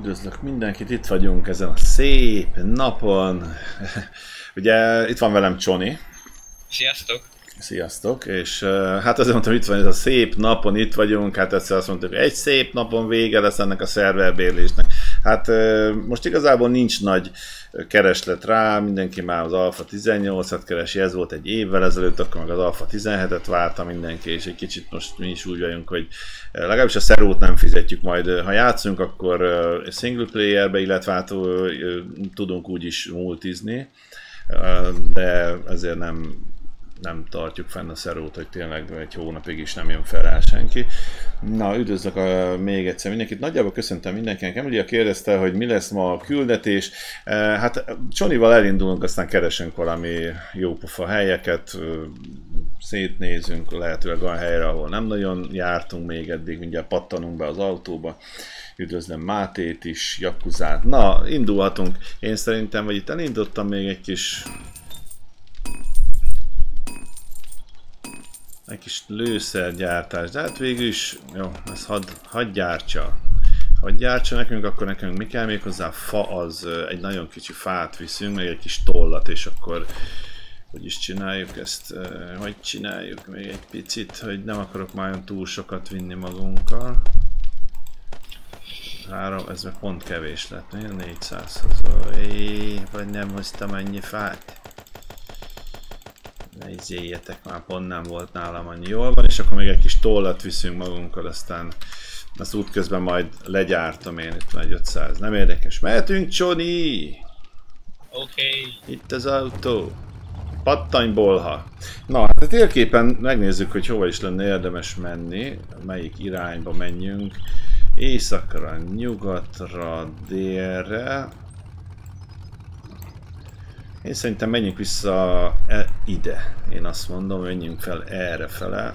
Üdvözlök mindenkit, itt vagyunk ezen a szép napon. Ugye itt van velem Csoni. Sziasztok! Sziasztok, és hát azért mondtam, itt van ez a szép napon, itt vagyunk, hát egyszer azt mondtuk, egy szép napon vége lesz ennek a szerverbérlésnek. Hát most igazából nincs nagy kereslet rá, mindenki már az Alpha 18-at keresi, ez volt egy évvel ezelőtt, akkor meg az Alpha 17-et várta mindenki, és egy kicsit most mi is úgy vagyunk, hogy legalábbis a szerót nem fizetjük majd. Ha játszunk, akkor single playerbe, illetve hát tudunk úgy is multizni, de ezért nem nem tartjuk fenn a szerót, hogy tényleg egy hónapig is nem jön fel rá senki. Na, üdvözlök a, még egyszer mindenkit. Nagyjából köszöntem mindenkinek. Emilia kérdezte, hogy mi lesz ma a küldetés. E, hát Csonival elindulunk, aztán keresünk valami jópofa helyeket, szétnézünk lehetőleg olyan helyre, ahol nem nagyon jártunk még eddig, mindjárt pattanunk be az autóba. Üdvözlöm Mátét is, Jakuzát. Na, indulhatunk. Én szerintem, vagy itt elindítottam még egy kis egy kis lőszergyártás, de hát végül is, jó, ezt hadd had gyártsa. Hadd gyártsa nekünk, akkor nekünk mi kell még hozzá? Fa az, egy nagyon kicsi fát viszünk, meg egy kis tollat, és akkor hogy is csináljuk ezt, hogy csináljuk még egy picit, hogy nem akarok már olyan túl sokat vinni magunkkal. Három, ez meg pont kevés lett, mi? 400-hoz, vagy nem hoztam ennyi fát ne izéljetek, már pont nem volt nálam annyi jól van, és akkor még egy kis tollat viszünk magunkkal, aztán azt útközben majd legyártom én, itt van egy 500, nem érdekes. Mehetünk, Csoni! Oké. Okay. Itt az autó. Pattanj bolha. Na, hát térképen megnézzük, hogy hova is lenne érdemes menni, melyik irányba menjünk. Északra, nyugatra, délre. Én szerintem menjünk vissza e, ide. Én azt mondom, menjünk fel erre fele.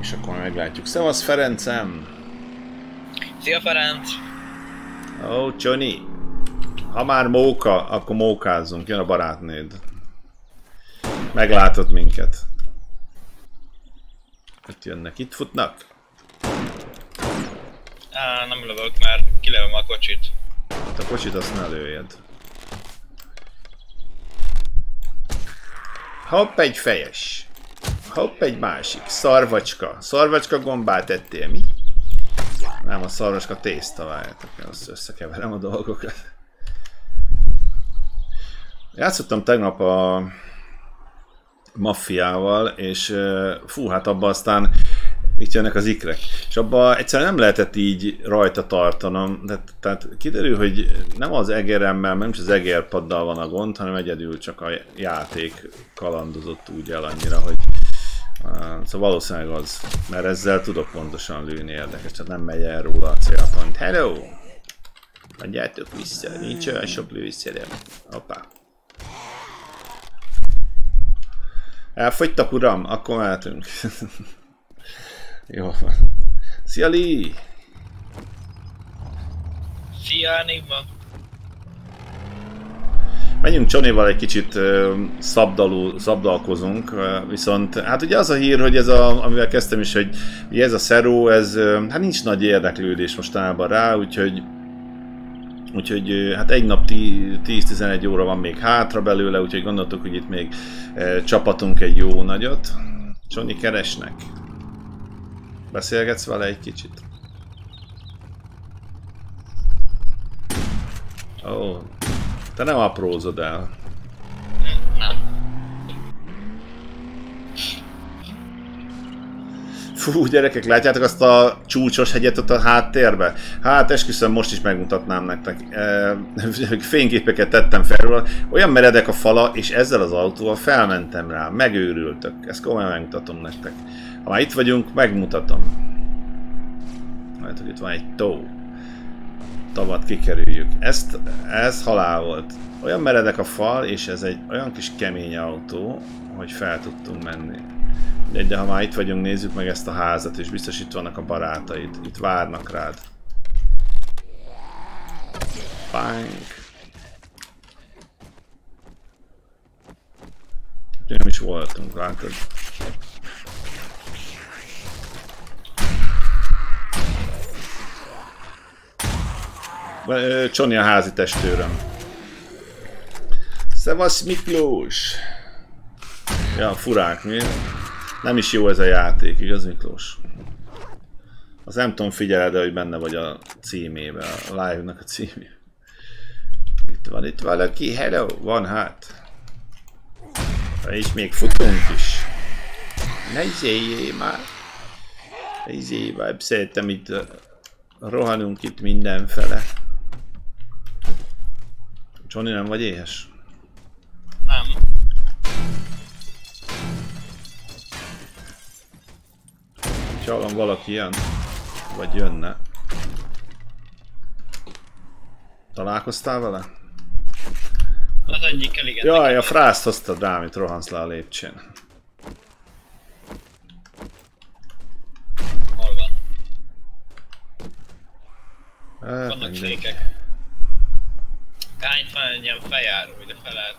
És akkor meglátjuk. Szevasz Ferencem! Szia Ferenc! Ó, oh, Johnny! Ha már móka, akkor mókázzunk. Jön a barátnéd. Meglátod minket. Itt jönnek, itt futnak. Á, nem lövök, mert kilövöm a kocsit. Hát a kocsit azt ne lőjed. Hopp, egy fejes. Hopp, egy másik. Szarvacska. Szarvacska gombát ettél, mi? Nem, a szarvacska tészta, várjátok, azt összekeverem a dolgokat. Játszottam tegnap a maffiával, és fú, hát abban aztán itt jönnek az ikrek. És abban egyszerűen nem lehetett így rajta tartanom, de, tehát kiderül, hogy nem az egeremmel, nem is az egerpaddal van a gond, hanem egyedül csak a játék kalandozott úgy el annyira, hogy szóval valószínűleg az, mert ezzel tudok pontosan lőni érdekes, tehát nem megy el róla a célpont. Hello! Adjátok vissza, nincs olyan sok lőszerem. Hoppá. Elfogytak uram, akkor mehetünk. Jó van. Szia Lee! Szia Enigma! Menjünk Csonival egy kicsit uh, szabdalú, szabdalkozunk, uh, viszont hát ugye az a hír, hogy ez a, amivel kezdtem is, hogy ez a szeró, ez uh, hát nincs nagy érdeklődés mostanában rá, úgyhogy Úgyhogy hát egy nap 10-11 óra van még hátra belőle, úgyhogy gondoltuk, hogy itt még csapatunk egy jó nagyot. Csoni keresnek. Beszélgetsz vele egy kicsit? Ó, oh, te nem aprózod el. Nem. Fú, gyerekek, látjátok azt a csúcsos hegyet ott a háttérbe? Hát esküszöm, most is megmutatnám nektek. E, fényképeket tettem fel róla. Olyan meredek a fala, és ezzel az autóval felmentem rá. Megőrültök. Ezt komolyan megmutatom nektek. Ha már itt vagyunk, megmutatom. Majd, hogy itt van egy tó. Tavat kikerüljük. Ezt, ez halál volt. Olyan meredek a fal, és ez egy olyan kis kemény autó, hogy fel tudtunk menni. De, de ha már itt vagyunk, nézzük meg ezt a házat, és biztos itt vannak a barátaid. Itt várnak rád. Bang. Nem is voltunk, látod. Csoni a házi testőröm. Szevasz Miklós! Ja, furák, mi? Nem is jó ez a játék, igaz Miklós? Az nem tudom, figyeled hogy benne vagy a címébe, a live-nak a címébe. Itt van itt valaki, hello, van hát. És még futunk is. Ne izéljél már. Izéljél már, szeretem itt rohanunk itt mindenfele. Johnny nem vagy éhes? Nem. Csalom valaki jön. Vagy jönne. Találkoztál vele? Az egyikkel igen. Jaj, a frászt hoztad rám, itt rohansz le a lépcsőn. Hol van? Hát, Vannak fékek. Hány van egy ilyen feljáró ide felelt?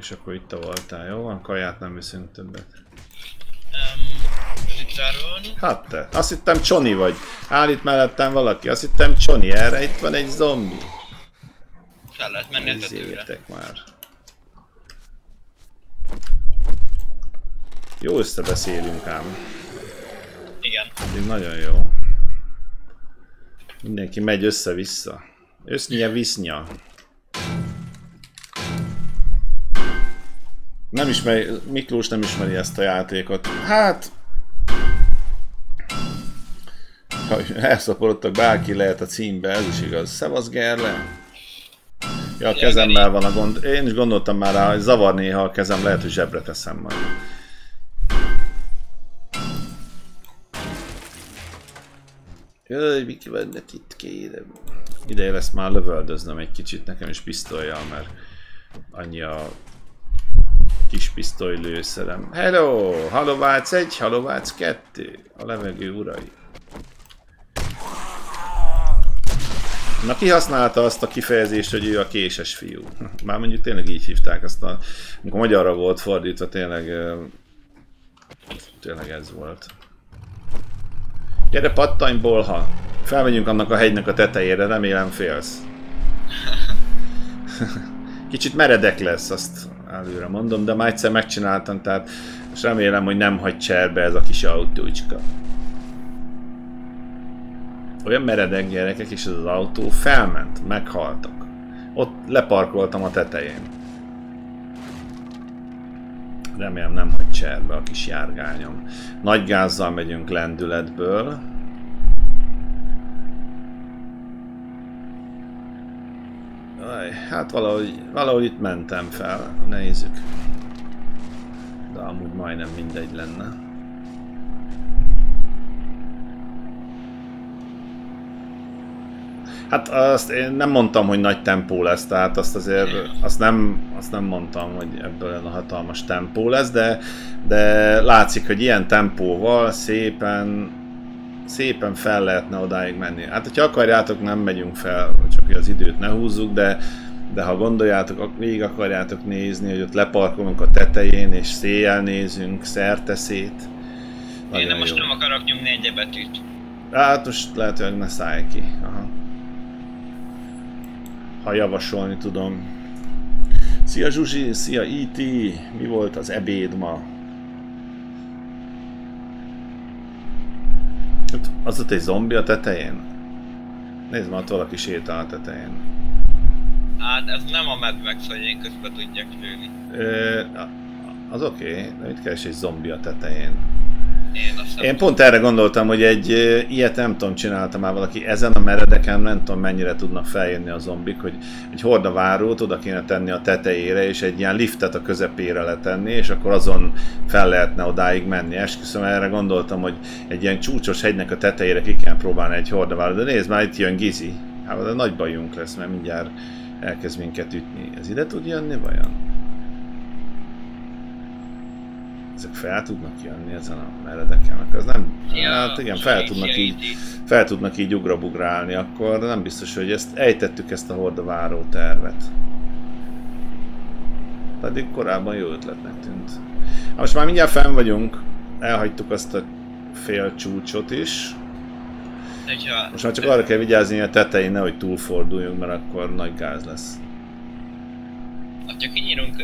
És akkor itt te voltál, jó van? Kaját nem viszünk többet. Um? Hát te, azt hittem Csoni vagy. Áll itt mellettem valaki, azt hittem Csoni, erre itt van egy zombi. Fel lehet menni a tetőre. Már. Jó összebeszélünk ám. Igen. Ez nagyon jó. Mindenki megy össze-vissza. Össznye Nem ismeri, Miklós nem ismeri ezt a játékot. Hát... Ha elszaporodtak, bárki lehet a címbe, ez is igaz. Szevasz Gerle! Ja, a kezemmel van a gond. Én is gondoltam már rá, hogy zavar néha a kezem, lehet, hogy zsebre teszem majd. Jaj, Miki vannak itt, kérem. Ideje lesz már lövöldöznöm egy kicsit nekem is pisztolyjal, mert annyi a kis pisztoly lőszerem. Hello! Halovác 1, Halovác 2. A levegő urai. Na ki használta azt a kifejezést, hogy ő a késes fiú? Már mondjuk tényleg így hívták azt a... Amikor magyarra volt fordítva, tényleg... Tényleg ez volt. Gyere pattanj, bolha! Felmegyünk annak a hegynek a tetejére, remélem félsz. Kicsit meredek lesz, azt előre mondom, de már egyszer megcsináltam, tehát és remélem, hogy nem hagy cserbe ez a kis autócska. Olyan meredek gyerekek, és ez az autó felment, meghaltak. Ott leparkoltam a tetején. Remélem nem hagy cserbe a kis járgányom. Nagy gázzal megyünk lendületből. Aj, hát valahogy, valahogy itt mentem fel, nézzük. De amúgy majdnem mindegy lenne. Hát azt én nem mondtam, hogy nagy tempó lesz, tehát azt azért azt nem, azt nem mondtam, hogy ebből olyan hatalmas tempó lesz, de, de látszik, hogy ilyen tempóval szépen szépen fel lehetne odáig menni. Hát, hogyha akarjátok, nem megyünk fel, csak hogy az időt ne húzzuk, de, de ha gondoljátok, végig akarjátok nézni, hogy ott leparkolunk a tetején, és széjjel nézünk, szerteszét. Én nem most nem akarok nyomni egy betűt. Hát most lehet, hogy ne szállj ki. Aha. Ha javasolni tudom. Szia Zsuzsi, szia IT, mi volt az ebéd ma? Hát, Az ott egy zombi a tetején? Nézd már, ott valaki sétál a tetején. Hát ez nem a Mad Max, hogy én közben tudjak lőni. Ö, az oké, okay, de mit keres egy zombi a tetején? Én pont erre gondoltam, hogy egy ilyet nem tudom, csinálta már valaki. Ezen a meredeken nem tudom mennyire tudnak feljönni a zombik, hogy egy hordavárót oda kéne tenni a tetejére, és egy ilyen liftet a közepére letenni, és akkor azon fel lehetne odáig menni. Esküszöm, erre gondoltam, hogy egy ilyen csúcsos hegynek a tetejére ki kell próbálni egy hordavárót, de nézd már, itt jön Gizi. Hát de nagy bajunk lesz, mert mindjárt elkezd minket ütni. Ez ide tud jönni vajon? Ezek fel tudnak jönni ezen a meredeken, az nem... hát igen, fel tudnak így fel tudnak így ugrabugrálni, akkor nem biztos, hogy ezt ejtettük ezt a hordaváró tervet. Pedig korábban jó ötletnek tűnt. Hát most már mindjárt fenn vagyunk, elhagytuk azt a fél csúcsot is. Hogyha... Most már csak arra kell vigyázni, hogy a tetején nehogy túlforduljunk, mert akkor nagy gáz lesz. Csak kinyírunk...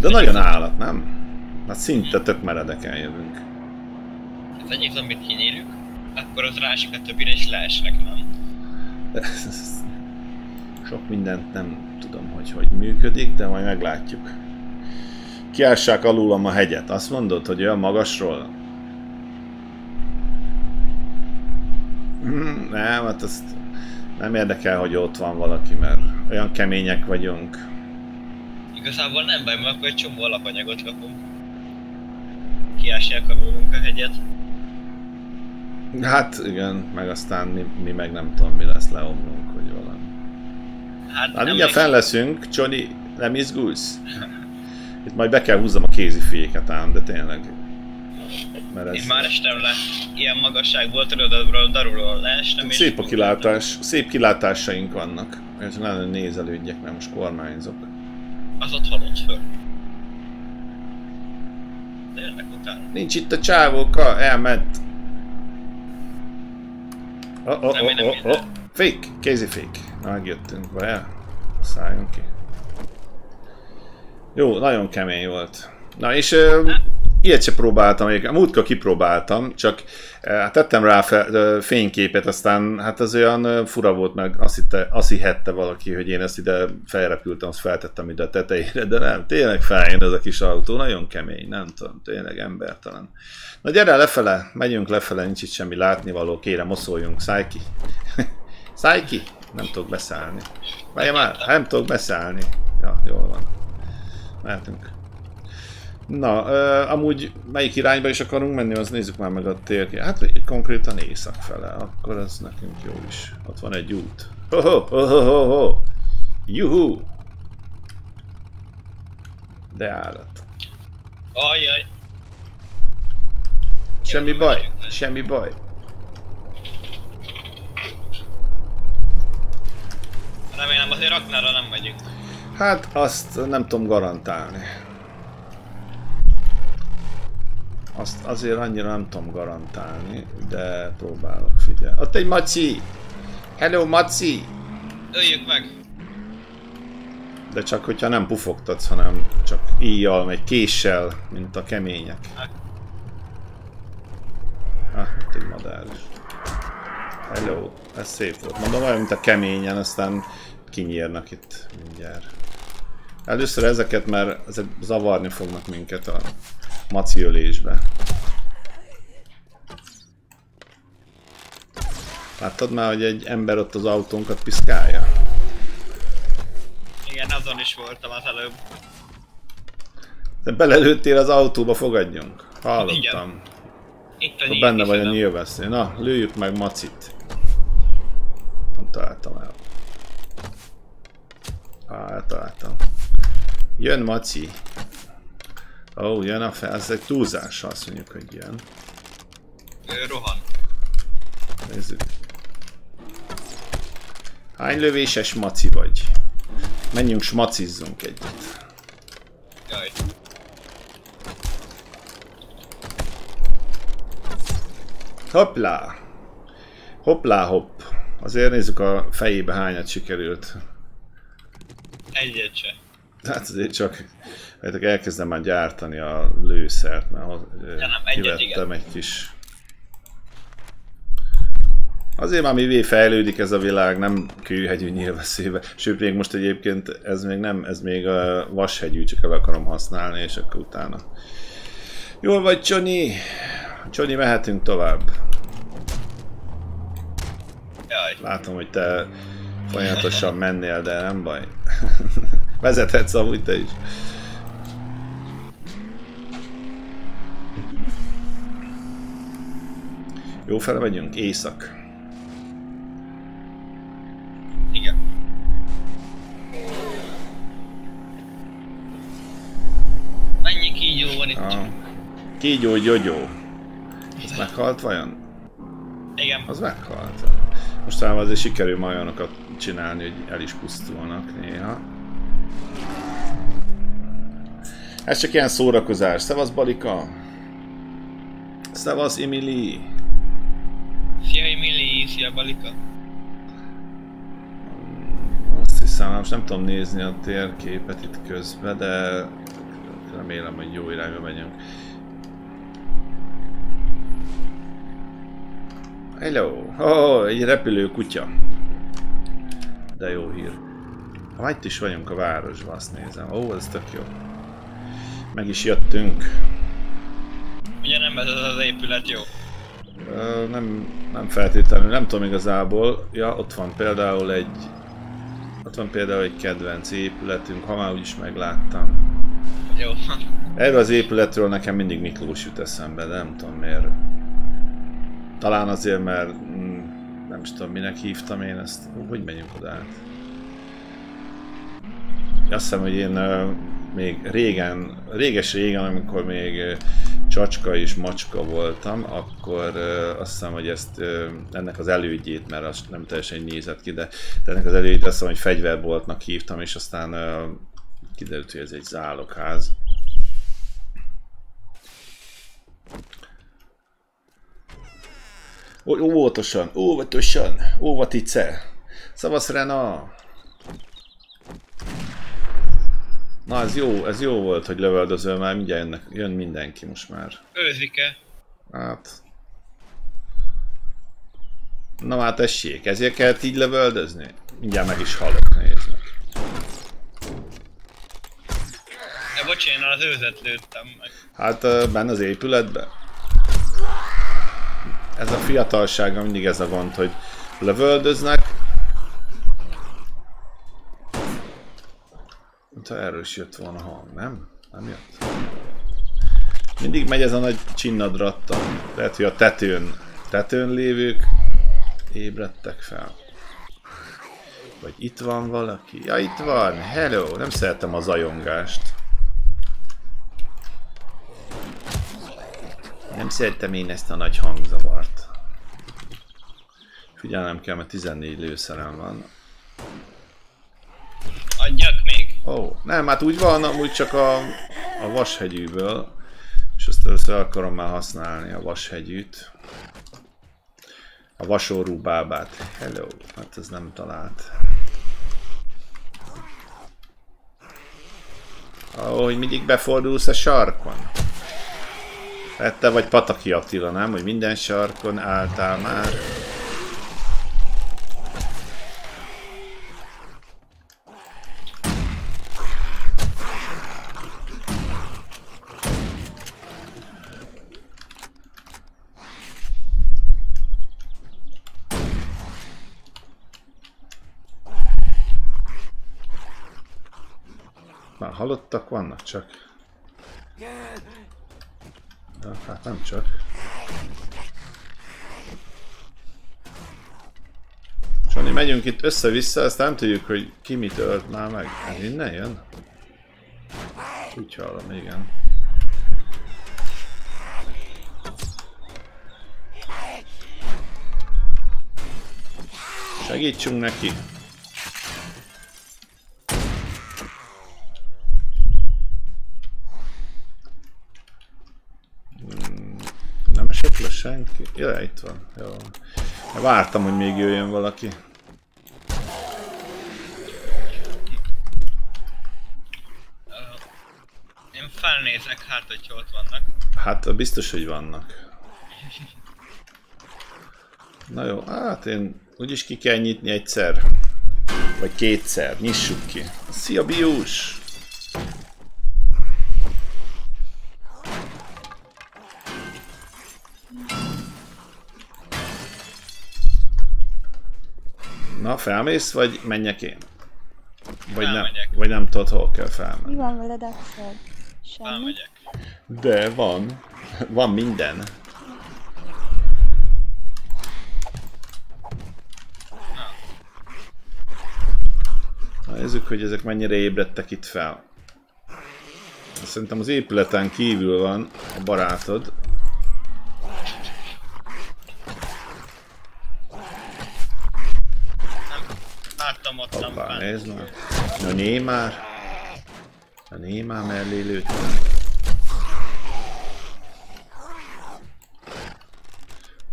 De nagyon állat, nem? Hát szinte tök meredeken jövünk. Az egyik zombit kinyírjuk, akkor az rásik a többire és leesnek, nem? Sok mindent nem tudom, hogy hogy működik, de majd meglátjuk. Kiássák alulam a hegyet. Azt mondod, hogy olyan magasról? Hmm, nem, hát azt nem érdekel, hogy ott van valaki, mert olyan kemények vagyunk. Igazából nem baj, mert akkor egy csomó alapanyagot kapunk. Kiássák alulunk a hegyet. Hát igen, meg aztán mi, mi meg nem tudom, mi lesz, leomlunk, hogy valami. Hát, Hát mindjárt fel leszünk, Johnny, nem izgulsz? Itt majd be kell húznom a kéziféket ám, de tényleg. Mert ez Én már estem le ilyen magasságból, tudod, arról darulról leestem, és... szép a kilátás, szép kilátásaink vannak. És nagyon nézelődjek, mert most kormányzok. Az ott halott föl. De jönnek utána. Nincs itt a csávóka, elment. Oh, oh, oh, oh, oh. Fake, kézifék. Megjöttünk be. Szálljunk ki. Jó, nagyon kemény volt. Na és ö, ilyet se próbáltam, múltkor kipróbáltam, csak ö, tettem rá fényképet, aztán hát az olyan fura volt, meg azt, hitte, azt hihette valaki, hogy én ezt ide felrepültem, azt feltettem ide a tetejére, de nem, tényleg feljön ez a kis autó, nagyon kemény, nem tudom, tényleg embertelen. Na gyere lefele, megyünk lefele, nincs itt semmi látnivaló, kérem, oszoljunk, szállj ki. szállj ki, nem tudok beszállni. Várj már, nem tudok beszállni. Ja, jól van. Mehetünk. Na, amúgy melyik irányba is akarunk menni, az nézzük már meg a tér. Hát konkrétan észak fele, akkor az nekünk jó is. Ott van egy út. Ho ho ho ho ho ho! Juhu! De állat. Ajjaj. Semmi baj, semmi baj. Remélem azért Ragnarra nem megyünk. Hát azt nem tudom garantálni. Azt azért annyira nem tudom garantálni, de próbálok, figyelj. Ott egy maci! Hello, maci! Öljük meg! De csak hogyha nem pufogtatsz, hanem csak íjjal, egy késsel, mint a kemények. Ah, ott egy madár is. Hello, ez szép volt. Mondom, olyan, mint a keményen, aztán kinyírnak itt mindjárt. Először ezeket, mert ezek zavarni fognak minket a maci ölésbe. Láttad már, hogy egy ember ott az autónkat piszkálja? Igen, azon is voltam az előbb. De belelőttél az autóba, fogadjunk. Hallottam. Igen. Itt a benne vagy a nyilvessző. Na, lőjük meg Macit. Nem találtam el. Á, eltaláltam. Jön Maci. Ó, oh, jön a fel. Ez egy túlzás, azt mondjuk, hogy jön. Ő rohan. Nézzük. Hány lövéses Maci vagy? Menjünk smacizzunk egyet. Jaj. Hoppla! Hoppla hopp. Azért nézzük a fejébe hányat sikerült. Egyet se. Hát azért csak hát elkezdem már gyártani a lőszert, mert Ja, nem, egyet, igen. egy kis... Azért már mivé fejlődik ez a világ, nem kőhegyű nyilveszébe. Sőt, még most egyébként ez még nem, ez még a vashegyű, csak el akarom használni, és akkor utána. Jól vagy, Csonyi? Csonyi, mehetünk tovább. Jaj. Látom, hogy te folyamatosan mennél, de nem baj. Vezethetsz amúgy te is. Jó fele megyünk, éjszak. Igen. Mennyi kígyó van itt? Ah. Kígyó, gyogyó. Ez meghalt vajon? Igen. Az meghalt. Mostanában azért sikerül majd olyanokat csinálni, hogy el is pusztulnak néha. Ez csak ilyen szórakozás. Szevasz Balika! Szevasz Emily! Szia Emily, DC a balika? Azt hiszem, most nem tudom nézni a térképet itt közben, de remélem, hogy jó irányba megyünk. Hello! Oh, egy repülő kutya. De jó hír. Ha itt is vagyunk a városban, azt nézem. Ó, oh, ez tök jó. Meg is jöttünk. Ugye nem ez az, az épület jó? Ö, nem, nem feltétlenül, nem tudom igazából. Ja, ott van például egy... Ott van például egy kedvenc épületünk, ha már úgyis megláttam. Jó. Erről az épületről nekem mindig Miklós jut eszembe, de nem tudom miért. Talán azért, mert mm, nem is tudom minek hívtam én ezt. Hogy megyünk oda át? Azt hiszem, hogy én még régen, réges-régen, amikor még csacska és macska voltam, akkor uh, azt hiszem, hogy ezt ennek az elődjét, mert az nem teljesen nézett ki, de, de ennek az elődjét azt hiszem, hogy fegyverboltnak hívtam, és aztán kiderült, hogy ez egy zálogház. Ó, óvatosan, óvatosan, óvatice. Szavasz Rena! Na ez jó, ez jó volt, hogy lövöldözöl már, mindjárt jönnek, jön mindenki most már. Őzike. Hát... Na hát tessék, ezért kellett így lövöldözni? Mindjárt meg is halok, meg. Ja, bocs, én az őzet lőttem meg. Hát benne az épületben. Ez a fiatalsága mindig ez a gond, hogy lövöldöznek. Mint ha erről is jött volna hang, nem? Nem jött? Mindig megy ez a nagy csinnadratta. Lehet, hogy a tetőn, tetőn lévők ébredtek fel. Vagy itt van valaki? Ja, itt van! Hello! Nem szeretem a zajongást. Nem szerettem én ezt a nagy hangzavart. Figyelnem kell, mert 14 lőszerem van. Adjak. Ó, nem, hát úgy van, amúgy csak a, a vashegyűből. És azt először akarom már használni a vashegyűt. A vasorú bábát. Hello, hát ez nem talált. Ó, hogy mindig befordulsz a sarkon. Hát te vagy Pataki Attila, nem? Hogy minden sarkon álltál már. Halottak vannak csak. De hát nem csak. Sani, megyünk itt össze-vissza, ezt nem tudjuk, hogy ki mit ölt már meg. Ez innen jön? Úgy hallom, igen. Segítsünk neki! Nem esett le senki? Ja, itt van. Jó. Vártam, hogy még jöjjön valaki. Én felnézek, hát hogyha ott vannak. Hát biztos, hogy vannak. Na jó, hát én úgyis ki kell nyitni egyszer. Vagy kétszer, nyissuk ki. Szia Bius! Na, felmész, vagy menjek én? Vagy nem, vagy nem tudod, hol kell Mi felmenni. van veled Axel? Semmi? Felmegyek. De van. Van minden. Na, nézzük, hogy ezek mennyire ébredtek itt fel. Szerintem az épületen kívül van a barátod. Nem Hoppá, nézd már. Na né már. Na né már mellé lőttem.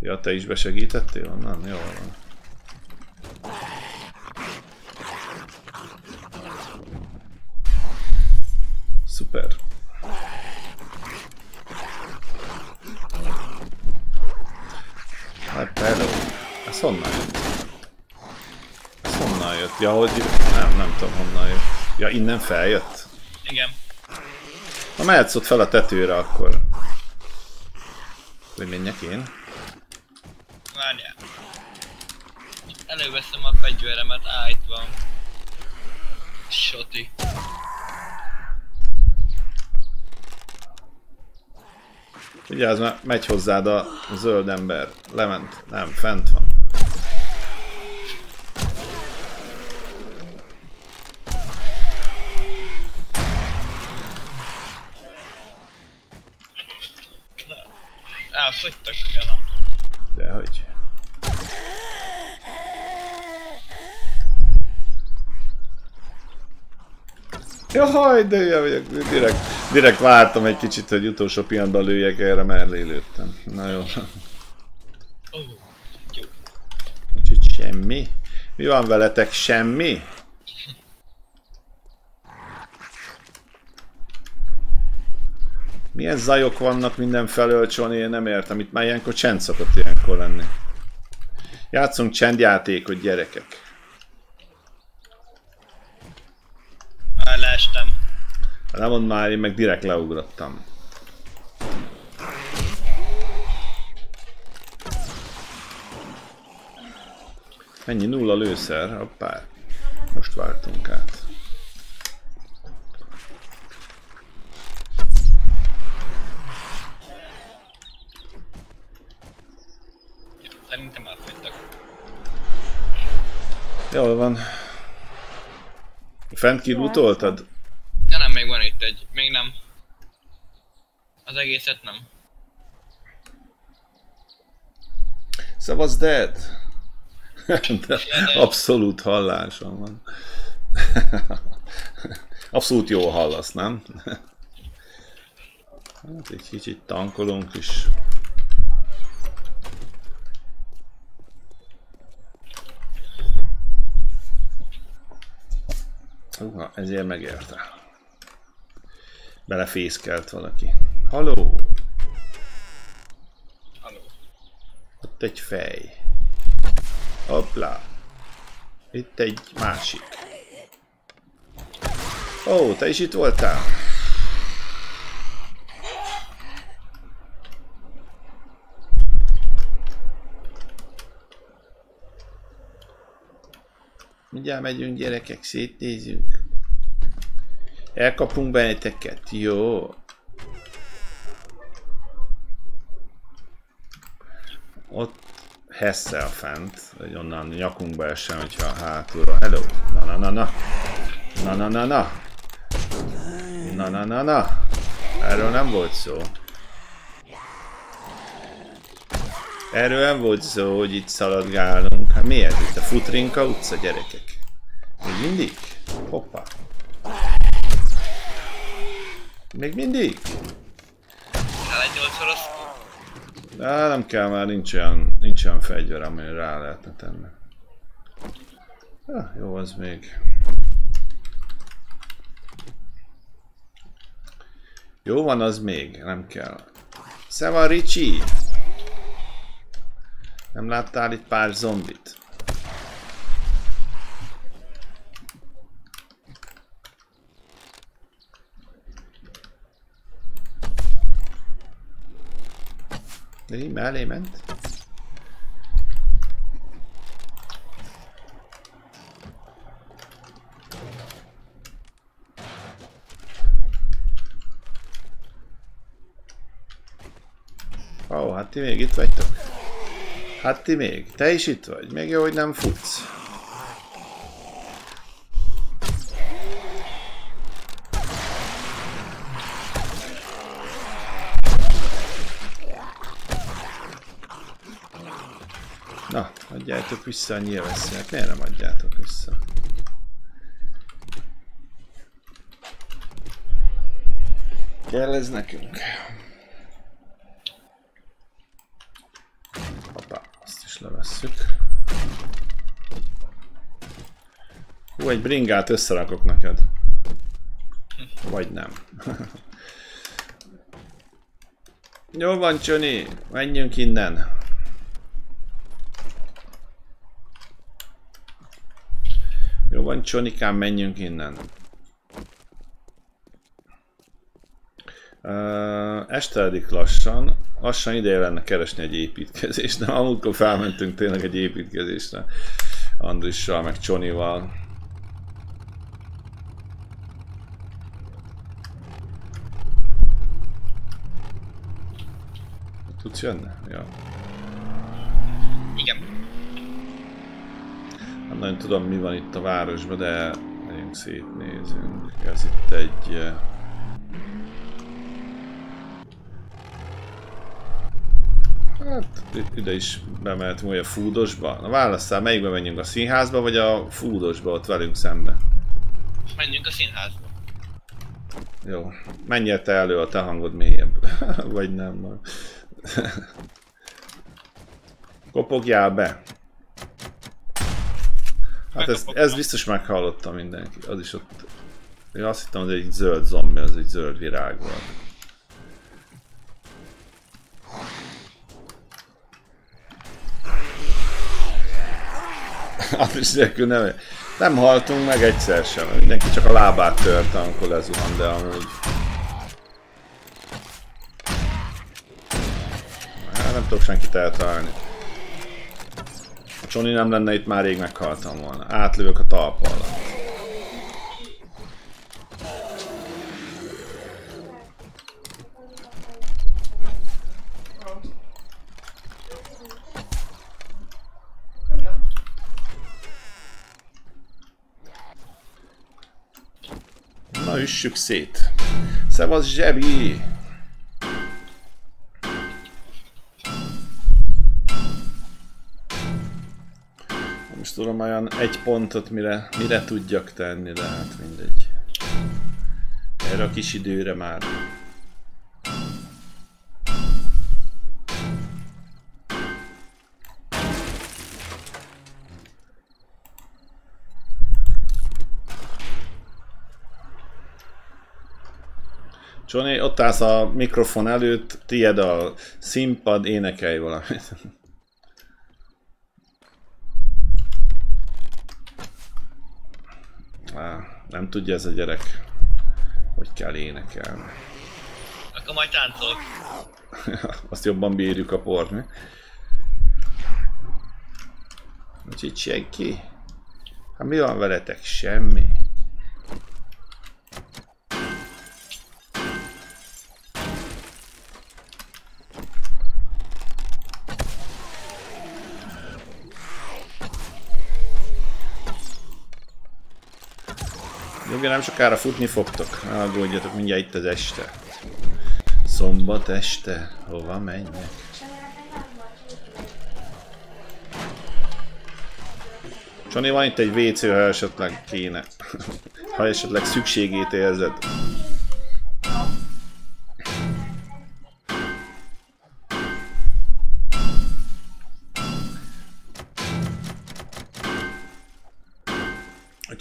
Ja, te is besegítettél onnan? Jó van. Szuper. Hát hello. Ez honnan jött? Jött? Ja, hogy... Nem, nem tudom honnan jött. Ja, innen feljött? Igen. Na mehetsz ott fel a tetőre akkor. Hogy menjek én? Várjál. Előveszem a fegyveremet, á, itt van. Soti. Vigyázz, mert megy hozzád a zöld ember. Lement. Nem, fent van. Elfogytak, nem. Dehogy. Jaj, de hülye vagyok. Direkt, direkt vártam egy kicsit, hogy utolsó pillanatban lőjek erre, mellé lőttem. Na jó. Úgyhogy semmi. Mi van veletek? Semmi? Milyen zajok vannak mindenfelől, Csoni, én nem értem. Itt már ilyenkor csend szokott ilyenkor lenni. Játszunk csendjátékot, gyerekek. Már leestem. Nem mondd már, én meg direkt leugrottam. Mennyi nulla lőszer? Hoppá. Most váltunk át. Szerintem elfogytak. Jól van. Fent kilutoltad? Ja nem, még van itt egy. Még nem. Az egészet nem. Szavasz dead? De abszolút hallásom van. Abszolút jól hallasz, nem? Hát egy kicsit tankolunk is. Húha, ezért megérte. Belefészkelt valaki. Haló! Haló. Ott egy fej. Hoppla. Itt egy másik. Ó, te is itt voltál? Mindjárt megyünk gyerekek, szétnézünk. Elkapunk benneteket, jó? Ott Hessel fent, hogy onnan nyakunkba essen, hogyha hátulra. Hello! Na na na na! Na na na na! Na na na na! Erről nem volt szó. Erről nem volt szó, hogy itt szaladgálunk. Hát mi ez itt? A Futrinka utca, gyerekek? Még mindig? Hoppá! Még mindig? Kell nem kell már, nincs olyan, nincs olyan fegyver, amire rá lehetne tenni. Ah, jó, az még. Jó van, az még, nem kell. Szeva Ricsi! Nem láttál itt pár zombit? De így mellé ment. Ó, oh, hát ti még itt vagytok. Hát ti még, te is itt vagy, még jó, hogy nem futsz. Na, adjátok vissza a nyilvesszőnek. Miért nem adjátok vissza? Kell ez nekünk? Levesszük. Hú, egy bringát összerakok neked. Vagy nem. Jó van, Csoni, menjünk innen. Jó van, Csonikám, menjünk innen. Uh, esteledik lassan, lassan ideje lenne keresni egy építkezést, de amúgykor felmentünk tényleg egy építkezésre. Andrissal, meg Csonival. Tudsz jönni? Ja. Igen. Nem nagyon tudom mi van itt a városban, de megyünk szétnézünk. Ez itt egy... Hát ide is bemehetünk, vagy a fúdosba. Na válasszál, melyikbe menjünk, a színházba, vagy a fúdosba ott velünk szembe? Menjünk a színházba. Jó, menjél te elő, a te hangod mélyebb. vagy nem. Kopogjál be. Hát ez, ez biztos meghallotta mindenki. Az is ott... Én azt hittem, hogy egy zöld zombi, az egy zöld virág volt. Hát is nélkül nem, nem haltunk meg egyszer sem. Mindenki csak a lábát törte, amikor lezuhan, de amúgy... Hát nem tudok senkit eltalálni. Ha Csoni nem lenne itt, már rég meghaltam volna. Átlövök a talpa alatt. Na, üssük szét. Szevasz, Zsebi! Nem tudom olyan egy pontot mire, mire tudjak tenni, de hát mindegy. Erre a kis időre már. Johnny, ott állsz a mikrofon előtt, tied a színpad, énekelj valamit. Á, nem tudja ez a gyerek, hogy kell énekelni. Akkor majd táncolok. Azt jobban bírjuk a port, mi? Nincs itt senki? Hát mi van veletek? Semmi. Nyugi, nem sokára futni fogtok. Aggódjatok, mindjárt itt az este. Szombat este, hova menjek? Csani, van itt egy WC, ha esetleg kéne. ha esetleg szükségét érzed.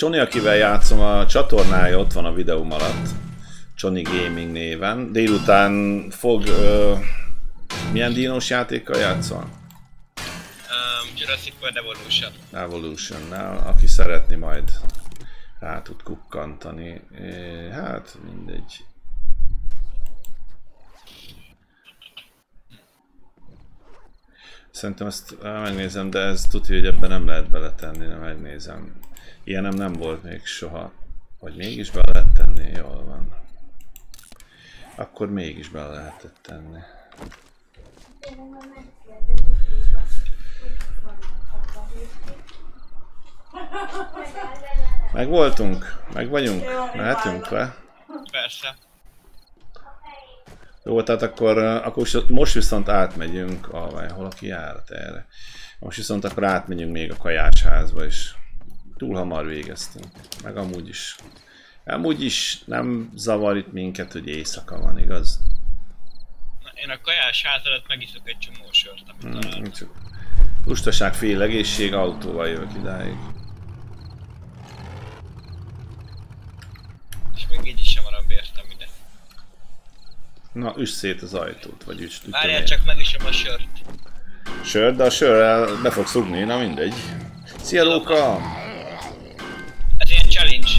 Csoni, akivel játszom, a csatornája ott van a videóm alatt. Johnny Gaming néven. Délután fog... Ö, milyen dínos játékkal játszol? Um, Jurassic World Evolution. Evolution-nál, aki szeretni majd rá tud kukkantani. É, hát mindegy. Szerintem ezt megnézem, de ez tudja, hogy ebben nem lehet beletenni, de megnézem. Ilyenem nem volt még soha. Vagy mégis bele lehet tenni, jól van. Akkor mégis bele lehetett tenni. Meg voltunk, meg vagyunk, mehetünk le. Persze. Jó, tehát akkor, uh, akkor most- viszont átmegyünk, ah, hol a kijárat erre. Most viszont akkor átmegyünk még a kajásházba is. Túl hamar végeztünk, meg amúgy is. Amúgy is nem zavar itt minket, hogy éjszaka van, igaz? Na, én a kajás ház előtt megiszok egy csomó sört, amit Hmm, csak Lustaság, fél egészség, autóval jövök idáig. És még így is sem arra értem ide. Na, üss szét az ajtót, vagy üss, Várjál csak meg is a sört. Sör, de a sörrel be fogsz rugni, na mindegy. Szia Lóka! Ilyen challenge.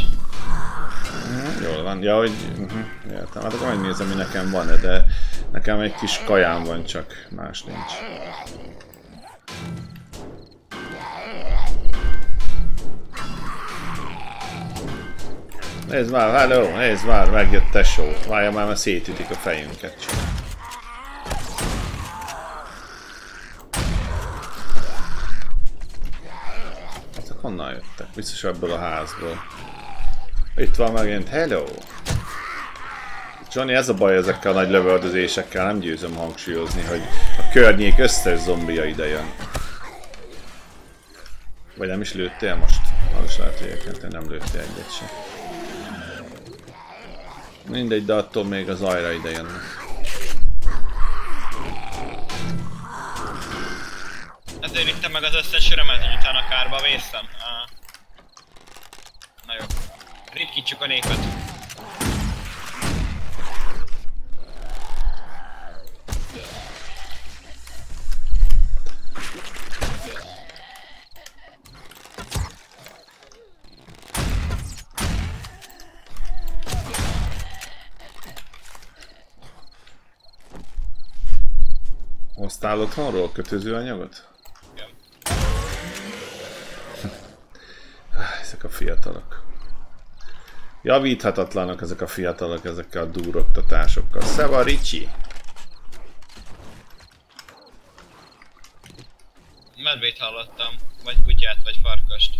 Jól van, ja, hogy... Uh-huh, értem, hát akkor megnézem, mi nekem van-e, de nekem egy kis kajám van csak, más nincs. Nézd már, hello, nézd már, megjött tesó. Várja már, mert szétütik a fejünket. csak. Honnan jöttek? Biztos ebből a házból. Itt van megint, hello! Johnny, ez a baj ezekkel a nagy lövöldözésekkel, nem győzöm hangsúlyozni, hogy a környék összes zombia ide jön. Vagy nem is lőttél most? Az is lehet, hogy nem lőttél egyet sem. Mindegy, de attól még az ajra ide jönnek. Ezért vittem meg az összes sörömet, hogy utána kárba vésztem. Ah. Na jó. Ritkítsuk a népet. Hoztál otthonról kötözőanyagot? Igen. Ah, Ezek a fiatalok. Javíthatatlanok ezek a fiatalok ezekkel a duroktatásokkal. Szeva Ricsi! Medvét hallottam. Vagy kutyát, vagy farkast.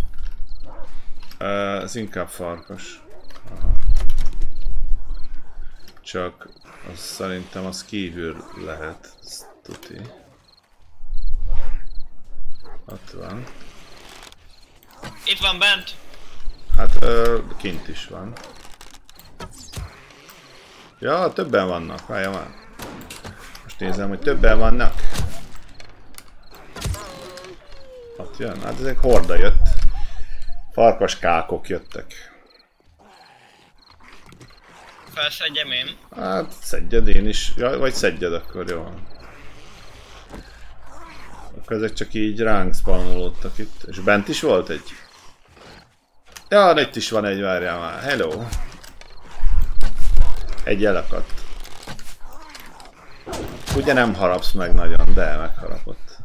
Uh, ez inkább farkas. Aha. Csak az szerintem az kívül lehet. Ez tuti. Ott van. Itt van bent! Hát uh, kint is van. Ja, többen vannak, várja már. Most nézem, hogy többen vannak. Ott jön, hát ezek horda jött. Farkas kákok jöttek. Felszedjem én. Hát szedjed én is, ja, vagy szedjed akkor, jó. van. Akkor ezek csak így ránk spawnolódtak itt. És bent is volt egy? Ja, itt is van egy, várjál már. Hello. Egy elakadt. Ugye nem harapsz meg nagyon, de megharapott.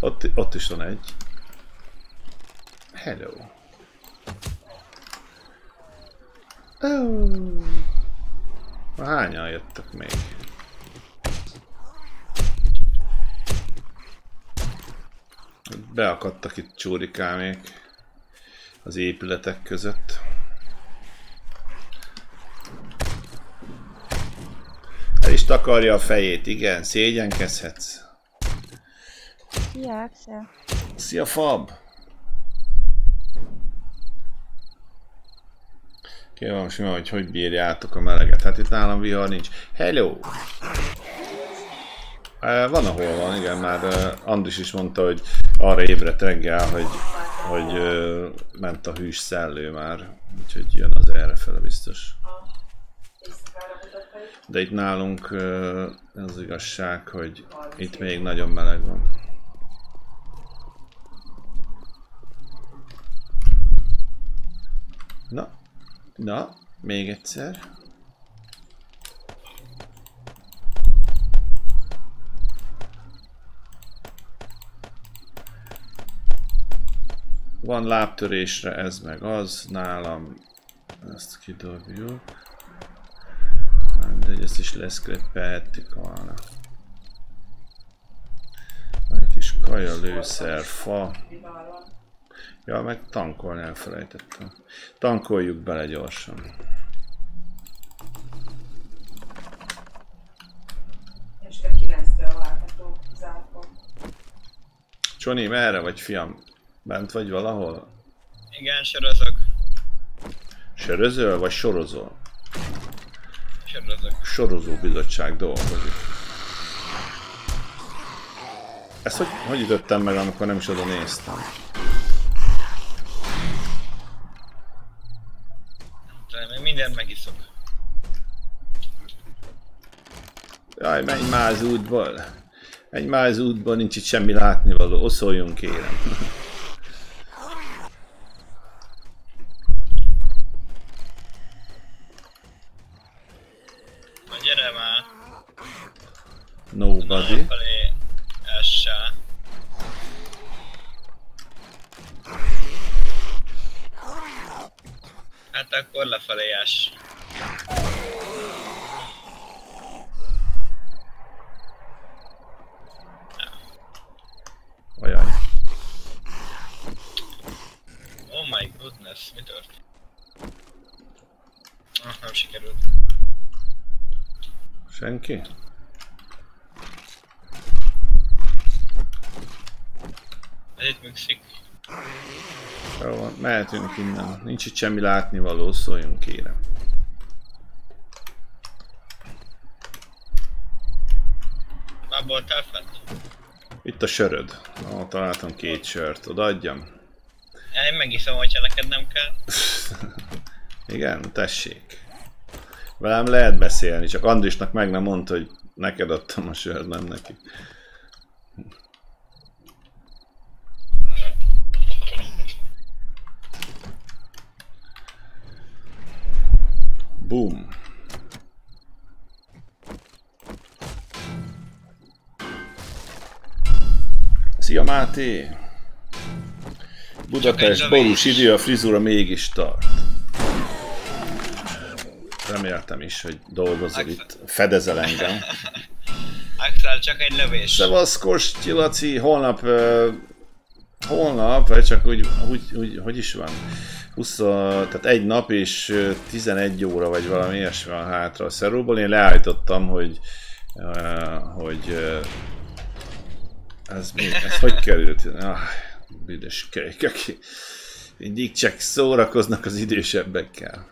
Ott, ott is van egy. Hello. Oh. Hányan jöttek még? Beakadtak itt csórikámék az épületek között. El is takarja a fejét, igen, szégyenkezhetsz. Szia, Axel. Szia Fab! Kíváncsi, hogy hogy bírjátok a meleget. Hát itt nálam vihar nincs. Hello! Van, ahol van, igen, már Andris is mondta, hogy arra ébredt reggel, hogy, hogy ment a hűs szellő már, úgyhogy jön az errefele biztos. De itt nálunk az igazság, hogy itt még nagyon meleg van. Na, na, még egyszer. Van lábtörésre ez meg az, nálam ezt kidobjuk. Mindegy, ezt is leszkreppelhettük volna. Egy kis kaja, lőszer, fa. Ja, meg tankolni elfelejtettem. Tankoljuk bele gyorsan. Este 9-től várható zárva. Csoni, merre vagy fiam? Bent vagy valahol? Igen, sörözök. Sörözöl vagy sorozol? Sörözök. Sorozó bizottság dolgozik. Ezt hogy, hogy ütöttem meg, amikor nem is oda néztem? Mindent megiszok. Jaj, menj már az útból. Menj már az útból, nincs itt semmi látnivaló. Oszoljunk kérem. Na gyere már. Nobody. Felé Hát akkor lefelé ess. Ajaj. Oh my goodness, mi történt? Ah, nem sikerült. Senki? Ez itt nyugszik. Jó, mehetünk innen. Nincs itt semmi látnivaló, szóljunk kérem. Már voltál fent? Itt a söröd. Ó, találtam két sört. Odaadjam? Én megiszom, hogyha neked nem kell. Igen, tessék. Velem lehet beszélni, csak Andrisnak meg nem mondta, hogy neked adtam a sört, nem neki. Boom. Szia Máté! Budapest, borús idő, a frizura mégis tart. Reméltem is, hogy dolgozol itt, fedezel engem. Axel, csak egy lövés. Szevasz Kosti Laci, holnap, uh, holnap, vagy csak úgy, úgy, úgy, hogy is van? 20, tehát egy nap és ö, 11 óra, vagy valami ilyesmi van hátra a szerúból. Én leállítottam, hogy, hogy ez, mi, ez hogy került? Ah, büdös kölykök. Mindig csak szórakoznak az idősebbekkel.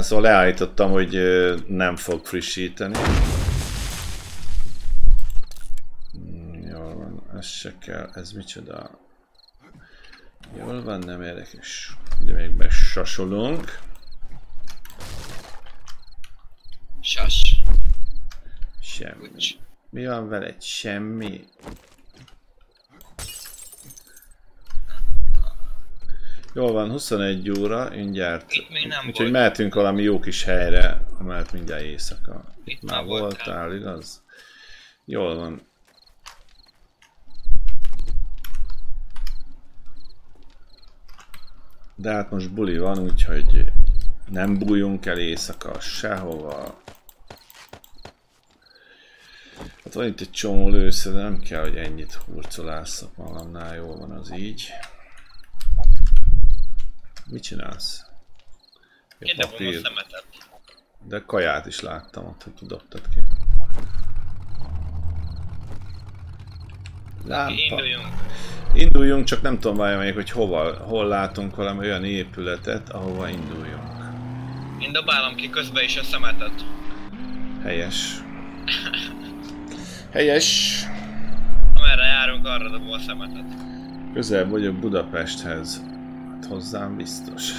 Szóval leállítottam, hogy nem fog frissíteni. Mm, Jól van, ez se kell, ez micsoda? Jól van, nem érdekes. De még besasolunk. Sas. Semmi. Úgy. Mi van veled? Semmi. Jól van, 21 óra, mindjárt. Itt még nem Úgyhogy volt. mehetünk valami jó kis helyre, amellett mindjárt éjszaka. Itt már voltál. voltál, igaz? Jól van. De hát most buli van, úgyhogy nem bújunk el éjszaka sehova. Hát van itt egy csomó lősze, de nem kell, hogy ennyit hurcolásszak magamnál, jól van az így. Mit csinálsz? Kidobom a papír. De kaját is láttam ott, hogy dobtad ki. Lámpa. Induljunk. Induljunk, csak nem tudom várja még, hogy hova, hol látunk valami olyan épületet, ahova induljunk. Én dobálom ki közben is a szemetet. Helyes. Helyes. Amerre járunk, arra dobom a szemetet. Közel vagyok Budapesthez. Hát hozzám biztos.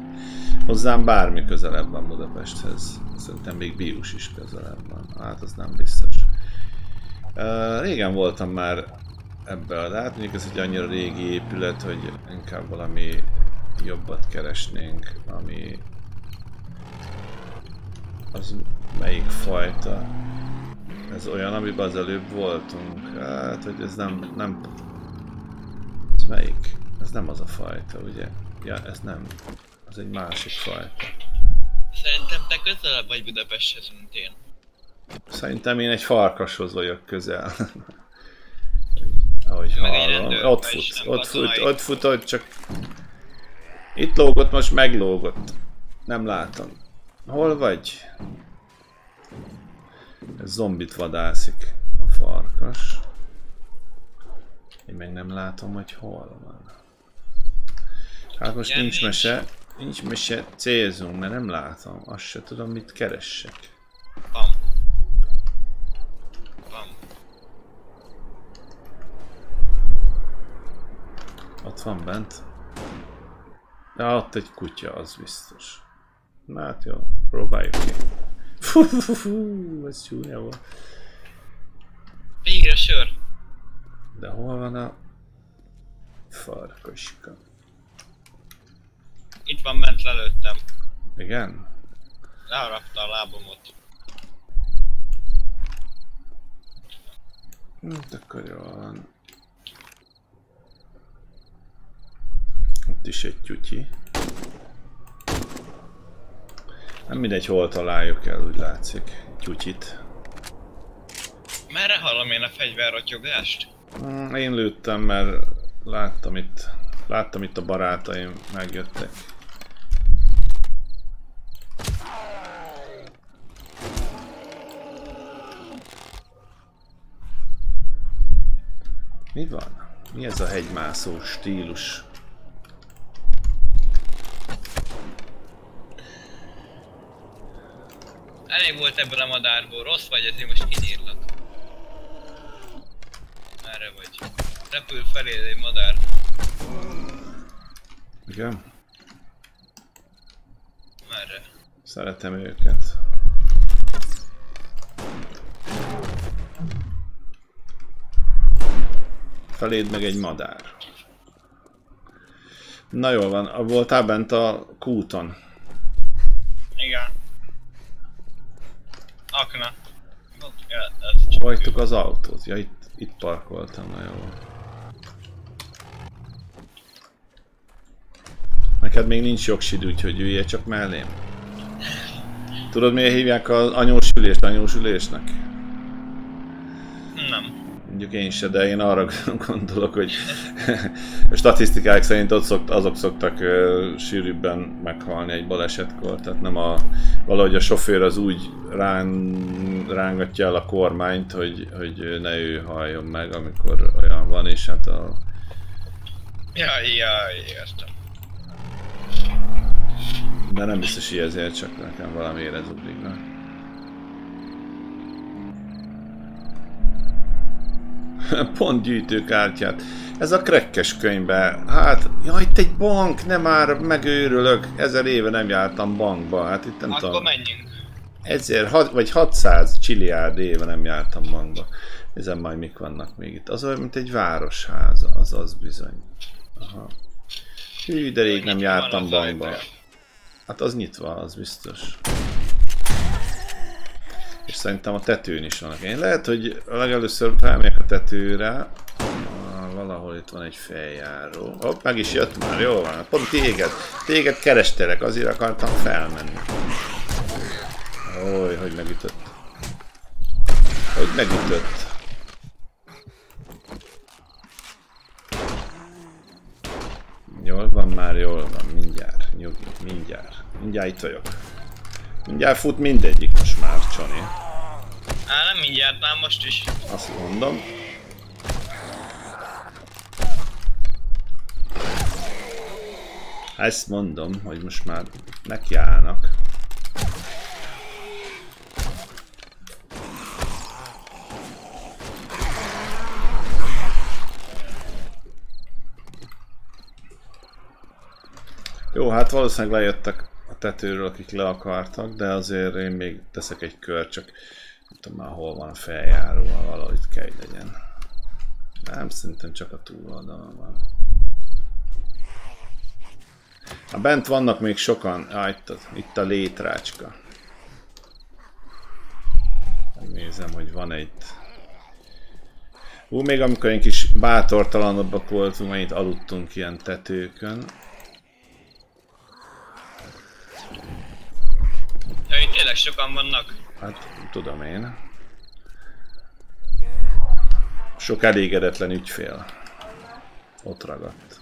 hozzám bármi közelebb van Budapesthez. Szerintem még Bius is közelebb van. Hát az nem biztos. Uh, régen voltam már ebbe, de hát mondjuk ez egy annyira régi épület, hogy inkább valami jobbat keresnénk, ami az melyik fajta? Ez olyan, amiben az előbb voltunk. Hát, hogy ez nem, nem ez melyik? Ez nem az a fajta, ugye? Ja, ez nem. Ez egy másik fajta. Szerintem te közelebb vagy Budapesthez, mint én. Szerintem én egy farkashoz vagyok közel. Ahogy Meg egy hallom. rendőr, Ott fut, ott fut, ott fut, ott csak... Itt lógott, most meglógott. Nem látom. Hol vagy? Ez zombit vadászik a farkas. Én meg nem látom, hogy hol van. Hát most nincs mese. Nincs mese célzunk, mert nem látom. Azt se tudom, mit keressek. Van. Ott van bent. Ja, ott egy kutya, az biztos. Na hát jó, próbáljuk ki. Fú, fú, fú, ez csúnya volt. Végre sör. De hol van a farkaska? Itt van bent lelőttem. Igen? Leharapta a lábomot. Hát akkor jól van. Ott is egy tyutyi. Nem mindegy, hol találjuk el, úgy látszik. Tyutyit. Merre hallom én a fegyverrotyogást? Mm, Én lőttem, mert láttam itt, láttam itt a barátaim megjöttek. Mi van? Mi ez a hegymászó stílus? Elég volt ebből a madárból, rossz vagy, ezért most kinyírlak. Merre vagy? Repül felé egy madár. Igen? Merre? Szeretem őket. Feléd meg egy madár. Na jól van, voltál bent a kúton. Igen. Akna. Hagytuk az autót. Ja, itt, itt parkoltam, na jó. Neked még nincs jogsid, úgyhogy üljél csak mellém. Tudod miért hívják az anyós ülést anyós ülésnek? Nem. Mondjuk én se, de én arra gondolok, hogy a statisztikák szerint ott szokt, azok szoktak uh, sűrűbben meghalni egy balesetkor, tehát nem a, valahogy a sofőr az úgy rán, rángatja el a kormányt, hogy, hogy ne ő halljon meg, amikor olyan van, és hát a, Jaj, jaj, értem. de nem biztos, hogy ezért csak nekem valamiért ez ugrik Pont gyűjtőkártyát. Ez a krekkes könyvbe. Hát, ja, itt egy bank, nem már megőrülök. Ezer éve nem jártam bankba. Hát itt nem Akkor tudom. menjünk. Ezer, hat, vagy 600 csiliárd éve nem jártam bankba. Ezen majd mik vannak még itt. Az olyan, mint egy városháza, az az bizony. Aha. Hű, de rég nem jártam bankba. Hát az nyitva, az biztos. És szerintem a tetőn is vannak. Én lehet, hogy legelőször felmegyek a tetőre. Ah, Valahol itt van egy feljáró. Hopp, meg is jött már, jó van. Pont téged, téged kerestelek, azért akartam felmenni. Oly, hogy megütött. Hogy megütött. Jól van már, jól van, mindjárt, nyugi, mindjárt. Mindjárt itt vagyok. Mindjárt fut mindegyik most már, Csani. Á, nem mindjárt, már most is. Azt mondom. Ezt mondom, hogy most már nekiállnak. Jó, hát valószínűleg lejöttek tetőről, akik le akartak, de azért én még teszek egy kör, csak nem tudom már hol van a feljáró, valahogy kell, hogy legyen. Nem, szerintem csak a túloldalon van. Ha bent vannak még sokan, ah, itt, a, itt a létrácska. Megnézem, hogy van egy... Hú, még amikor egy kis bátortalanabbak voltunk, itt aludtunk ilyen tetőkön. Ja, itt tényleg sokan vannak. Hát, tudom én. Sok elégedetlen ügyfél. Ott ragadt.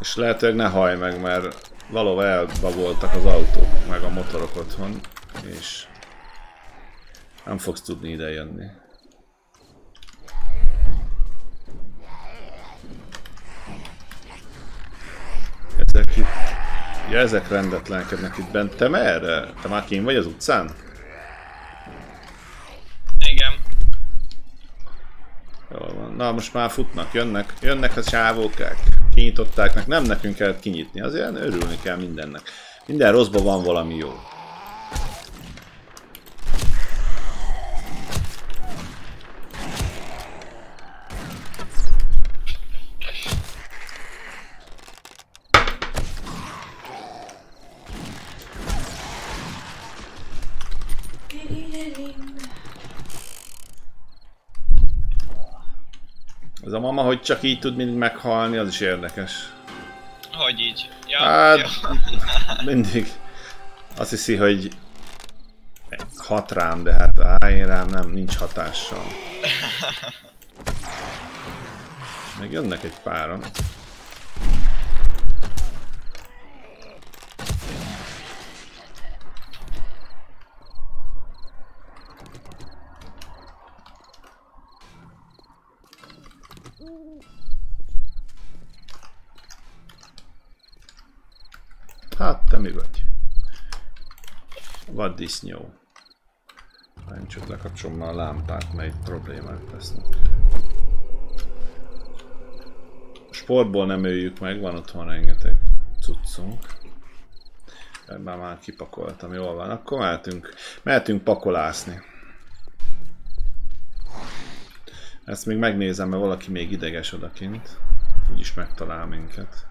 És lehetőleg ne hajj meg, mert valahol elbagoltak az autók, meg a motorok otthon, és nem fogsz tudni ide jönni. Ezek itt... Ja, ezek rendetlenkednek itt bent. Te merre? Te már kín vagy az utcán? Igen. Jól van. Na, most már futnak, jönnek, jönnek a sávókák. Kinyitották meg, nem nekünk kellett kinyitni, azért örülni kell mindennek. Minden rosszban van valami jó. Ez a mama, hogy csak így tud mindig meghalni, az is érdekes. Hogy így? Ja, Hát, jó. mindig azt hiszi, hogy hat rám, de hát á, én rám nem, nincs hatással. Még jönnek egy páran. Hát, te mi vagy? Vaddisznó. Nem csak lekapcsolom már a lámpát, mert itt problémák lesznek. Sportból nem öljük meg, van otthon rengeteg cuccunk. Ebben már kipakoltam, jól van. Akkor mehetünk, mehetünk pakolászni. Ezt még megnézem, mert valaki még ideges odakint. Úgyis megtalál minket.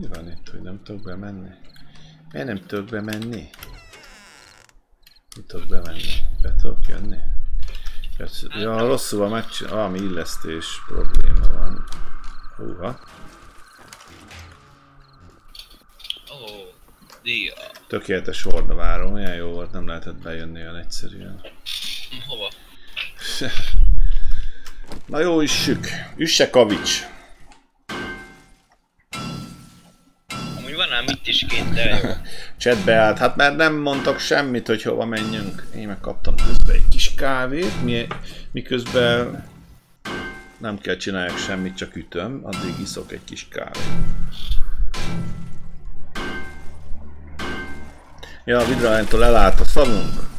Mi van itt, hogy nem tudok bemenni? Miért nem tudok bemenni? Mi tudok bemenni? Be tudok jönni? Ja, rosszul van megcsinálva, valami illesztés probléma van. Húha, Ó, dia. tökéletes sorda várom, olyan jó volt, nem lehetett bejönni olyan egyszerűen. Hova? Na jó, üssük! Üsse kavics! Van ám itt is két, de jó. Chatbe állt, hát már nem mondtak semmit, hogy hova menjünk. Én megkaptam közben egy kis kávét, mi, miközben nem kell csináljak semmit, csak ütöm, addig iszok egy kis kávét. Ja, a Vidrahánytól elállt a szavunk.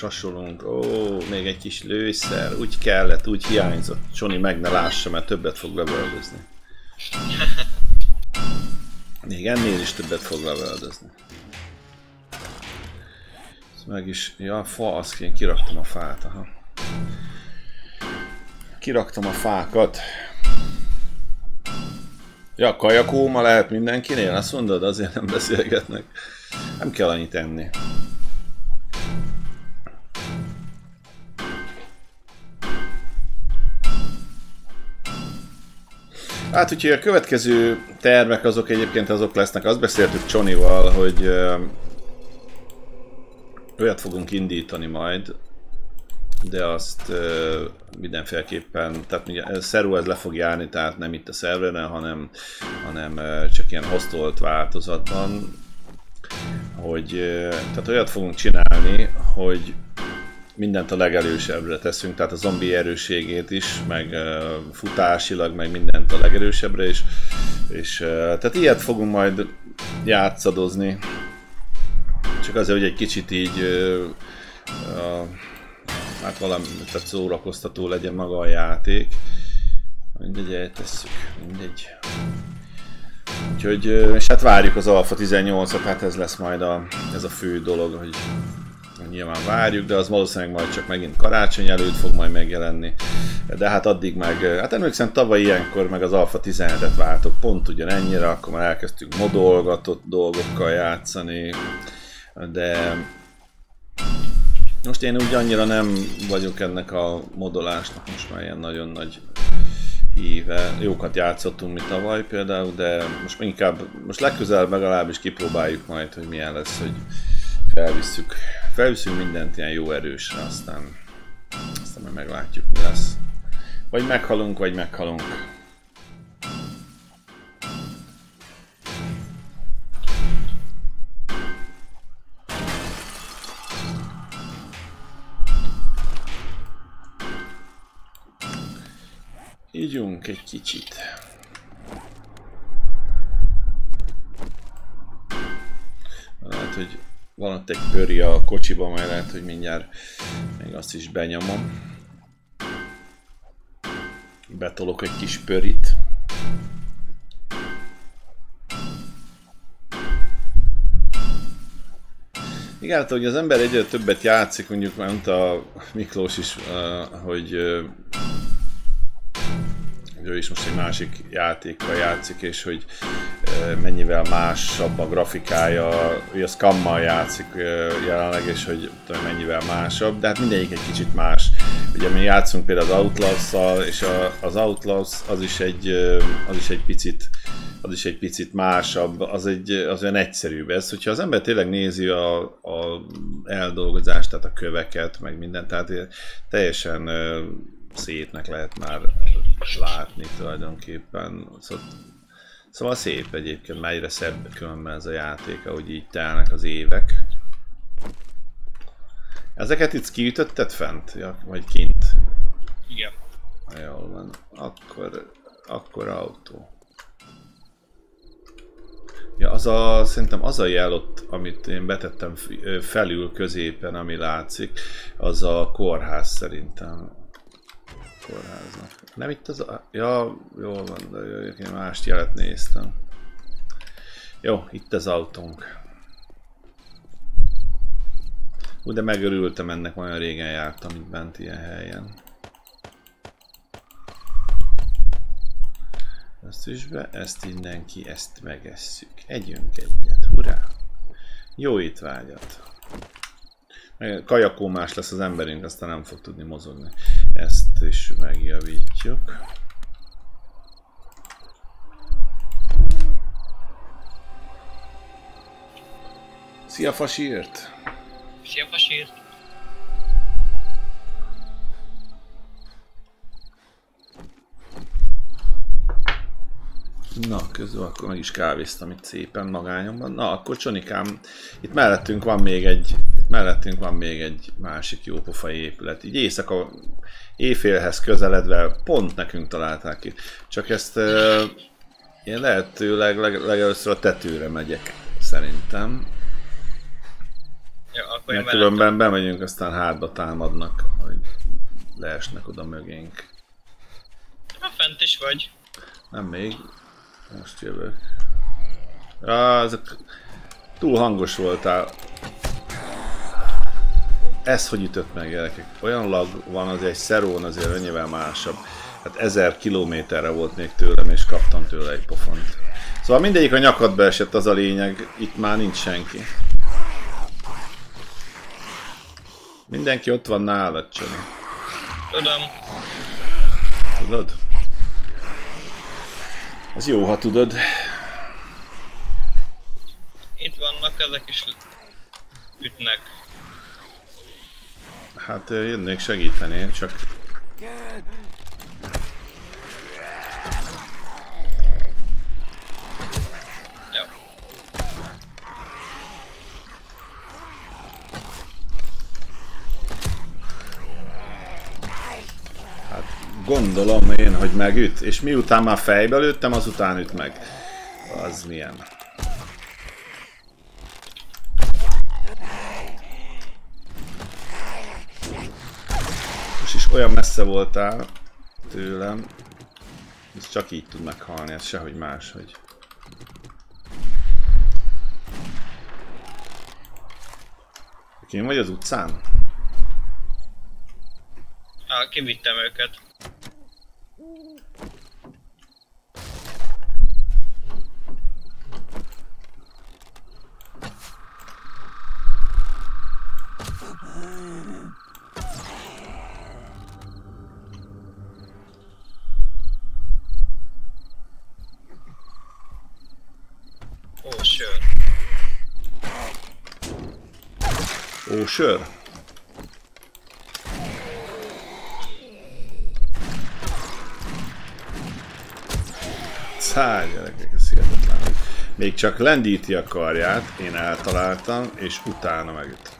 Belesasolunk. Ó, még egy kis lőszer. Úgy kellett, úgy hiányzott. Csoni meg ne lássa, mert többet fog lövöldözni. Még ennél is többet fog lövöldözni. Ez meg is... Ja, fa, azt én kiraktam a fát, aha. Kiraktam a fákat. Ja, kajakóma lehet mindenkinél? Azt mondod, azért nem beszélgetnek. Nem kell annyit enni. Hát úgyhogy a következő tervek azok egyébként azok lesznek, azt beszéltük Csonival, hogy ö, olyat fogunk indítani majd, de azt ö, mindenféleképpen, tehát ugye Szeru ez le fog járni, tehát nem itt a szerveren, hanem, hanem ö, csak ilyen hostolt változatban, hogy ö, tehát olyat fogunk csinálni, hogy mindent a legerősebbre teszünk, tehát a zombi erőségét is, meg uh, futásilag, meg mindent a legerősebbre is, és uh, tehát ilyet fogunk majd játszadozni, csak azért, hogy egy kicsit így uh, uh, hát valami, tehát szórakoztató legyen maga a játék. Mindegy, eltesszük, mindegy. Úgyhogy, és hát várjuk az Alpha 18-at, hát ez lesz majd a, ez a fő dolog, hogy nyilván várjuk, de az valószínűleg majd csak megint karácsony előtt fog majd megjelenni. De hát addig meg, hát emlékszem tavaly ilyenkor meg az Alpha 17-et váltok, pont ugyanennyire, akkor már elkezdtünk modolgatott dolgokkal játszani, de most én úgy annyira nem vagyok ennek a modolásnak most már ilyen nagyon nagy híve. Jókat játszottunk mi tavaly például, de most inkább, most legközelebb legalábbis kipróbáljuk majd, hogy milyen lesz, hogy felvisszük, felvisszük mindent ilyen jó erősre, aztán, aztán majd meglátjuk mi lesz. Vagy meghalunk, vagy meghalunk. Ígyunk egy kicsit. Lehet, hogy van ott egy pöri a kocsiba, majd lehet, hogy mindjárt még azt is benyomom. Betolok egy kis pörit. Igen, hát, hogy az ember egyre többet játszik, mondjuk mondta Miklós is, hogy ő is most egy másik játékkal játszik, és hogy mennyivel másabb a grafikája, hogy a scammal játszik jelenleg, és hogy mennyivel másabb, de hát mindegyik egy kicsit más. Ugye mi játszunk például az Outlaws-szal, és az Outlaws az is egy, az is egy picit az is egy picit másabb, az, egy, az olyan egyszerűbb. Ez, hogyha az ember tényleg nézi a, a eldolgozást, tehát a köveket, meg mindent, tehát teljesen szépnek lehet már látni tulajdonképpen. Szóval, szóval szép egyébként, mert egyre szebb különben ez a játék, ahogy így telnek az évek. Ezeket itt kiütötted fent? Ja, vagy kint? Igen. Jól van. Akkor, akkor autó. Ja, az a, szerintem az a jel ott, amit én betettem felül középen, ami látszik, az a kórház szerintem kórháznak. Nem itt az a... Ja, jól van, de én mást jelet néztem. Jó, itt az autónk. Úgy, de megörültem ennek, olyan régen jártam itt bent ilyen helyen. Ezt is be, ezt innen ki, ezt megesszük. Együnk egyet, hurrá! Jó étvágyat! Kajakómás lesz az emberünk, aztán nem fog tudni mozogni. Ezt is megjavítjuk. Szia Fasírt! Szia Fasírt! Na, közül akkor meg is kávéztam itt szépen magányomban. Na, akkor Csonikám, itt mellettünk van még egy, mellettünk van még egy másik jó pofai épület. Így éjszaka éjfélhez közeledve pont nekünk találták ki. Csak ezt uh, én lehetőleg leg, legelőször a tetőre megyek, szerintem. Ja, akkor Mert különben bemegyünk, aztán hátba támadnak, hogy leesnek oda mögénk. Ha fent is vagy. Nem még, most jövök. Ah, ezek... Túl hangos voltál. Ez hogy ütött meg gyerekek? Olyan lag van, az egy szerón azért annyivel másabb. Hát ezer kilométerre volt még tőlem, és kaptam tőle egy pofont. Szóval mindegyik a nyakadba esett, az a lényeg. Itt már nincs senki. Mindenki ott van nálad, Csani. Tudom. Tudod? Ez jó, ha tudod. Itt vannak, ezek is ütnek. Hát jönnék segíteni, csak... Hát gondolom én, hogy megüt, és miután már fejbe lőttem, azután üt meg. Az milyen. Olyan messze voltál tőlem, ez csak így tud meghalni, ez sehogy máshogy. Én vagy az utcán? Ah, kivittem őket. sör. Ó, sör. Száll gyerekek, ez hihetetlen. Még csak lendíti a karját, én eltaláltam, és utána megüt.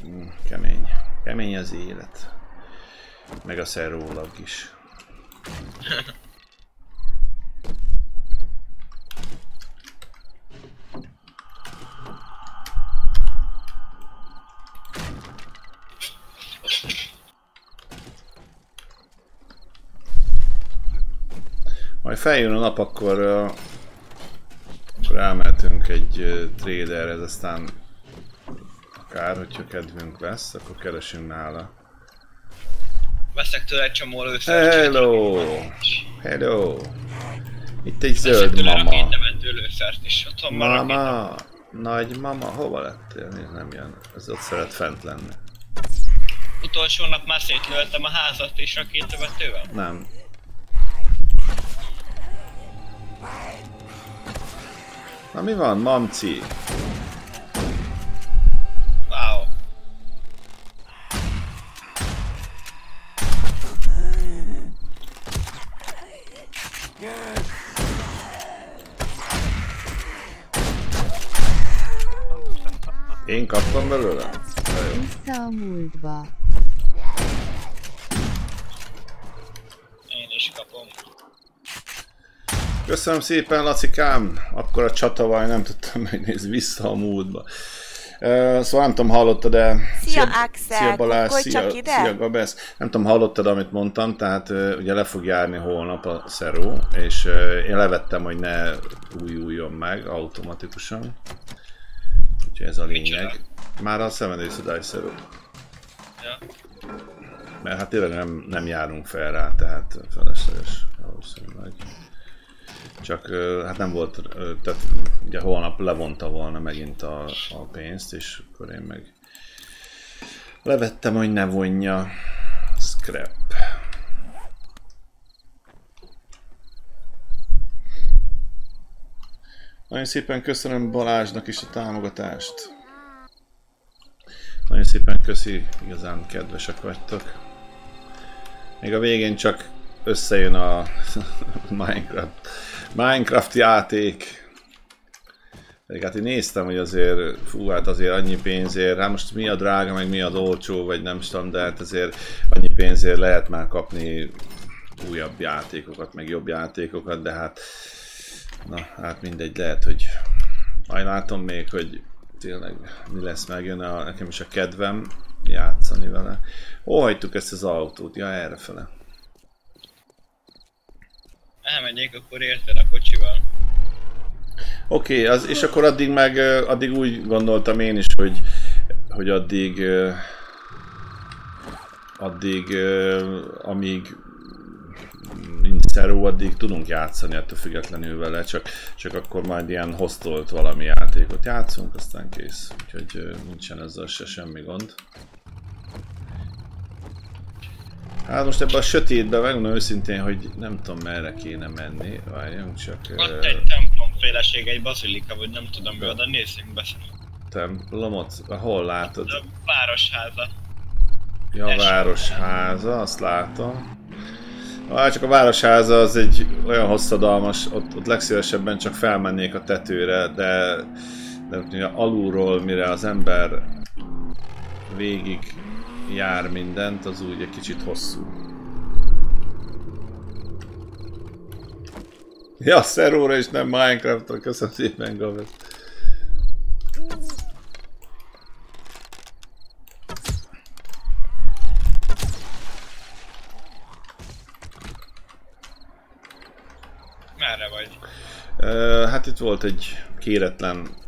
Hm, kemény. Kemény az élet. Meg a szerólag is. Majd feljön a nap, akkor, uh, akkor elmehetünk egy uh, traderhez, aztán akár, hogyha kedvünk lesz, akkor keresünk nála. Veszek tőle egy csomó lőszert. Hello! Hello! Itt egy zöld mama. lőszert is. Otthon van. Mama! Nagy mama, hova lettél? Nézd, Nem jön. Ez ott szeret fent lenni. Utolsó nap már szétlőttem a házat és rakétavetővel. Nem. Na mi van, mamci? Én kaptam belőle? Vissza a múltba. Én is kapom. Köszönöm szépen, Lacikám! Akkor a csatavaj nem tudtam megnézni vissza a múltba. Szóval nem tudom, hallottad de Szia, Axel! Szia Balázs, szia, csak ide! szia Gabesz. Nem tudom, hallottad, amit mondtam, tehát ugye le fog járni holnap a Zero, és én levettem, hogy ne újuljon meg automatikusan. Úgyhogy ez a lényeg. Már a Seven Days to Die Zero. Ja. Mert hát tényleg nem, nem járunk fel rá, tehát felesleges valószínűleg. Csak hát nem volt, tehát ugye holnap levonta volna megint a, a pénzt, és akkor én meg levettem, hogy ne vonja. Scrap. Nagyon szépen köszönöm Balázsnak is a támogatást. Nagyon szépen köszi, igazán kedvesek vagytok. Még a végén csak összejön a Minecraft, Minecraft játék. Pedig hát én néztem, hogy azért, fú, hát azért annyi pénzért, hát most mi a drága, meg mi az olcsó, vagy nem tudom, de hát azért annyi pénzért lehet már kapni újabb játékokat, meg jobb játékokat, de hát, na, hát mindegy, lehet, hogy majd látom még, hogy tényleg mi lesz, megjön a, nekem is a kedvem játszani vele. Hol hagytuk ezt az autót? Ja, errefele. Elmenjék akkor érted a kocsival. Oké, okay, az, és akkor addig meg, addig úgy gondoltam én is, hogy, hogy addig, addig, amíg nincs Zero, addig tudunk játszani ettől függetlenül vele, csak, csak akkor majd ilyen hostolt valami játékot játszunk, aztán kész. Úgyhogy nincsen ezzel se semmi gond. Hát most ebben a sötétben megmondom őszintén, hogy nem tudom merre kéne menni, várjunk csak... Ott egy templom féleség, egy bazilika, vagy nem tudom mi oda, nézzünk be. templomot, hol látod? A városháza. Ja, a városháza, azt látom. Ah, csak a városháza az egy olyan hosszadalmas, ott, ott legszívesebben csak felmennék a tetőre, de, de alulról, mire az ember végig jár mindent, az úgy egy kicsit hosszú. Ja, Szeróra és nem Minecraftra, köszönöm szépen, Gavet. Merre vagy? Ö, hát itt volt egy kéretlen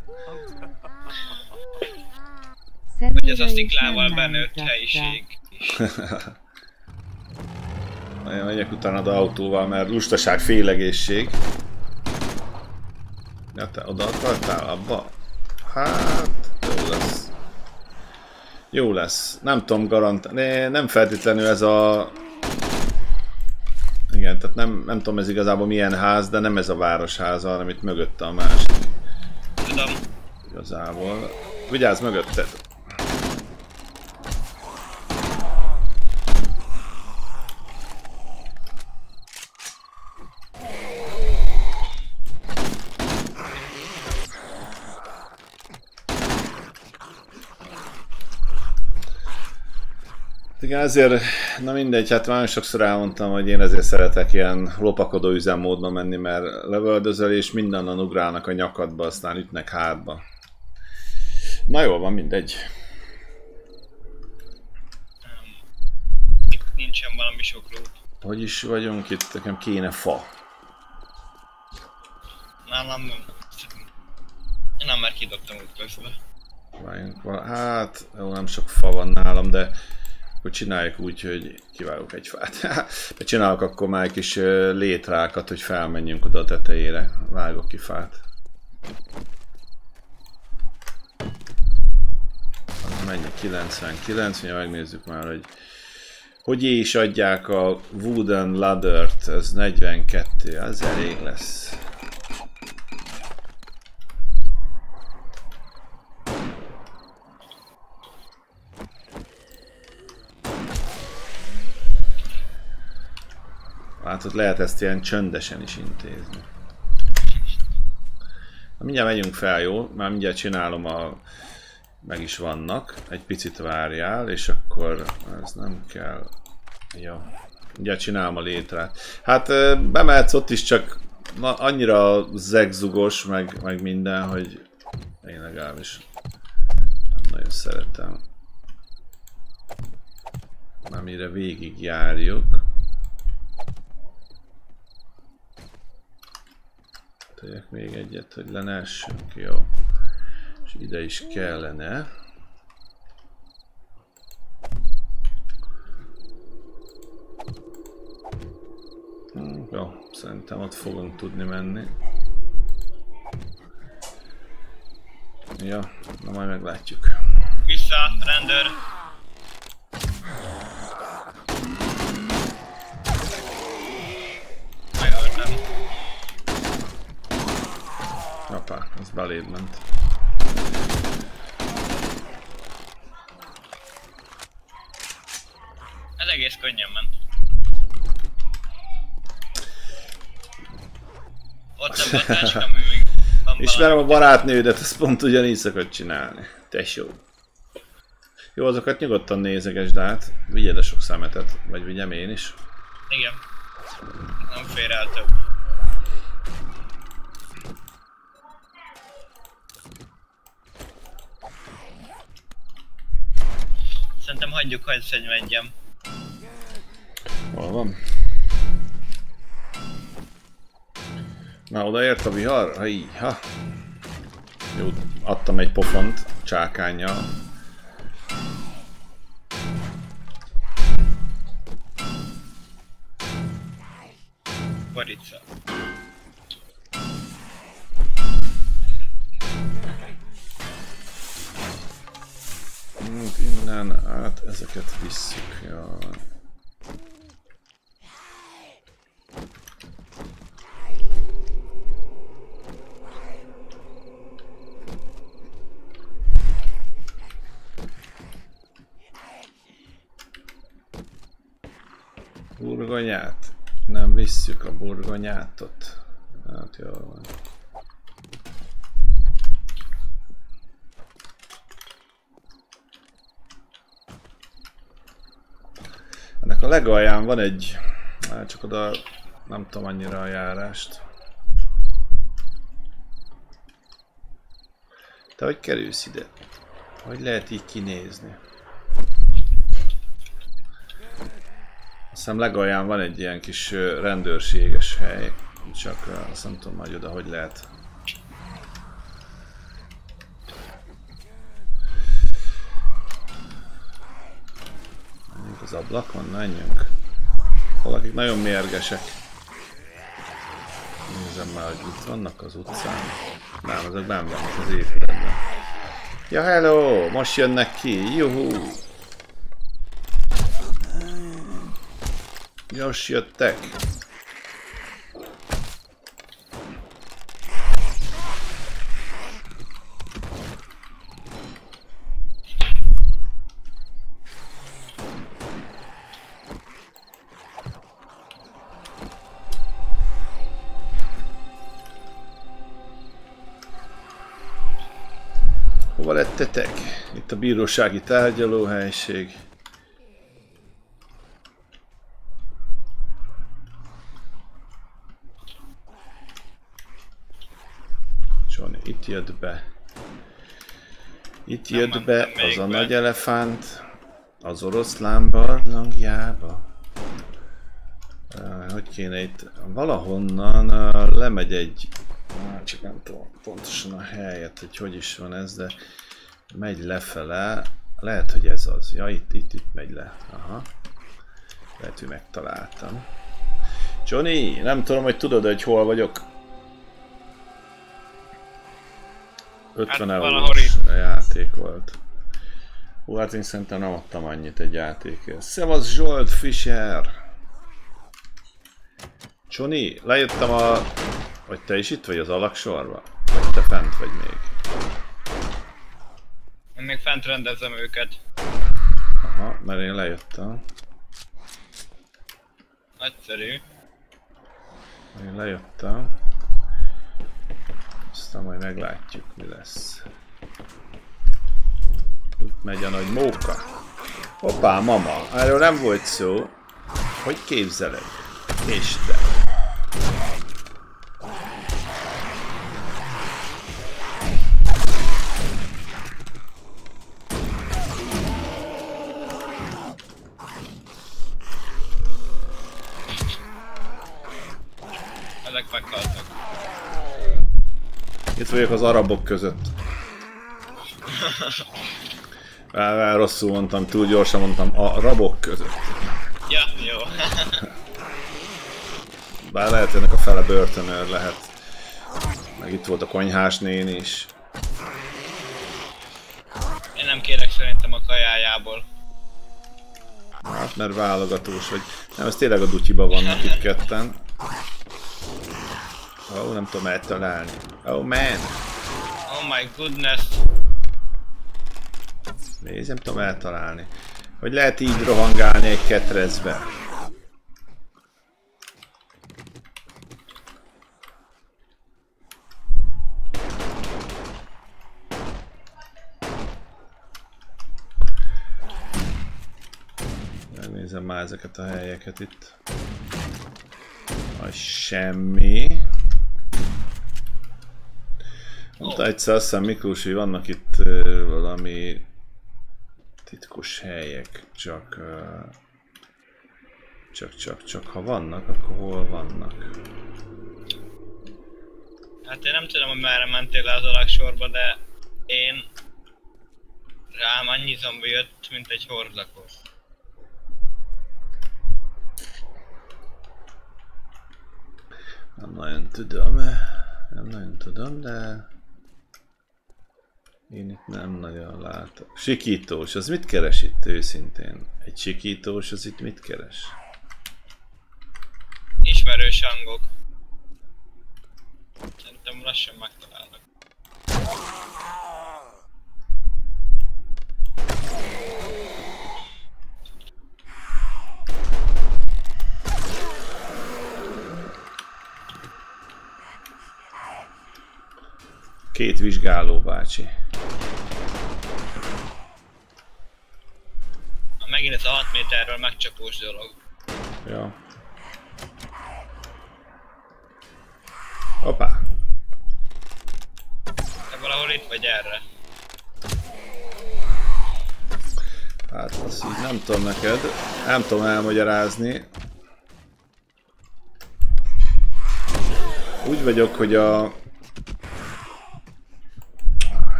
Hogy ez a sziklával benőtt helyiség is. Én megyek utána az autóval, mert lustaság, félegészség. Ja, te oda akartál abba? Hát, jó lesz. Jó lesz. Nem tudom garantálni. Nem feltétlenül ez a... Igen, Igen, tehát nem, nem tudom ez igazából milyen ház, de nem ez a városháza, hanem itt mögötte a másik Tudom. igazából. Vigyázz mögötted! Igen, ezért, na mindegy, hát már sokszor elmondtam, hogy én ezért szeretek ilyen lopakodó üzemmódba menni, mert lövöldözöl és mindennan ugrálnak a nyakadba, aztán ütnek hátba. Na jó, van, mindegy. Itt nincsen valami sok lót. Hogy is vagyunk itt, nekem kéne fa. Nálam nem. Én nem, mert kidobtam úgy közben. Várjunk, hát, jó, nem sok fa van nálam, de akkor csináljuk úgy, hogy kivágok egy fát. De csinálok akkor már egy kis létrákat, hogy felmenjünk oda a tetejére. Vágok ki fát. Az Mennyi? 99, ugye megnézzük már, hogy hogy is adják a Wooden Ladder-t, ez 42, az elég lesz. Látod, lehet ezt ilyen csöndesen is intézni. Na, mindjárt megyünk fel, jó? Már mindjárt csinálom a... Meg is vannak. Egy picit várjál, és akkor ez nem kell. Jó. Mindjárt csinálom a létrát. Hát bemehetsz ott is, csak na, annyira zegzugos, meg, meg minden, hogy én legalábbis nem nagyon szeretem. Amire végig járjuk. Tegyek még egyet, hogy le ne essünk, jó. És ide is kellene. Hm, Jó, szerintem ott fogunk tudni menni. Ja, na majd meglátjuk. Vissza, rendőr. Megöltem. Apá, az beléd ment. Ez egész könnyen ment. Ott a még van Ismerem a barátnődet, ezt pont ugyanígy szokott csinálni. Tesó. Jó, azokat nyugodtan nézegesd át. Vigyed a sok szemetet, vagy vigyem én is. Igen. Nem fér el több. Szerintem hagyjuk, hogy szenvedjem. Hol van? Na, odaért a vihar? Ha így, ha. Jó, adtam egy pofont csákányjal. Barica. Innen át ezeket visszük. Ja. Burgonyát? Nem visszük a burgonyátot. Hát jó van. Legalján van egy... Hát csak oda nem tudom annyira a járást. Te hogy kerülsz ide? Hogy lehet így kinézni? Azt hiszem legalján van egy ilyen kis rendőrséges hely. Csak azt nem tudom, hogy oda hogy lehet. Ablakon, menjünk. Valakik nagyon mérgesek. Nézem már, hogy itt vannak az utcán. Nem, azok benn vannak az épületben. Ja, hello! Most jönnek ki, juhú! Most jöttek. Bírósági tárgyalóhelység. Johnny itt jött be. Itt Nem jött be mentem még az a be. nagy elefánt az oroszlán barlangjába. Hogy kéne itt? Valahonnan lemegy egy... Á, Csak nem tudom pontosan a helyet, hogy hogy is van ez, de megy lefele. Lehet, hogy ez az. Ja, itt, itt, itt megy le. Aha. Lehet, hogy megtaláltam. Johnny, nem tudom, hogy tudod, hogy hol vagyok. 50 Hát eurós játék volt. Hú, hát én szerintem nem adtam annyit egy játékért. Szevasz Zsolt Fischer! Johnny, lejöttem a... Vagy te is itt vagy az alaksorba? Vagy te fent vagy még? Én még fent rendezem őket. Aha, mert én lejöttem. Nagyszerű. Én lejöttem. Aztán majd meglátjuk, mi lesz. Itt megy a nagy móka. Hoppá, mama, erről nem volt szó. Hogy képzeled? És te. Vagyok az arabok között. Á, rosszul mondtam, túl gyorsan mondtam, a rabok között. Ja, jó. Bár lehet, hogy ennek a fele börtönőr lehet. Meg itt volt a konyhás néni is. Én nem kérek szerintem a kajájából. Hát mert válogatós vagy. Nem, ez tényleg a dutyiba vannak itt ketten. Oh, nem tudom eltalálni. Oh man! Oh my goodness. Nézd, nem tudom eltalálni. Hogy lehet így rohangálni egy ketrecbe? Megnézem már ezeket a helyeket itt. A semmi. Egyszer azt hiszem Miklós, hogy vannak itt valami titkos helyek, csak, csak, csak, csak ha vannak, akkor hol vannak? Hát én nem tudom, hogy merre mentél le az alaksorba, de én rám annyi zombi jött, mint egy hordlakos. Nem nagyon tudom, nem nagyon tudom, de én itt nem nagyon látok. Sikítós, az mit keres itt őszintén? Egy sikítós, az itt mit keres? Ismerős hangok. Szerintem lassan megtalálnak. Két vizsgáló bácsi. Na, megint ez a 6 méterről megcsapós dolog. Ja. Hoppá. Te valahol itt vagy erre. Hát azt így nem tudom neked, nem tudom elmagyarázni. Úgy vagyok, hogy a...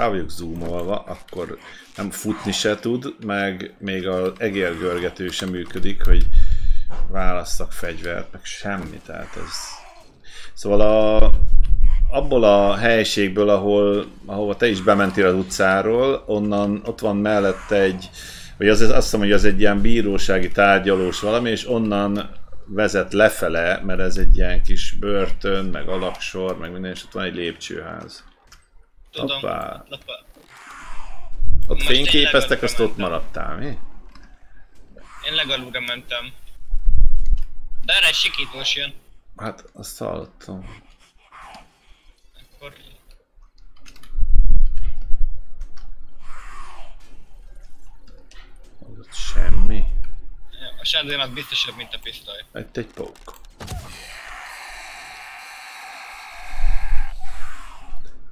Rá vagyok zoomolva, akkor nem futni se tud, meg még az egérgörgető sem működik, hogy válasszak fegyvert, meg semmi, tehát ez... Szóval a, abból a helyiségből, ahol, ahova te is bementél az utcáról, onnan ott van mellette egy, vagy az, azt hiszem, hogy az egy ilyen bírósági tárgyalós valami, és onnan vezet lefele, mert ez egy ilyen kis börtön, meg alaksor, meg minden, és ott van egy lépcsőház. Tudom. Hoppá. Ott Most fényképeztek, azt ott maradtál, mi? Én legalúra mentem. De erre egy sikítós jön. Hát, azt hallottam. Akkor... Az ott semmi. A sándornak biztosabb, mint a pisztoly. Egy egy pók.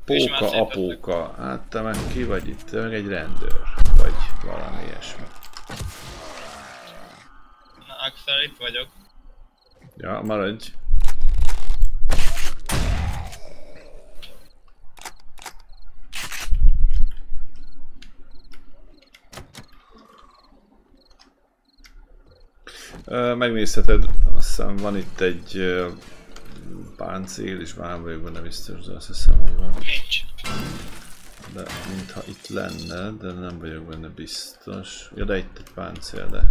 Póka, apóka. Hát te meg ki vagy itt? Te meg egy rendőr. Vagy valami ilyesmi. Na, Axel, itt vagyok. Ja, maradj. Megnézheted, azt hiszem van itt egy páncél is, már vagyok benne biztos, de azt hiszem, hogy van. Nincs. De mintha itt lenne, de nem vagyok benne biztos. Ja, de itt egy páncél, de...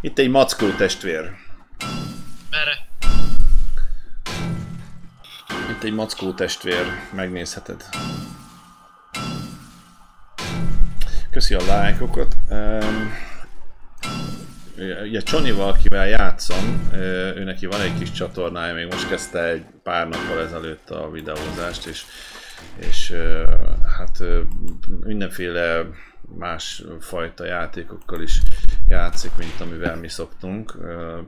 Itt egy mackó testvér. Merre? Itt egy mackó testvér, megnézheted. Köszi a lájkokat. Um, ugye Csonival, akivel játszom, ő neki van egy kis csatornája, még most kezdte egy pár nappal ezelőtt a videózást, és, és hát mindenféle más fajta játékokkal is játszik, mint amivel mi szoktunk.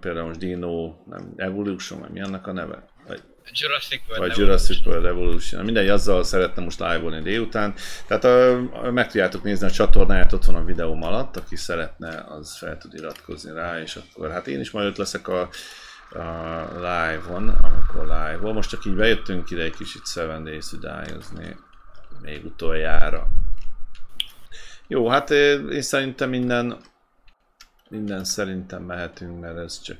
Például most Dino nem, Evolution, vagy mi annak a neve? Jurassic World. vagy nem Jurassic World Evolution. Mindegy, azzal szerettem most live-olni délután. Tehát a, a, meg tudjátok nézni a csatornáját, ott van a videóm alatt, aki szeretne, az fel tud iratkozni rá, és akkor hát én is majd ott leszek a, a live-on, amikor live-on. Most csak így bejöttünk ide egy kicsit Seven Days to Die-ozni, még utoljára. Jó, hát én szerintem minden, minden szerintem mehetünk, mert ez csak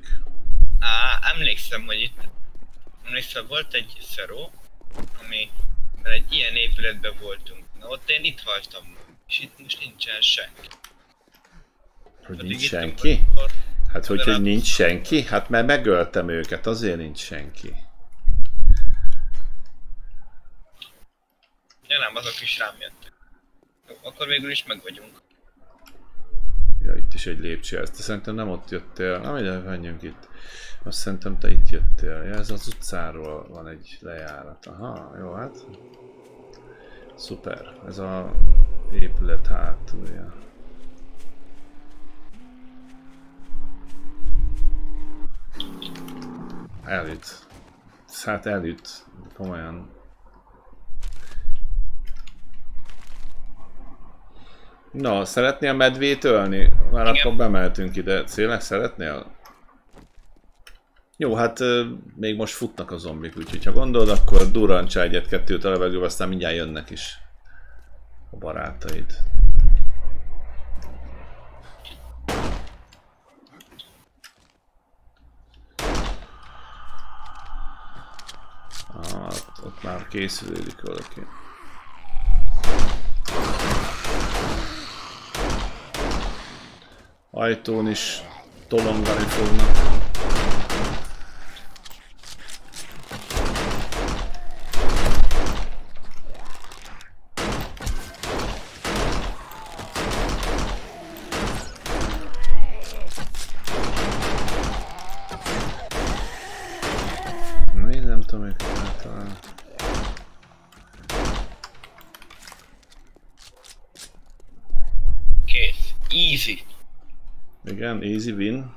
Á, emlékszem, hogy itt... Emlékszem, volt egy szeró, ami... Egy ilyen épületben voltunk. Na ott én itt haltam. És itt most nincsen senki. hogy Pedig nincs senki. akkor- Hát hogy, hogy nincs senki? Hát mert megöltem őket, azért nincs senki. Ja nem, azok is rám jöttek. Jó, akkor végül is meg vagyunk. Ja, itt is egy lépcső, ezt szerintem nem ott jöttél. Na, ide menjünk itt. Azt szerintem te itt jöttél. Ja, ez az utcáról van egy lejárat. Aha, jó, hát. Szuper. Ez a épület hátulja. Elüt. Hát elüt. Komolyan. Na, szeretnél medvét ölni? Már Igen. akkor bemeltünk ide. Célnek szeretnél? Jó, hát még most futnak a zombik, úgyhogy ha gondolod, akkor durrancsá egyet-kettőt a levegőbe, aztán mindjárt jönnek is a barátaid. Ah, ott, ott már készülődik valaki. Ajtón is tolongani fognak. Na én nem tudom, hogy talán. Kész. Easy. Igen, easy win.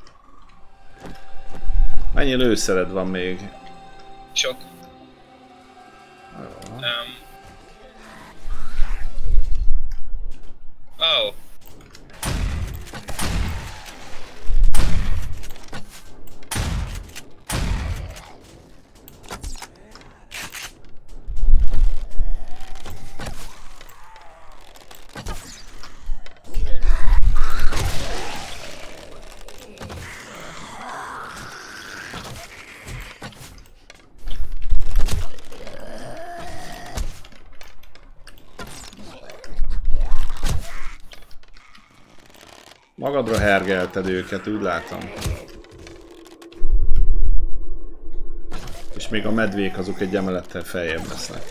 Mennyi lőszered van még? Sok. Jó. Um. Oh. Magadra hergelted őket, úgy látom. És még a medvék azok egy emelettel feljebb lesznek.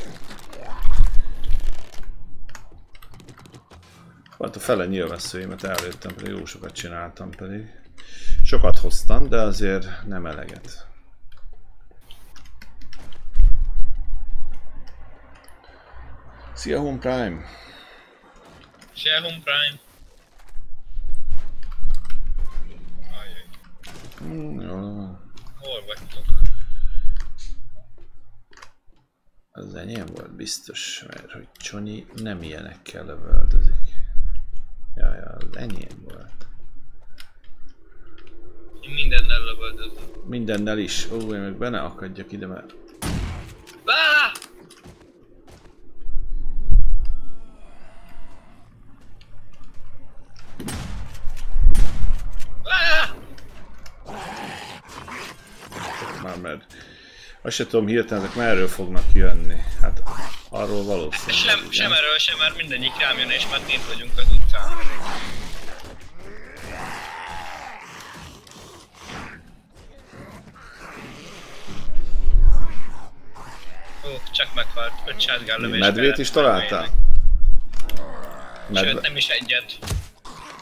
Hát a fele nyilvesszőimet előttem, pedig jó sokat csináltam pedig. Sokat hoztam, de azért nem eleget. Szia Home Prime! Share Home Prime. Mm, Jó, Hol vagytok? az enyém volt biztos, mert hogy Csonyi nem ilyenekkel lövöldözik. Ja, ja, az enyém volt. Én mindennel lövöldözöm. Mindennel is. Ó, én meg benne akadjak ide, mert Ah! Ah! már mert azt se tudom hirtelen, ezek merről fognak jönni. Hát arról valószínűleg. Sem, igen. sem erről, sem már mindegyik rám jön, és már kint vagyunk az utcán. Ó, csak meghalt. Öt sátgál lövés. Medvét is találtál? megölni. Sőt, Medve... nem is egyet.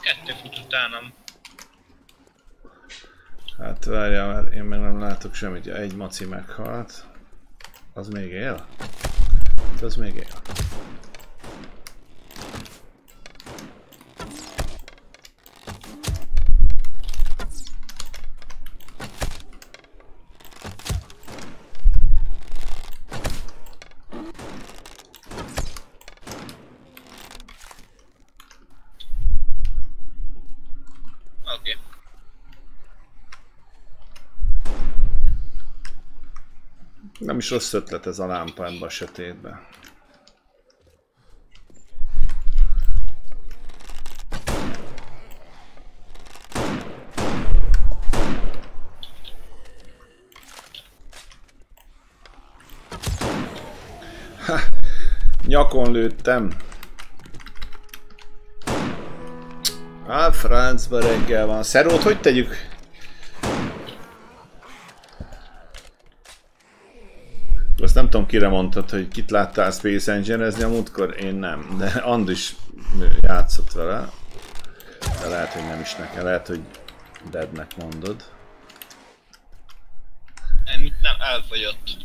Kettő fut utánam. Hát várjál, mert én meg nem látok semmit. Ja, Egy maci meghalt. Az még él? Hát Az még él. Oké. Okay. Nem is rossz ötlet ez a lámpa ebbe a sötétbe. Ha, nyakon lőttem. Á, francba reggel van. Szerót hogy tegyük? Azt nem tudom, kire mondtad, hogy kit láttál Space Engineerezni a múltkor, én nem, de Andris játszott vele. De lehet, hogy nem is nekem, lehet, hogy Deadnek mondod. Itt nem elfogyott.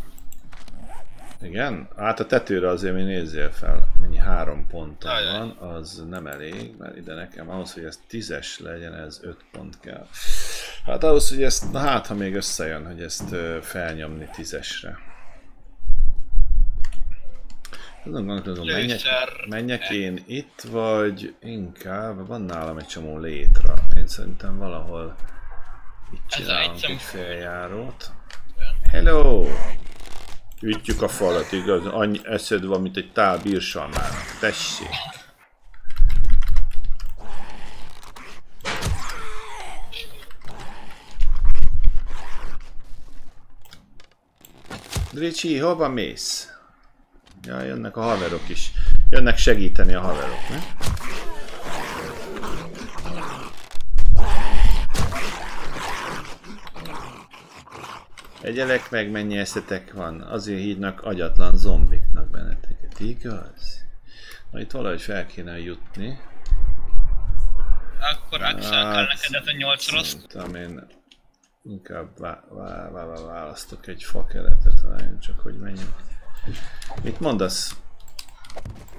Igen? Hát a tetőre azért mi nézzél fel, mennyi három ponton Ajaj. van, az nem elég, mert ide nekem ahhoz, hogy ez tízes legyen, ez öt pont kell. Hát ahhoz, hogy ezt, na hát ha még összejön, hogy ezt felnyomni tízesre. Azon gondolkozom, menjek, menjek én itt, vagy inkább, van nálam egy csomó létra. Én szerintem valahol itt csinálunk egy feljárót. Hello! Ütjük a falat, igaz? Annyi eszed van, mint egy tál bírsalmának. Tessék! Ricsi, hova mész? Ja, jönnek a haverok is. Jönnek segíteni a haverok, ne? Egyelek meg, mennyi eszetek van. Azért hívnak agyatlan zombiknak benneteket, igaz? Na itt valahogy fel kéne jutni. Akkor Axel kell neked a nyolcszoros. Szerintem én inkább vá- vá- vá- vá- választok egy fakeletet, várjon csak, hogy menjünk. Mit mondasz?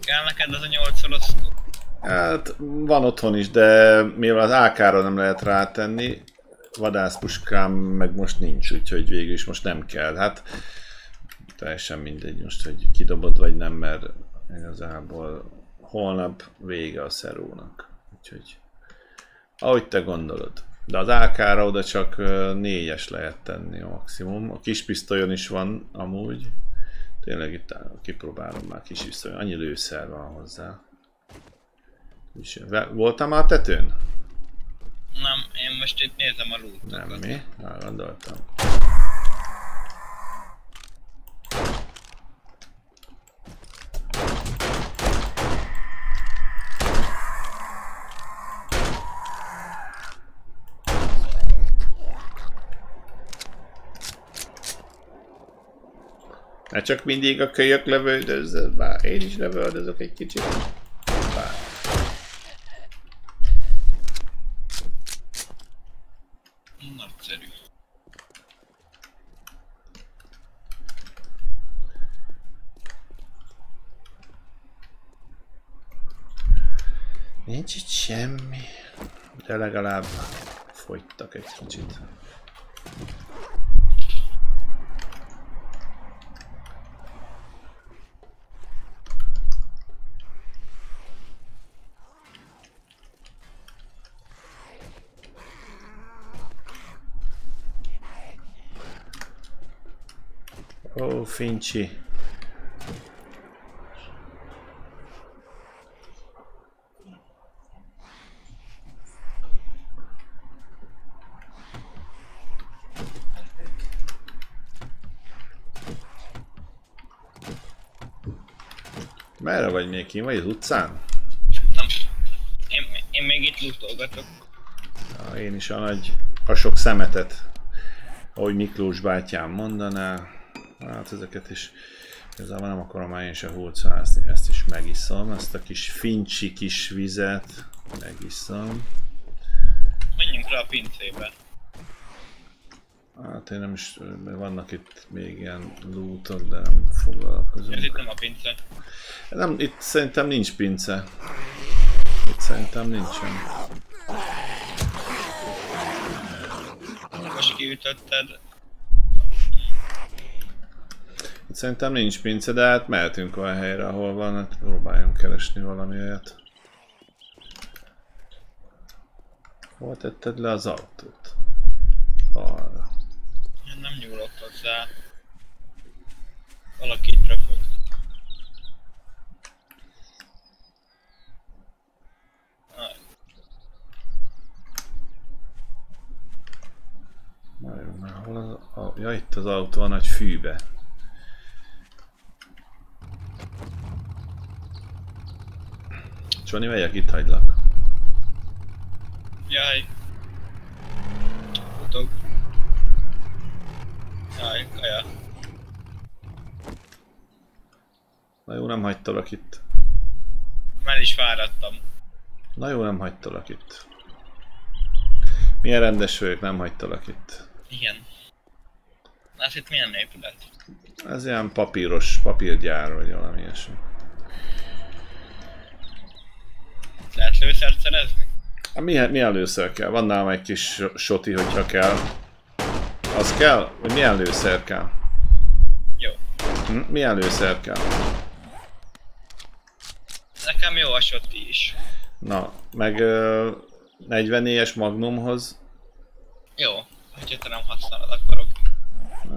Kell neked ez a nyolcszoros. Hát van otthon is, de mivel az AK-ra nem lehet rátenni, vadászpuskám meg most nincs, úgyhogy végül is most nem kell. Hát teljesen mindegy most, hogy kidobod vagy nem, mert igazából holnap vége a szerónak. Úgyhogy ahogy te gondolod. De az AK-ra oda csak négyes lehet tenni a maximum. A kis pisztolyon is van amúgy. Tényleg itt áll, kipróbálom már kis pisztolyon. Annyi lőszer van hozzá. És Voltál már a tetőn? Nem, én most itt nézem a lootokat. Nem, mi? Már gondoltam. Ne csak mindig a kölyök lövöldözzön, bár én is lövöldözök egy kicsit. Bár. Nagyszerű. Nincs itt semmi. De legalább fogytak egy kicsit. Ó, Fincsi. Merre vagy még ki? Vagy az utcán? Nem. Én, én még itt lootolgatok. Én is a nagy, a sok szemetet, ahogy Miklós bátyám mondaná, hát ezeket is igazából nem akarom már én se hulcázni, ezt is megiszom, ezt a kis fincsi kis vizet megiszom. Menjünk rá a pincébe. Hát én nem is, vannak itt még ilyen lootok, de nem foglalkozom. Ez itt nem a pince. Nem, itt szerintem nincs pince. Itt szerintem nincsen. Most kiütötted. Itt szerintem nincs pince, de hát mehetünk olyan helyre, ahol van, hát próbáljunk keresni valami olyat. Hol tetted le az autót? Arra. Én nem nyúlok hozzá. Valaki itt rakott. Ah, Várjunk már, hol az a... Ja, itt az autó a nagy fűbe. Csoni, megyek, itt hagylak. Jaj. Futok. Jaj, kaja. Na jó, nem hagytalak itt. Már is fáradtam. Na jó, nem hagytalak itt. Milyen rendes vagyok, nem hagytalak itt. Igen. Hát itt milyen épület? Ez ilyen papíros, papírgyár vagy valami ilyesmi. Lehet lőszert szerezni? Hát mi, mi előszer kell? Van nálam egy kis so- soti, hogyha kell. Az kell? Vagy milyen lőszer kell? Jó. Hm? Milyen lőszer kell? Nekem jó a soti is. Na, meg ö, 44-es Magnumhoz. Jó. Hogyha te nem használod, akkor oké.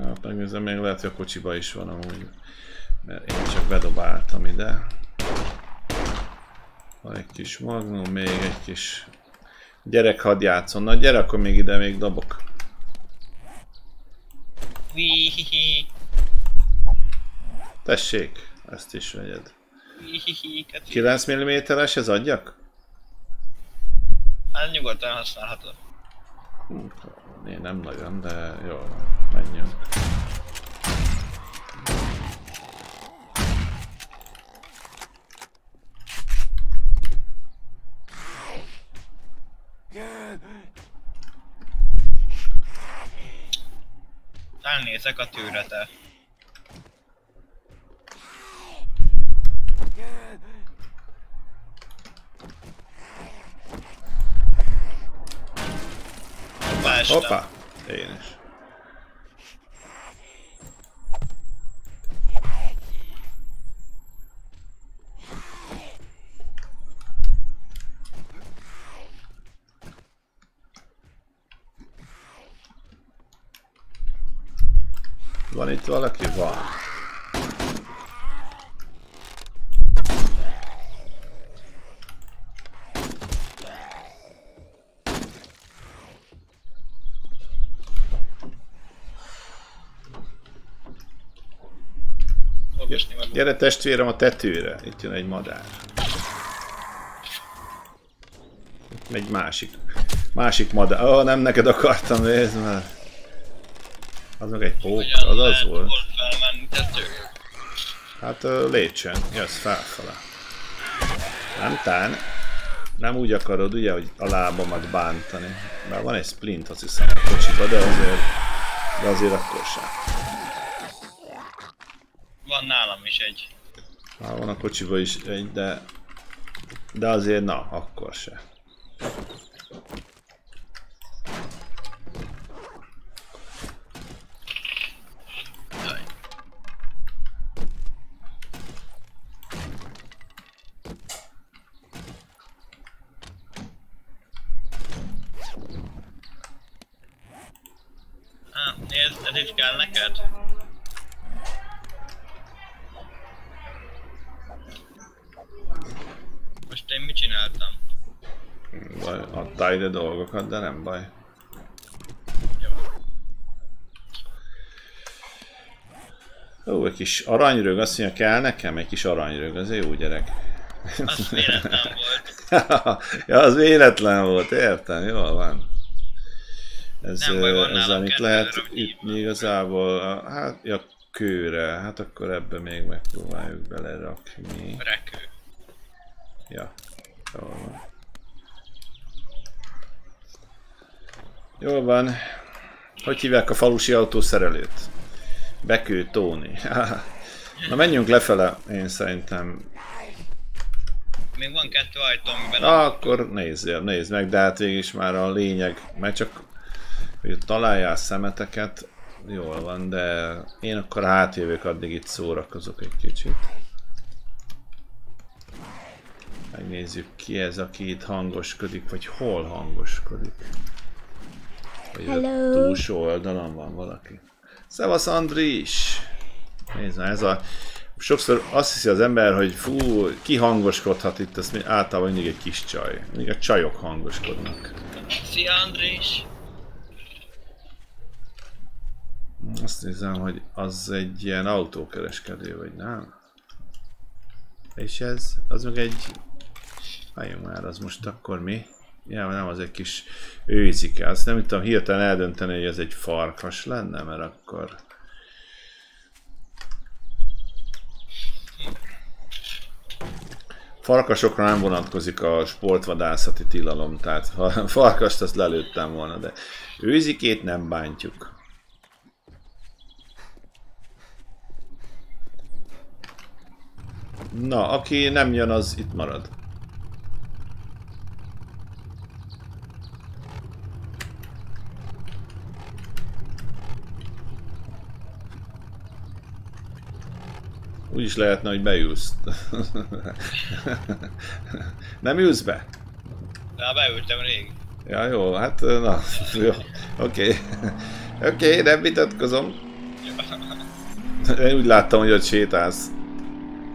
Hát megnézem, még lehet, hogy a kocsiba is van amúgy. Mert én csak bedobáltam ide. Van egy kis Magnum, még egy kis... Gyerek, hadd játszon. Na gyere, akkor még ide még dobok. Tessék, ezt is vegyed. Hihihi. keci. 9 mm-es ez adjak? Hát nyugodtan használhatod. Hm, Én nem nagyon, de jó, menjünk. Elnézek a tűrete. Hoppá, estem. Hoppá! Én is. Van itt valaki? Van. Gyere testvérem a tetőre, itt jön egy madár. Itt egy másik. Másik madár. Ó, oh, nem neked akartam nézni, mert... Az meg egy pók, az az volt. hol felmenni tető? Hát ö, lépcsőn, jössz felfele. Nem tán. Nem úgy akarod ugye, hogy a lábamat bántani. Bár van egy splint azt hiszem a kocsiba, de azért, de azért akkor sem. Van nálam is egy. Hát van a kocsiba is egy, de... De azért na, akkor se. Jaj. Ah, nézd, ez is kell neked? baj. Adtál dolgokat, de nem baj. Ó, egy kis aranyrög, azt mondja, kell nekem egy kis aranyrög, az jó gyerek. Az véletlen volt. ja, az véletlen volt, értem, jól van. Ez, Nem baj, van ez amit lehet nyilván. igazából, a- hát, ja, kőre, hát akkor ebbe még megpróbáljuk belerakni. Rekő. Ja, jól van. Jól van. Hogy hívják a falusi autószerelőt? Bekő Tóni. Na menjünk lefele, én szerintem. Még van kettő ajtó, amiben Na, akkor nézzél, nézd meg, de hát végig is már a lényeg, mert csak hogy találjál szemeteket, jól van, de én akkor átjövök, addig itt szórakozok egy kicsit. Megnézzük ki ez, aki itt hangoskodik, vagy hol hangoskodik. A Hello. túlsó oldalon van valaki. Szevasz Andris! Nézd már, ez a... Sokszor azt hiszi az ember, hogy fú, ki hangoskodhat itt, ez általában mindig egy kis csaj. Mindig a csajok hangoskodnak. Szia Andrés! Azt nézem, hogy az egy ilyen autókereskedő, vagy nem? És ez, az meg egy... Álljunk már, az most akkor mi? Ja, nem, az egy kis őcike. Azt nem tudom hirtelen eldönteni, hogy ez egy farkas lenne, mert akkor... Farkasokra nem vonatkozik a sportvadászati tilalom, tehát ha farkast azt lelőttem volna, de őzikét nem bántjuk. Na, aki nem jön, az itt marad. Úgy is lehetne, hogy beülsz. nem ülsz be? Na, beültem rég. Ja, jó, hát na, jó, oké. Oké, nem vitatkozom. Én úgy láttam, hogy ott sétálsz.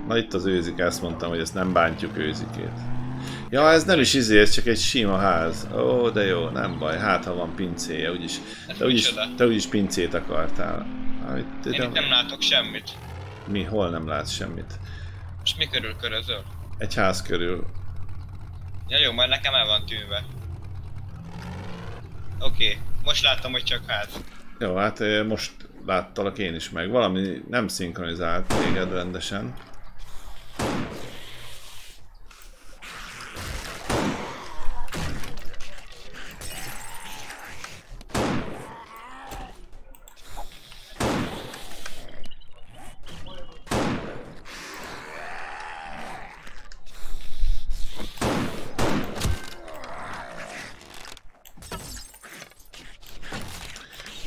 Na itt az őzik, ezt mondtam, hogy ezt nem bántjuk őzikét. Ja, ez nem is izé, ez csak egy sima ház. Ó, de jó, nem baj, hát ha van pincéje, úgyis. Te úgyis, te úgyis pincét akartál. Amit, Én de, itt nem látok semmit. Mi, hol nem látsz semmit? És mi körül körözöl? Egy ház körül. Ja jó, majd nekem el van tűnve. Oké, okay. most láttam, hogy csak ház. Jó, hát most láttalak én is meg. Valami nem szinkronizált téged rendesen.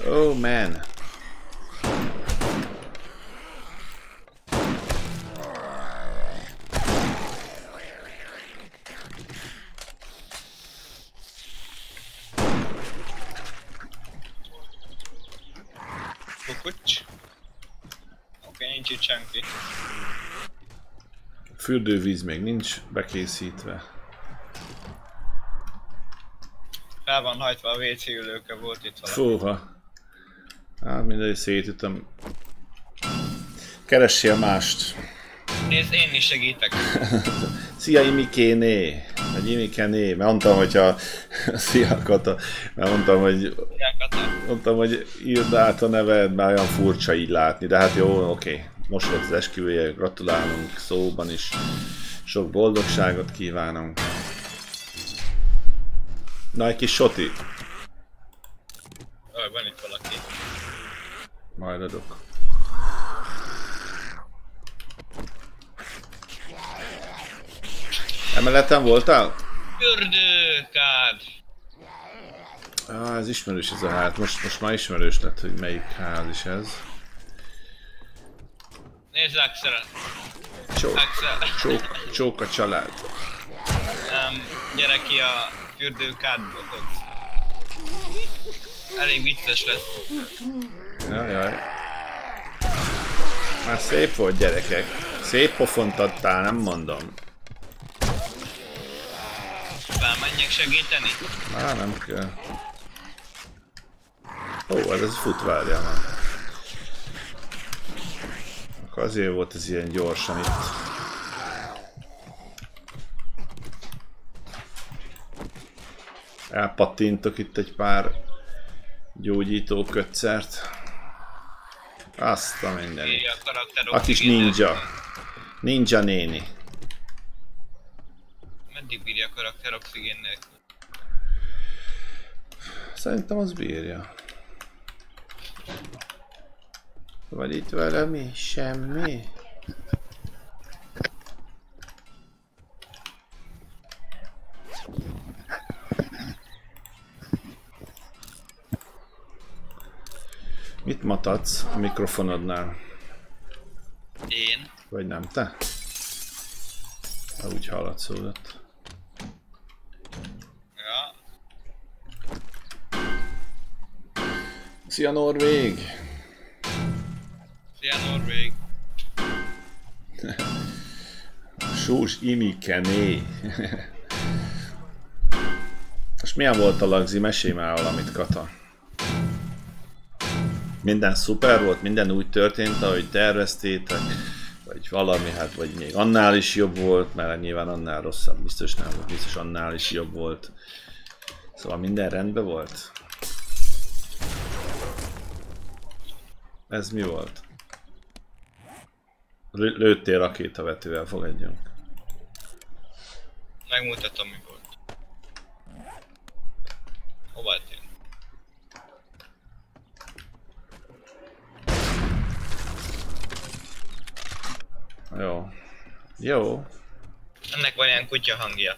Oh man. Kukucs. Oké, okay, nincs itt senki. Fürdővíz még nincs bekészítve. Fel van hajtva a WC ülőke, volt itt valami. Fúha. Hát mindegy, szétütöm. Keressél mást. Nézd, én is segítek. Szia Imikéné! Vagy Imikené, mert mondtam, hogyha... Szia Kata! Mert mondtam, hogy Szia, Kata. Mondtam, hogy írd át a neved, már olyan furcsa így látni, de hát jó, oké. Most volt az esküvője, gratulálunk szóban is. Sok boldogságot kívánunk. Na, egy kis soti. Ö, van itt valaki. Majd adok. Emeleten voltál? Fürdőkád! Ah, ez ismerős ez a ház. Most, most már ismerős lett, hogy melyik ház is ez. Nézd, Axel. Csók, Axel. csók, csók a család. Um, gyere ki a fürdőkádból. Elég vicces lesz. Jaj, jaj. Már szép volt gyerekek. Szép pofont adtál, nem mondom. Felmenj Menjek segíteni? Már nem kell. Ó, hát ez fut, várjál már. Akkor azért volt ez ilyen gyorsan itt. Elpattintok itt egy pár gyógyító kötszert. Azt a minden. Írja a kis ninja. Ninja néni. Meddig bírja a karakter oxigén nélkül? Szerintem az bírja. Vagy itt valami? Semmi? Mit matadsz a mikrofonodnál? Én? Vagy nem te? Ha úgy hallatszódott. Ja. Szia Norvég! Szia Norvég. Sós Imikené. És milyen volt a lagzi? Mesélj már valamit, Kata. Minden szuper volt, minden úgy történt, ahogy terveztétek, vagy valami, hát vagy még annál is jobb volt, mert nyilván annál rosszabb, biztos nem volt, biztos annál is jobb volt. Szóval minden rendben volt. Ez mi volt? Lő- Lőttél rakétavetővel, fogadjunk. Megmutatom mi volt. Hova tűnt? Jó. Jó. Ennek van ilyen kutya hangja.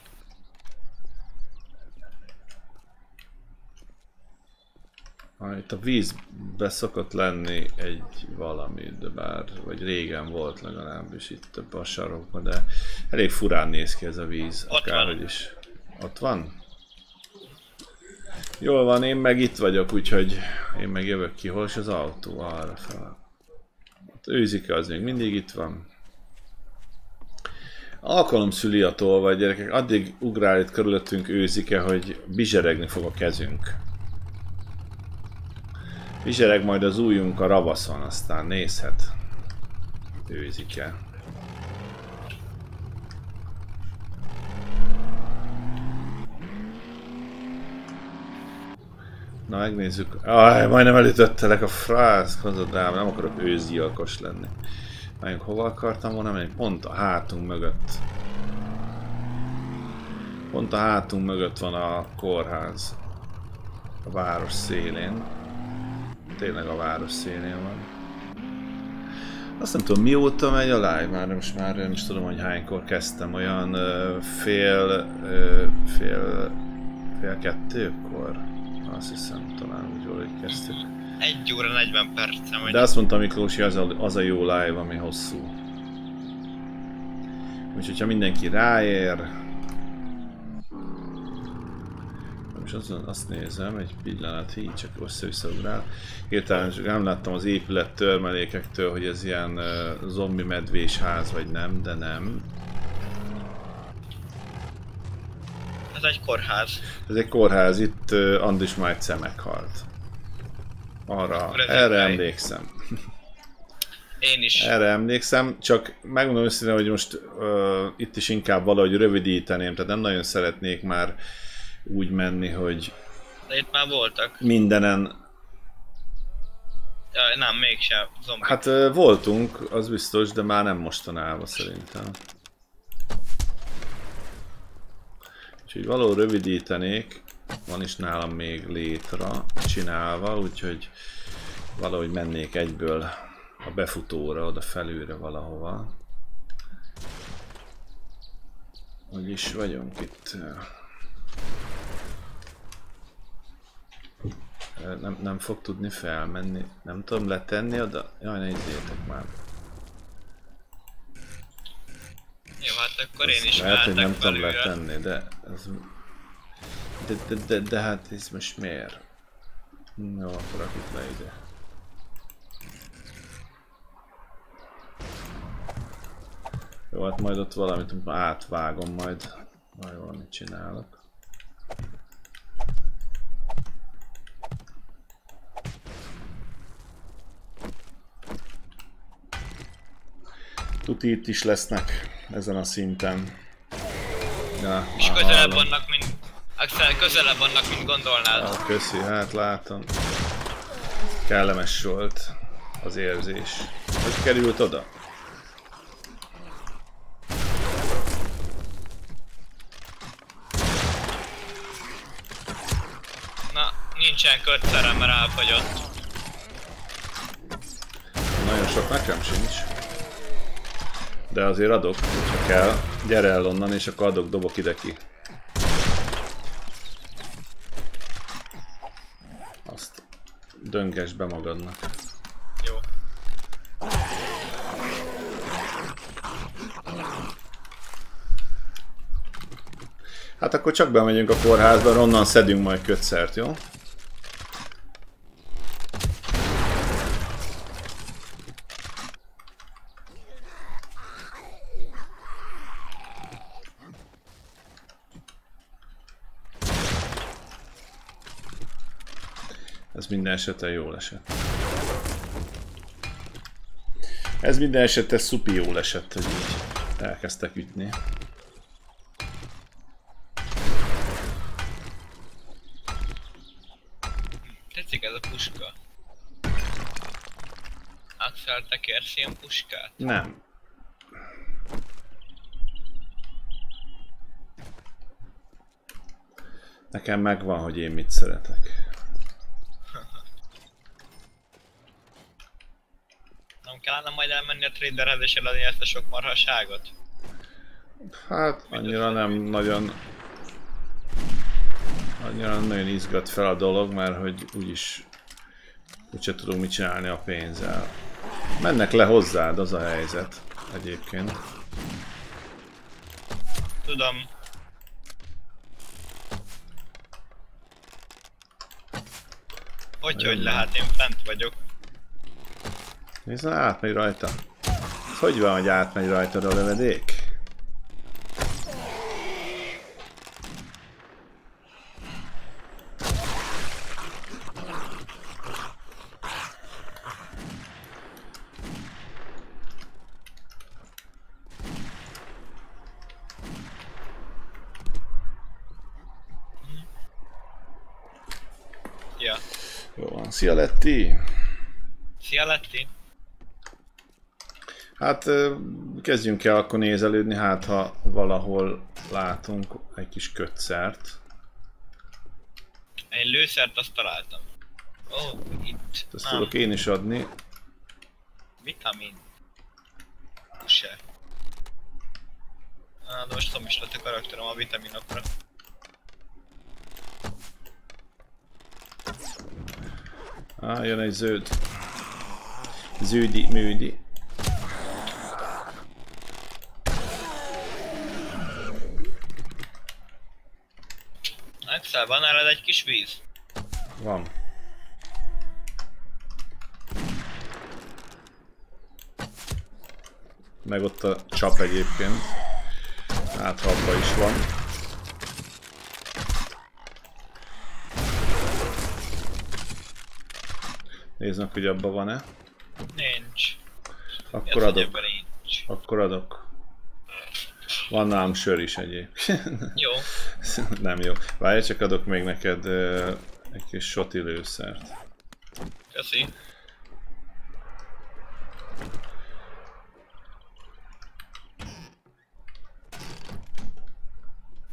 Ah, Itt a vízbe szokott lenni egy valami, de bár, vagy régen volt legalábbis itt a sarokban, de elég furán néz ki ez a víz, Ott akárhogy van. is. Ott van? Jól van, én meg itt vagyok, úgyhogy én meg jövök ki. Hol is az autó? Arra fel. Ott őzike az még mindig itt van. Alkalom szüli a tolvaj, gyerekek. Addig ugrál itt körülöttünk őzike, hogy bizseregni fog a kezünk. Bizsereg majd az ujjunk a ravaszon, aztán nézhet. Őzike. Na megnézzük. Aj, majdnem elütöttelek a frász, kozodám, nem akarok őzgyilkos lenni. Melyik hova akartam volna menni? Pont a hátunk mögött. Pont a hátunk mögött van a kórház. A város szélén. Tényleg a város szélén van. Azt nem tudom mióta megy a live, már most már nem is tudom, hogy hánykor kezdtem, olyan fél, fél, fél kettőkor. Azt hiszem, talán úgy jól, hogy kezdtük. 1 óra 40 percem, vagy De azt mondta Miklós, hogy az a, az a jó live, ami hosszú. Úgyhogy ha mindenki ráér... És azon azt nézem, egy pillanat, így csak össze-vissza ugrál. Hirtelen csak nem láttam az épület törmelékektől, hogy ez ilyen uh, zombi medvés ház vagy nem, de nem. ez egy kórház. Ez egy kórház, itt uh, Andis egyszer meghalt. Arra, erre egy emlékszem. Én is. Erre emlékszem, csak megmondom őszintén, hogy most uh, itt is inkább valahogy rövidíteném, tehát nem nagyon szeretnék már úgy menni, hogy De itt már voltak. mindenen... Ja, nem, mégsem. Zombi. Hát voltunk, az biztos, de már nem mostanában szerintem. Úgyhogy való rövidítenék, van is nálam még létra csinálva, úgyhogy valahogy mennék egyből a befutóra, oda felülre valahova. Hogy is vagyunk itt. Nem, nem fog tudni felmenni. Nem tudom letenni oda. Jaj, ne izéltek már. Jó, hát akkor én is Lehet, hogy nem tudom letenni, de ez... De, de, de, de hát ez most miért? Jó, akkor rakjuk le ide. Jó, hát majd ott valamit átvágom majd. Majd valamit csinálok. Itt is lesznek ezen a szinten. Ja, És közelebb vannak, mint... Axel, közelebb vannak, mint gondolnád. Ah, köszi, hát látom. Kellemes volt az érzés. Hogy került oda? Na, nincsen kötszerem, mert elfogyott. Nagyon sok nekem sincs. De azért adok, ha kell. Gyere el onnan, és akkor adok, dobok ide ki. Azt dönges be magadnak. Jó. Hát akkor csak bemegyünk a kórházba, onnan szedünk majd kötszert, jó? Ez minden esetre jól esett. Ez minden esetre szupi jól esett, hogy így elkezdtek ütni. Tetszik ez a puska. Axel, te kérsz ilyen puskát? Nem. Nekem megvan, hogy én mit szeretek. Nem kellene majd elmenni a traderhez és eladni ezt a sok marhaságot? Hát annyira nem nagyon... Annyira nem nagyon izgat fel a dolog, mert hogy úgyis úgyse tudunk mit csinálni a pénzzel. Mennek le hozzád, az a helyzet egyébként. Tudom. Hogy, hogy lehet, én fent vagyok. Nézd, átmegy rajta. Hogy van, hogy átmegy rajtad a lövedék? Ja. Jó van. Szia Letti! Szia Letti! Hát kezdjünk el akkor nézelődni, hát ha valahol látunk egy kis kötszert. Egy lőszert azt találtam. Ó, oh, itt. Ezt Ah, tudok én is adni. vitamin. Se. Ah, de most tudom is lett a karakterem a vitaminokra. Á, jön egy zöld. Zűdi, műdi. Axel, van nálad egy kis víz? Van. Meg ott a csap egyébként. Hát ha abba is van. Meg, hogy abba van-e. Nincs. Akkor adok. nincs? Akkor adok. Van nálam sör is egyébként. Jó. Nem jó. Várj, csak adok még neked ö, egy kis soti lőszert. Köszi.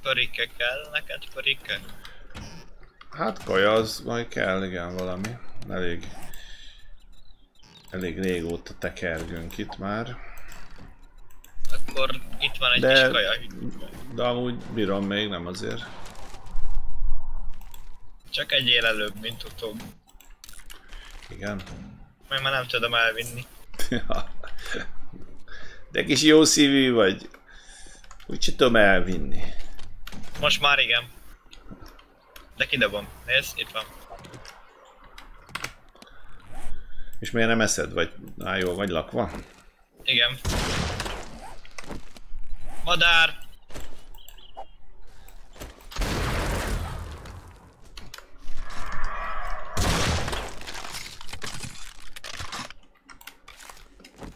Pörike kell neked, pörike? Hát kaja az majd kell, igen, valami. Elég... Elég régóta tekergünk itt már. Akkor itt van egy De- kis kaja. De amúgy bírom még, nem azért. Csak egyél előbb, mint utóbb. Igen. Mert már nem tudom elvinni. De kis jó szívű vagy. Úgy tudom elvinni. Most már igen. De kidobom. Nézd, itt van. És miért nem eszed? Vagy á, jó, vagy lakva? Igen. Madár!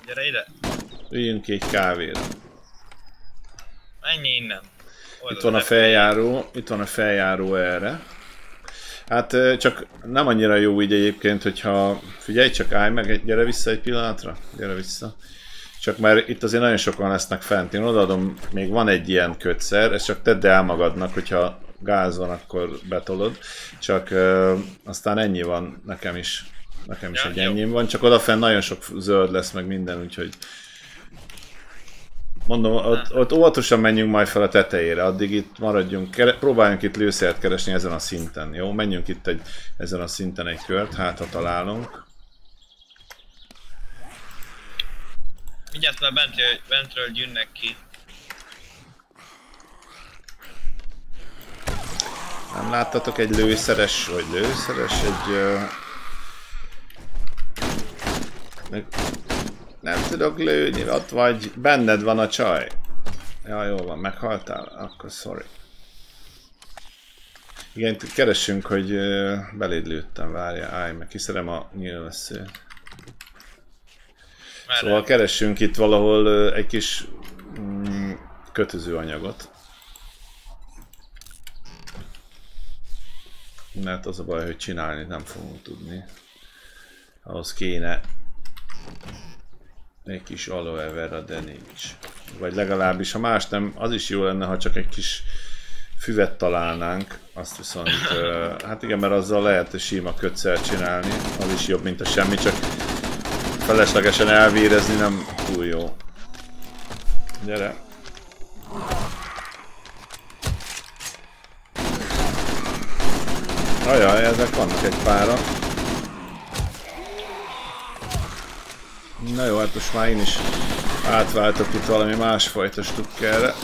Gyere ide! Üljünk ki egy kávéra. Menj innen. Itt van a feljáró, itt van a feljáró erre. Hát csak nem annyira jó így egyébként, hogyha... Figyelj csak, állj meg, gyere vissza egy pillanatra. Gyere vissza. Csak már itt azért nagyon sokan lesznek fent. Én odaadom, még van egy ilyen kötszer, ezt csak tedd el magadnak, hogyha gáz van, akkor betolod. Csak ö, aztán ennyi van nekem is. Nekem is Ja, egy jó. ennyi van, csak odafenn nagyon sok zöld lesz, meg minden, úgyhogy... Mondom, ott, ott óvatosan menjünk majd fel a tetejére, addig itt maradjunk, kere, próbáljunk itt lőszert keresni ezen a szinten, jó? Menjünk itt egy, ezen a szinten egy kört, hát ha találunk. Vigyázz, mert bentről, bentről jönnek ki. Nem láttatok egy lőszeres, vagy lőszeres, egy... Uh, meg, nem tudok lőni, ott vagy, benned van a csaj. Ja, jó van, meghaltál? Akkor sorry. Igen, itt keressünk, hogy uh, beléd lőttem, várja, állj meg, kiszerem a nyilvesszőt. Merre? Szóval keressünk itt valahol egy kis mm, kötözőanyagot. Mert az a baj, hogy csinálni nem fogunk tudni. Ahhoz kéne egy kis aloe vera, de nincs. Vagy legalábbis, ha más nem, az is jó lenne, ha csak egy kis füvet találnánk, azt viszont, hát igen, mert azzal lehet sima kötszer csinálni, az is jobb, mint a semmi, csak feleslegesen elvérezni nem túl jó. Gyere. Ajaj, ezek vannak egy pára. Na jó, hát most már én is átváltok itt valami másfajta stukkerre.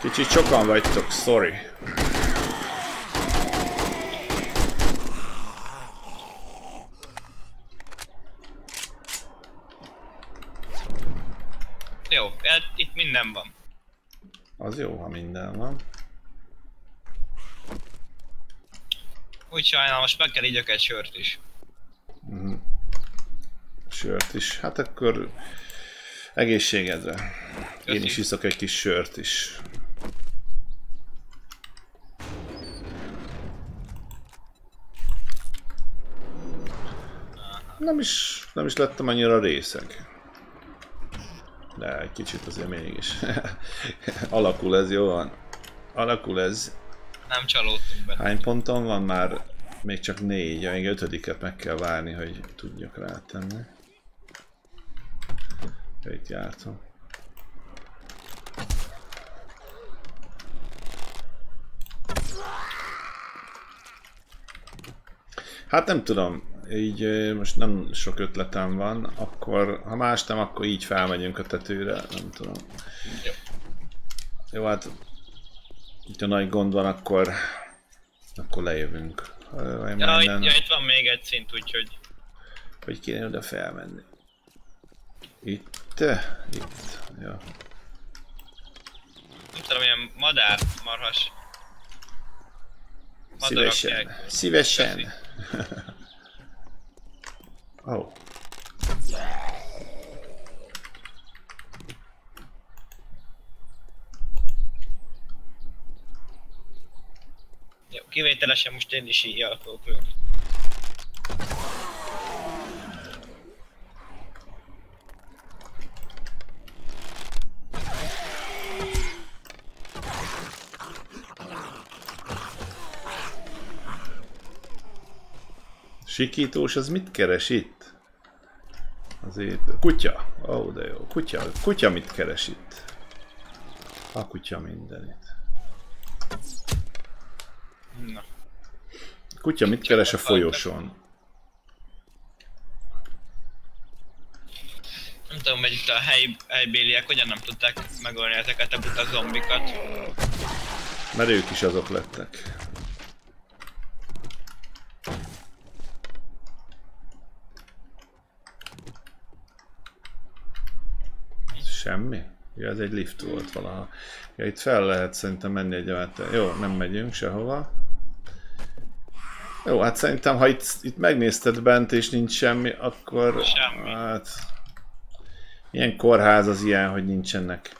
Kicsit sokan vagytok, sorry. Jó, hát itt minden van. Az jó, ha minden van. Úgy sajnálom, most meg kell ígyek egy sört is. Sört is. Hát akkor egészségedre. Én is Köszi. iszok egy kis sört is. Nem is, nem is lettem annyira részeg. De egy kicsit azért mégis. Alakul ez, jó van? Alakul ez. Nem csalódtunk be. Hány ponton van már? Még csak négy, ja, még ötödiket meg kell várni, hogy tudjak rátenni. Ja, Itt jártam. Hát nem tudom, így most nem sok ötletem van, akkor ha más nem, akkor így felmegyünk a tetőre, nem tudom. Jó. Jó, hát ha nagy gond van, akkor, akkor lejövünk. Ja, minden, itt, ja, itt van még egy szint, úgyhogy hogy kéne oda felmenni. Itt? Itt. Ja. nem tudom, ilyen madár, marhas. Madarak Szívesen. Szívesen. oh. Jó, kivételesen most én is így fogok ülni. Sikítós, az mit keres itt? Azért... Kutya. Ó, oh, de jó. Kutya. Kutya mit keres itt? A kutya mindenit. Na, Kutya mit keres a folyosón? nem tudom, hogy itt a hely, helybéliek hogyan nem tudták megölni ezeket a buta zombikat. Mert ők is azok lettek. Semmi? Ja, ez egy lift volt valaha. Ja, itt fel lehet szerintem menni egy emelte. Jó, nem megyünk sehova. Jó, hát szerintem, ha itt, itt megnézted bent és nincs semmi, akkor... Semmi. Hát... Ilyen kórház az ilyen, hogy nincsenek...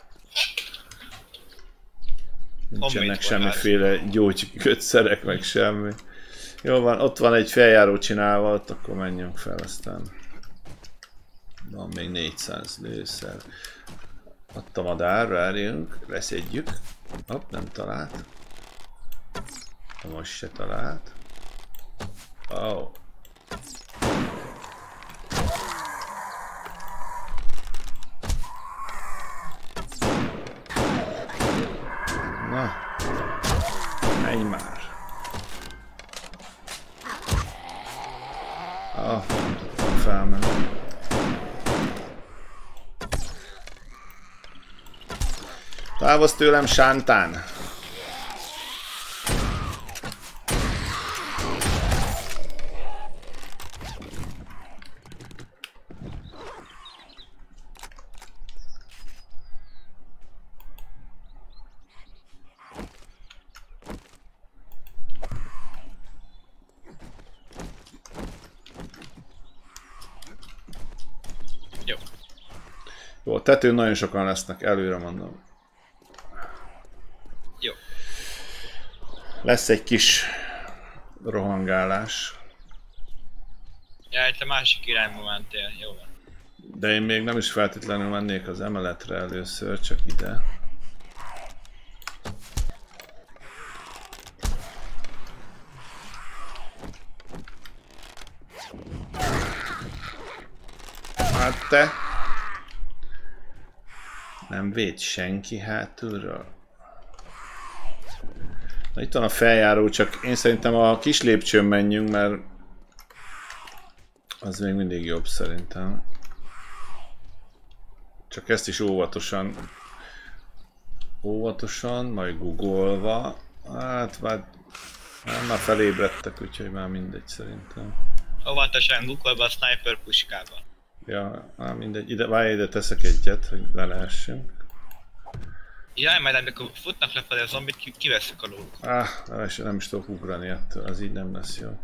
Nincsenek semmiféle gyógykötszerek, meg semmi. Jó van, ott van egy feljáró csinálva, ott akkor menjünk fel, aztán... Van még 400 lőszer. Ott a madár, várjunk, leszedjük. Hopp, nem talált. Most se talált. Oh. Na, menj már. Ah, nem tudtam felmenni. Távozz tőlem, Sántán! Tetőn nagyon sokan lesznek, előre mondom. Lesz egy kis rohangálás. Ja, itt a másik irányba mentél. Jó van. De én még nem is feltétlenül mennék az emeletre először, csak ide. Hát te! Nem véd senki hátulról? Na itt van a feljáró, csak én szerintem a kis lépcsőn menjünk, mert az még mindig jobb szerintem. Csak ezt is óvatosan óvatosan, majd googolva. Hát már, már, már felébredtek, úgyhogy már mindegy szerintem. Óvatosan guggolva a sniper puskával. Ja, már mindegy. Ide, várj, ide teszek egyet, hogy le lehessünk. Jaj, majd amikor futnak lefelé a zombit, ki- kiveszük alól. Ah, nem is, nem is tudok ugrani ettől, az így nem lesz jó.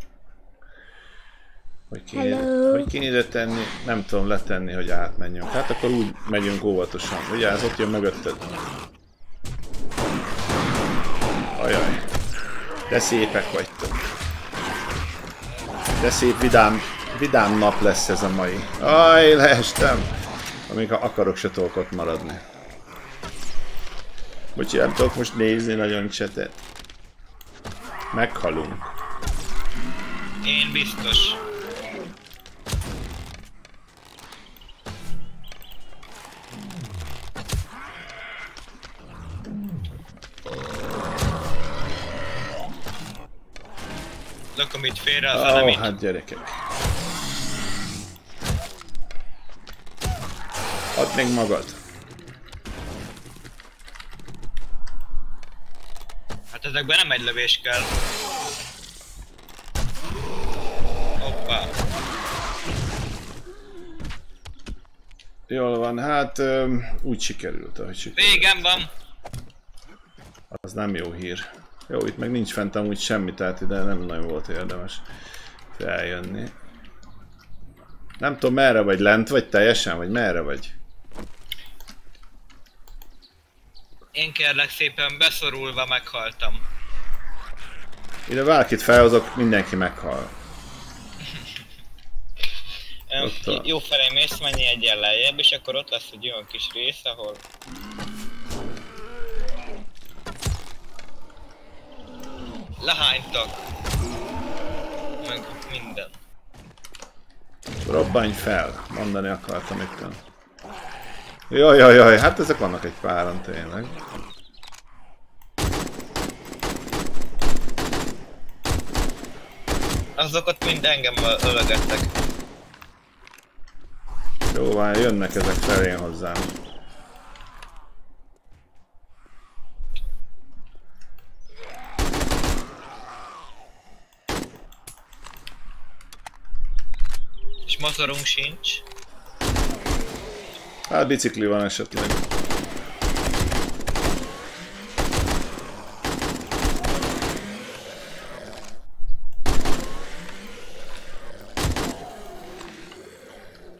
Hogy kéne, Hello. hogy kéne ide tenni, nem tudom letenni, hogy átmenjünk. Hát akkor úgy megyünk óvatosan. Ugye, ez ott jön mögötted. Ajaj. De szépek vagytok. De szép vidám, vidám nap lesz ez a mai. Aj, leestem. Amíg akarok se tudok ott maradni. Bocsi, nem tudok most nézni nagyon csetet. Meghalunk. Én biztos. Lakom itt félre az Ó, elemét. hát gyerekek. Add még magad. Hát ezekben nem egy lövés kell. Hoppá. Jól van, hát öm, úgy sikerült, ahogy sikerült. Végem van. Az nem jó hír. Jó, itt meg nincs fent amúgy semmi, tehát ide nem nagyon volt érdemes feljönni. Nem tudom merre vagy, lent vagy teljesen, vagy merre vagy? Én kérlek szépen beszorulva meghaltam. Ide bárkit felhozok, mindenki meghal. Öm, Jó felé mész, menj egyen lejjebb, és akkor ott lesz egy olyan kis rész, ahol... Lehánytak. Meg minden. Robbanj fel, mondani akartam itt. Jaj, jaj, jaj, hát ezek vannak egy páran tényleg. Azok ott mind engem ölegettek. Jó van, jönnek ezek felén hozzám. És motorunk sincs. Hát bicikli van esetleg.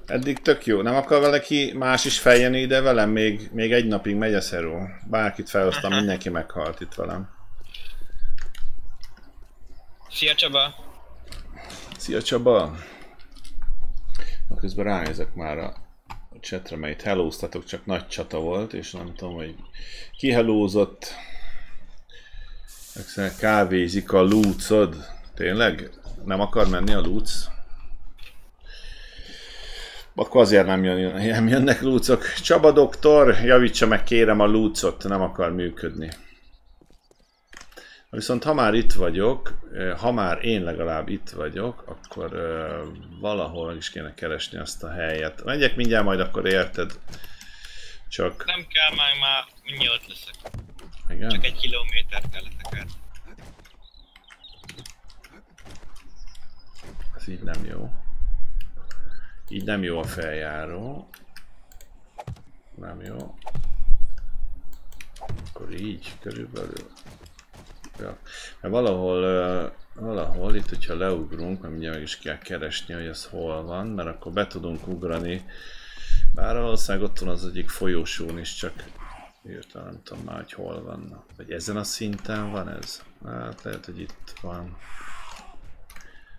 Eddig tök jó. Nem akar vele ki más is feljönni ide velem? Még, még egy napig megy a szerú. Bárkit felhoztam, mindenki meghalt itt velem. Szia Csaba! Szia Csaba! Na közben ránézek már a chatre, melyet hellóztatok, csak nagy csata volt, és nem tudom, hogy ki hellózott. Egyszerűen kávézik a lúcod. Tényleg? Nem akar menni a lúc? Akkor azért nem, jön, nem jönnek lúcok. Csaba doktor, javítsa meg kérem a lúcot, nem akar működni. Viszont ha már itt vagyok, eh, ha már én legalább itt vagyok, akkor uh, valahol meg is kéne keresni azt a helyet. Megyek mindjárt majd akkor érted. Csak... Nem kell, már, már mindjárt ott leszek. Igen? Csak egy kilométer kell letekert. Ez így nem jó. Így nem jó a feljáró. Nem jó. Akkor így körülbelül. Ja. Mert valahol, valahol itt, hogyha leugrunk, mert mindjárt meg is kell keresni, hogy ez hol van, mert akkor be tudunk ugrani. Bár valószínűleg ott van az egyik folyósón is, csak hirtelen nem tudom már, hogy hol van. Vagy ezen a szinten van ez? Hát lehet, hogy itt van.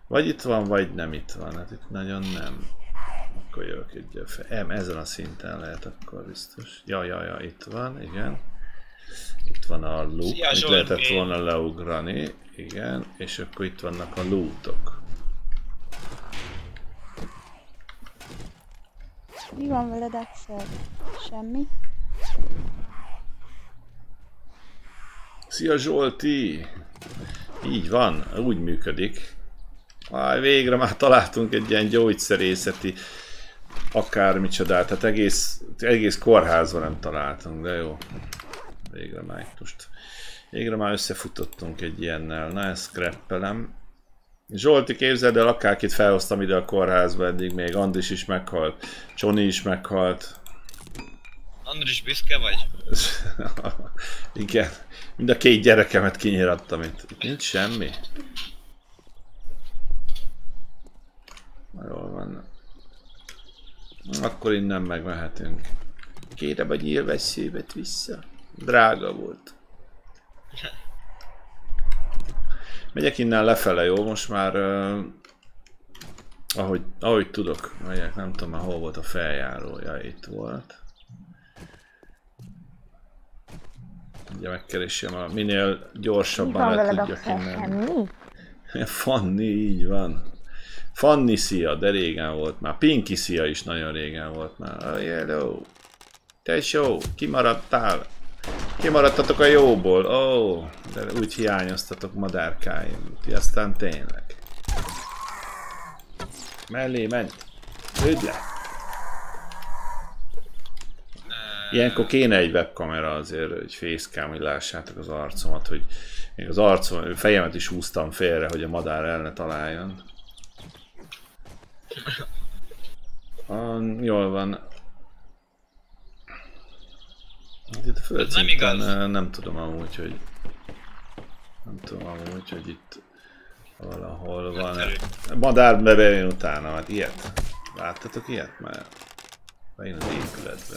Vagy itt van, vagy nem itt van. Hát itt nagyon nem. Akkor jövök egy fel. Em, ezen a szinten lehet akkor biztos. Ja, ja, ja, itt van, igen. Itt van a loot, Szia, itt Zsolt, lehetett volna leugrani. Igen, és akkor itt vannak a lootok. Mi van veled egyszer? Semmi? Szia Zsolti! Így van, úgy működik. Aj, végre már találtunk egy ilyen gyógyszerészeti akármicsodát, tehát egész, egész kórházban nem találtunk, de jó. Végre már itt most. Végre már összefutottunk egy ilyennel. Na ezt scrappelem. Zsolti, képzeld el, akárkit felhoztam ide a kórházba eddig még. Andris is meghalt. Csoni is meghalt. Andris, büszke vagy? Igen. Mind a két gyerekemet kinyirattam itt. Itt nincs semmi. Na jól van. Akkor innen megmehetünk. Kérem a nyilvesszővet vissza. Drága volt. Megyek innen lefele, jó? Most már... Uh, ahogy, ahogy tudok, megyek, nem tudom már hol volt a feljárója, itt volt. Ugye megkeresem, a minél Mi gyorsabban van le tudjak innen. Fanni, így van. Fanni szia, de régen volt már. Pinky szia is nagyon régen volt már. Oh, hello. Tesó, kimaradtál? Kimaradtatok a jóból. Ó, oh, de úgy hiányoztatok madárkáim. Ti aztán tényleg. Mellé menj. Üdv le. Ilyenkor kéne egy webkamera azért, hogy facecam, hogy lássátok az arcomat, hogy még az arcom, fejemet is húztam félre, hogy a madár el ne találjon. Ah, jól van. Itt a földszinten igaz. nem tudom amúgy, hogy... Nem tudom amúgy, hogy itt valahol van. Madár bebejön utána, hát ilyet. Láttatok ilyet már? Megint az épületbe.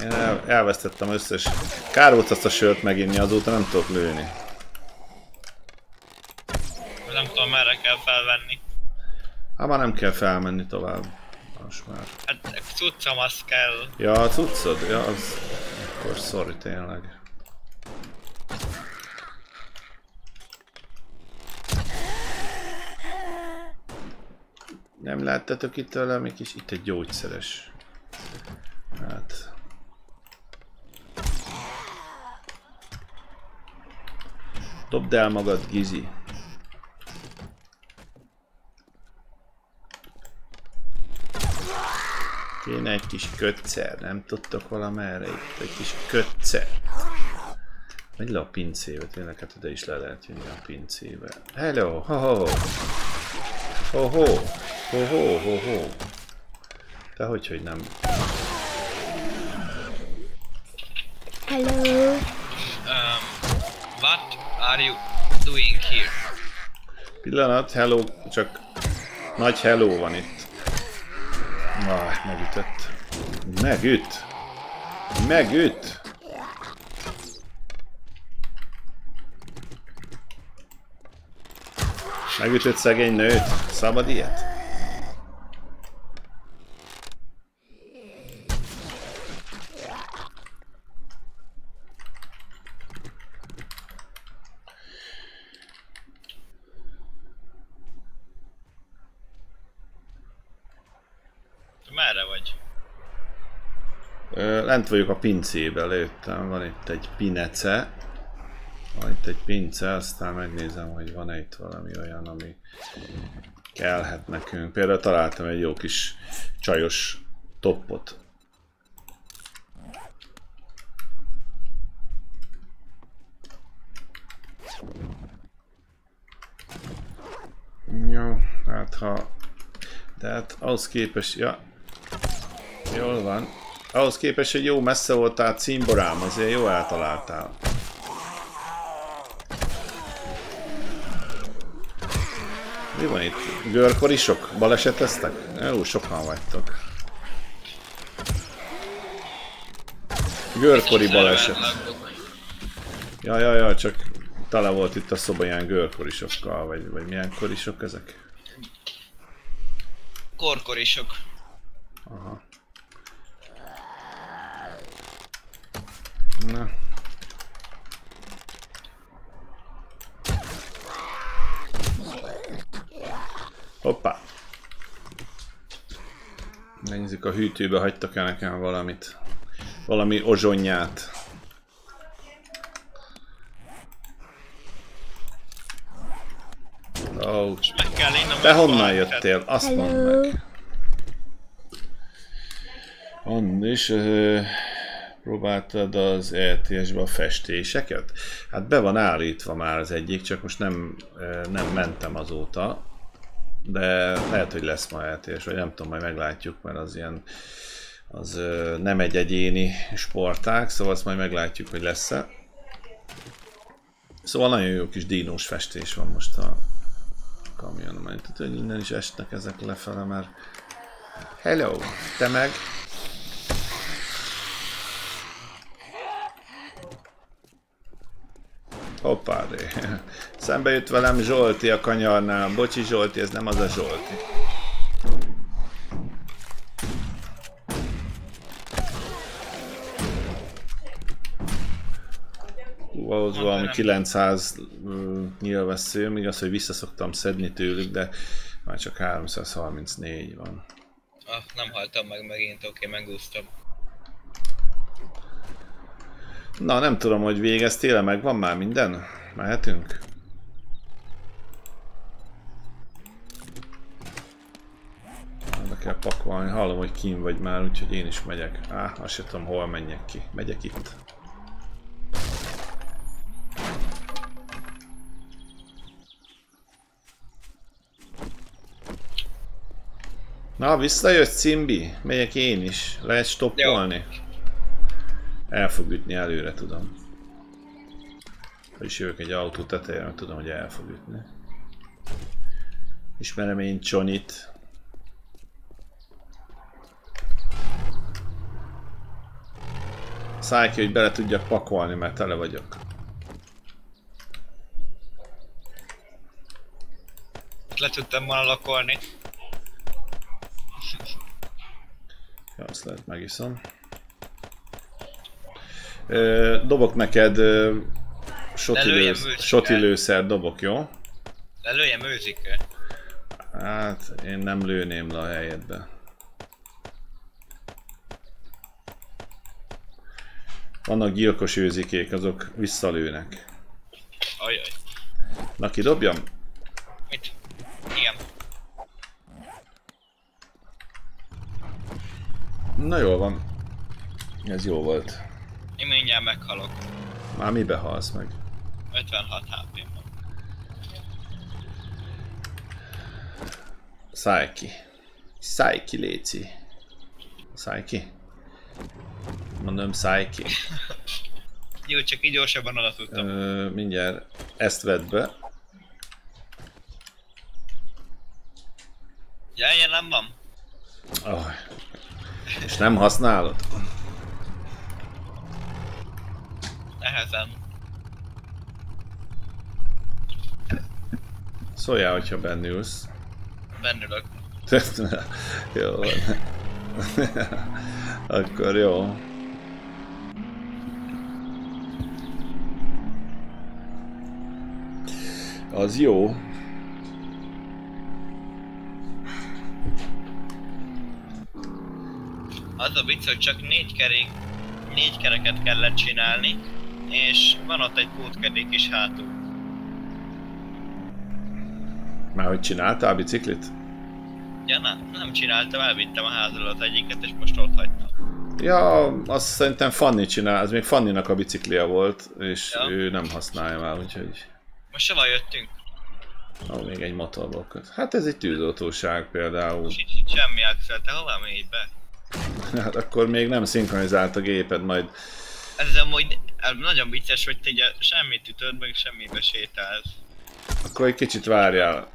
Én el, elvesztettem összes... Kár volt azt a sört meginni, azóta nem tudok lőni. Nem tudom merre kell felvenni. Hát már nem kell felmenni tovább. Most már. Hát cuccom azt kell. Ja, a cuccod? Ja, az... Akkor sorry tényleg. Nem láttatok itt valami kis... Itt egy gyógyszeres. Hát... Dobd el magad, Gizi. Kéne egy kis kötszer, nem tudtok valamerre itt? Egy kis kötszer. Megy le a pincébe, tényleg hát ide is le lehet jönni a pincébe. Hello, ho-ho! Ho-ho! Ho-ho, ho-ho! De hogy, hogy nem. Hello! Um, what are you doing here? Pillanat, hello, csak nagy hello van itt. Ah, megütött. Megüt. Megüt. Megütött szegény nőt. Szabad ilyet? Te merre vagy? Ö, lent vagyok a pincébe, lőttem, van itt egy pinece. Van itt egy pince, aztán megnézem, hogy van-e itt valami olyan, ami kellhet nekünk. Például találtam egy jó kis csajos toppot. Jó, hát ha... De hát ahhoz képest, ja, Jól van. Ahhoz képest, hogy jó messze voltál címborám, azért jó eltaláltál. Mi van itt? Görkorisok? Baleseteztek? Jó, sokan vagytok. Görkori baleset. Ja, ja, ja, csak tele volt itt a szoba ilyen görkorisokkal, vagy, vagy milyen korisok ezek? Korkorisok. Aha. Na. Hoppá. Nézzük a hűtőbe, hagytak el nekem valamit. Valami ozsonyát. Oh, te honnan jöttél? Azt mondd meg. On is ö, próbáltad az ETS-be a festéseket? Hát be van állítva már az egyik, csak most nem, nem mentem azóta. De lehet, hogy lesz ma ETS, vagy nem tudom, majd meglátjuk, mert az ilyen az nem egy egyéni sportág, szóval azt majd meglátjuk, hogy lesz-e. Szóval nagyon jó kis dínós festés van most a kamionon. Tehát, hogy innen is esnek ezek lefele, mert Hello, te meg? Hoppá, de. Szembe jött velem Zsolti a kanyarnál. Bocsi Zsolti, ez nem az a Zsolti. Volt valami 900 mm, nyilvesszőm, igaz, hogy visszaszoktam szedni tőlük, de már csak 334 van. Ah, nem haltam meg megint, oké, okay, megúsztam. Na, nem tudom, hogy végeztél meg van már minden? Mehetünk? Be kell pakolni, hallom, hogy kín vagy már, úgyhogy én is megyek. Á, azt sem tudom, hol menjek ki. Megyek itt. Na, visszajössz, Cimbi? Megyek én is. Lehet stoppolni? El fog ütni előre, tudom. Is jövök egy autó tetejére, mert tudom, hogy el fog ütni. Ismerem én Csonit. Szállj ki, hogy bele tudjak pakolni, mert tele vagyok. Le tudtam volna lakolni. Ja, azt lehet megiszom. Ö, dobok neked ö, őt, sotilőszer dobok, jó? Lelőjem őzikkel. Hát én nem lőném le a helyedbe. Vannak gyilkos őzikék, azok visszalőnek. Ajaj. Na kidobjam? Mit? Igen. Na jól van. Ez jó volt. Én mindjárt meghalok. Már mibe halsz meg? 56 hp van. Szállj ki. Szállj ki, Léci. Szállj ki. Mondom, szállj ki. Jó, csak így gyorsabban oda tudtam. Ö, mindjárt ezt vedd be. Ja, ilyen nem van. Oh. És nem használod? Nehezen. Szóljál, hogyha benne ülsz. Bennülök. jó van. Akkor jó. Az jó. Az a vicc, hogy csak négy kerék, négy kereket kellett csinálni, és van ott egy pótkerék is hátul. Már hogy csináltál a biciklit? Ja nem, nem csináltam, elvittem a házról az egyiket, és most ott hagytam. Ja, azt szerintem Fanni csinál, ez még Fanninak a biciklia volt, és Ja. ő nem használja már, úgyhogy... Most hova jöttünk? Ó, még egy motorblokkot. Hát ez egy tűzoltóság például. Semmi Axel, te hova mégy be? Hát akkor még nem szinkronizált a géped, majd... Ez amúgy nagyon vicces, hogy te ugye semmit ütöd, meg semmibe sétálsz. Akkor egy kicsit várjál.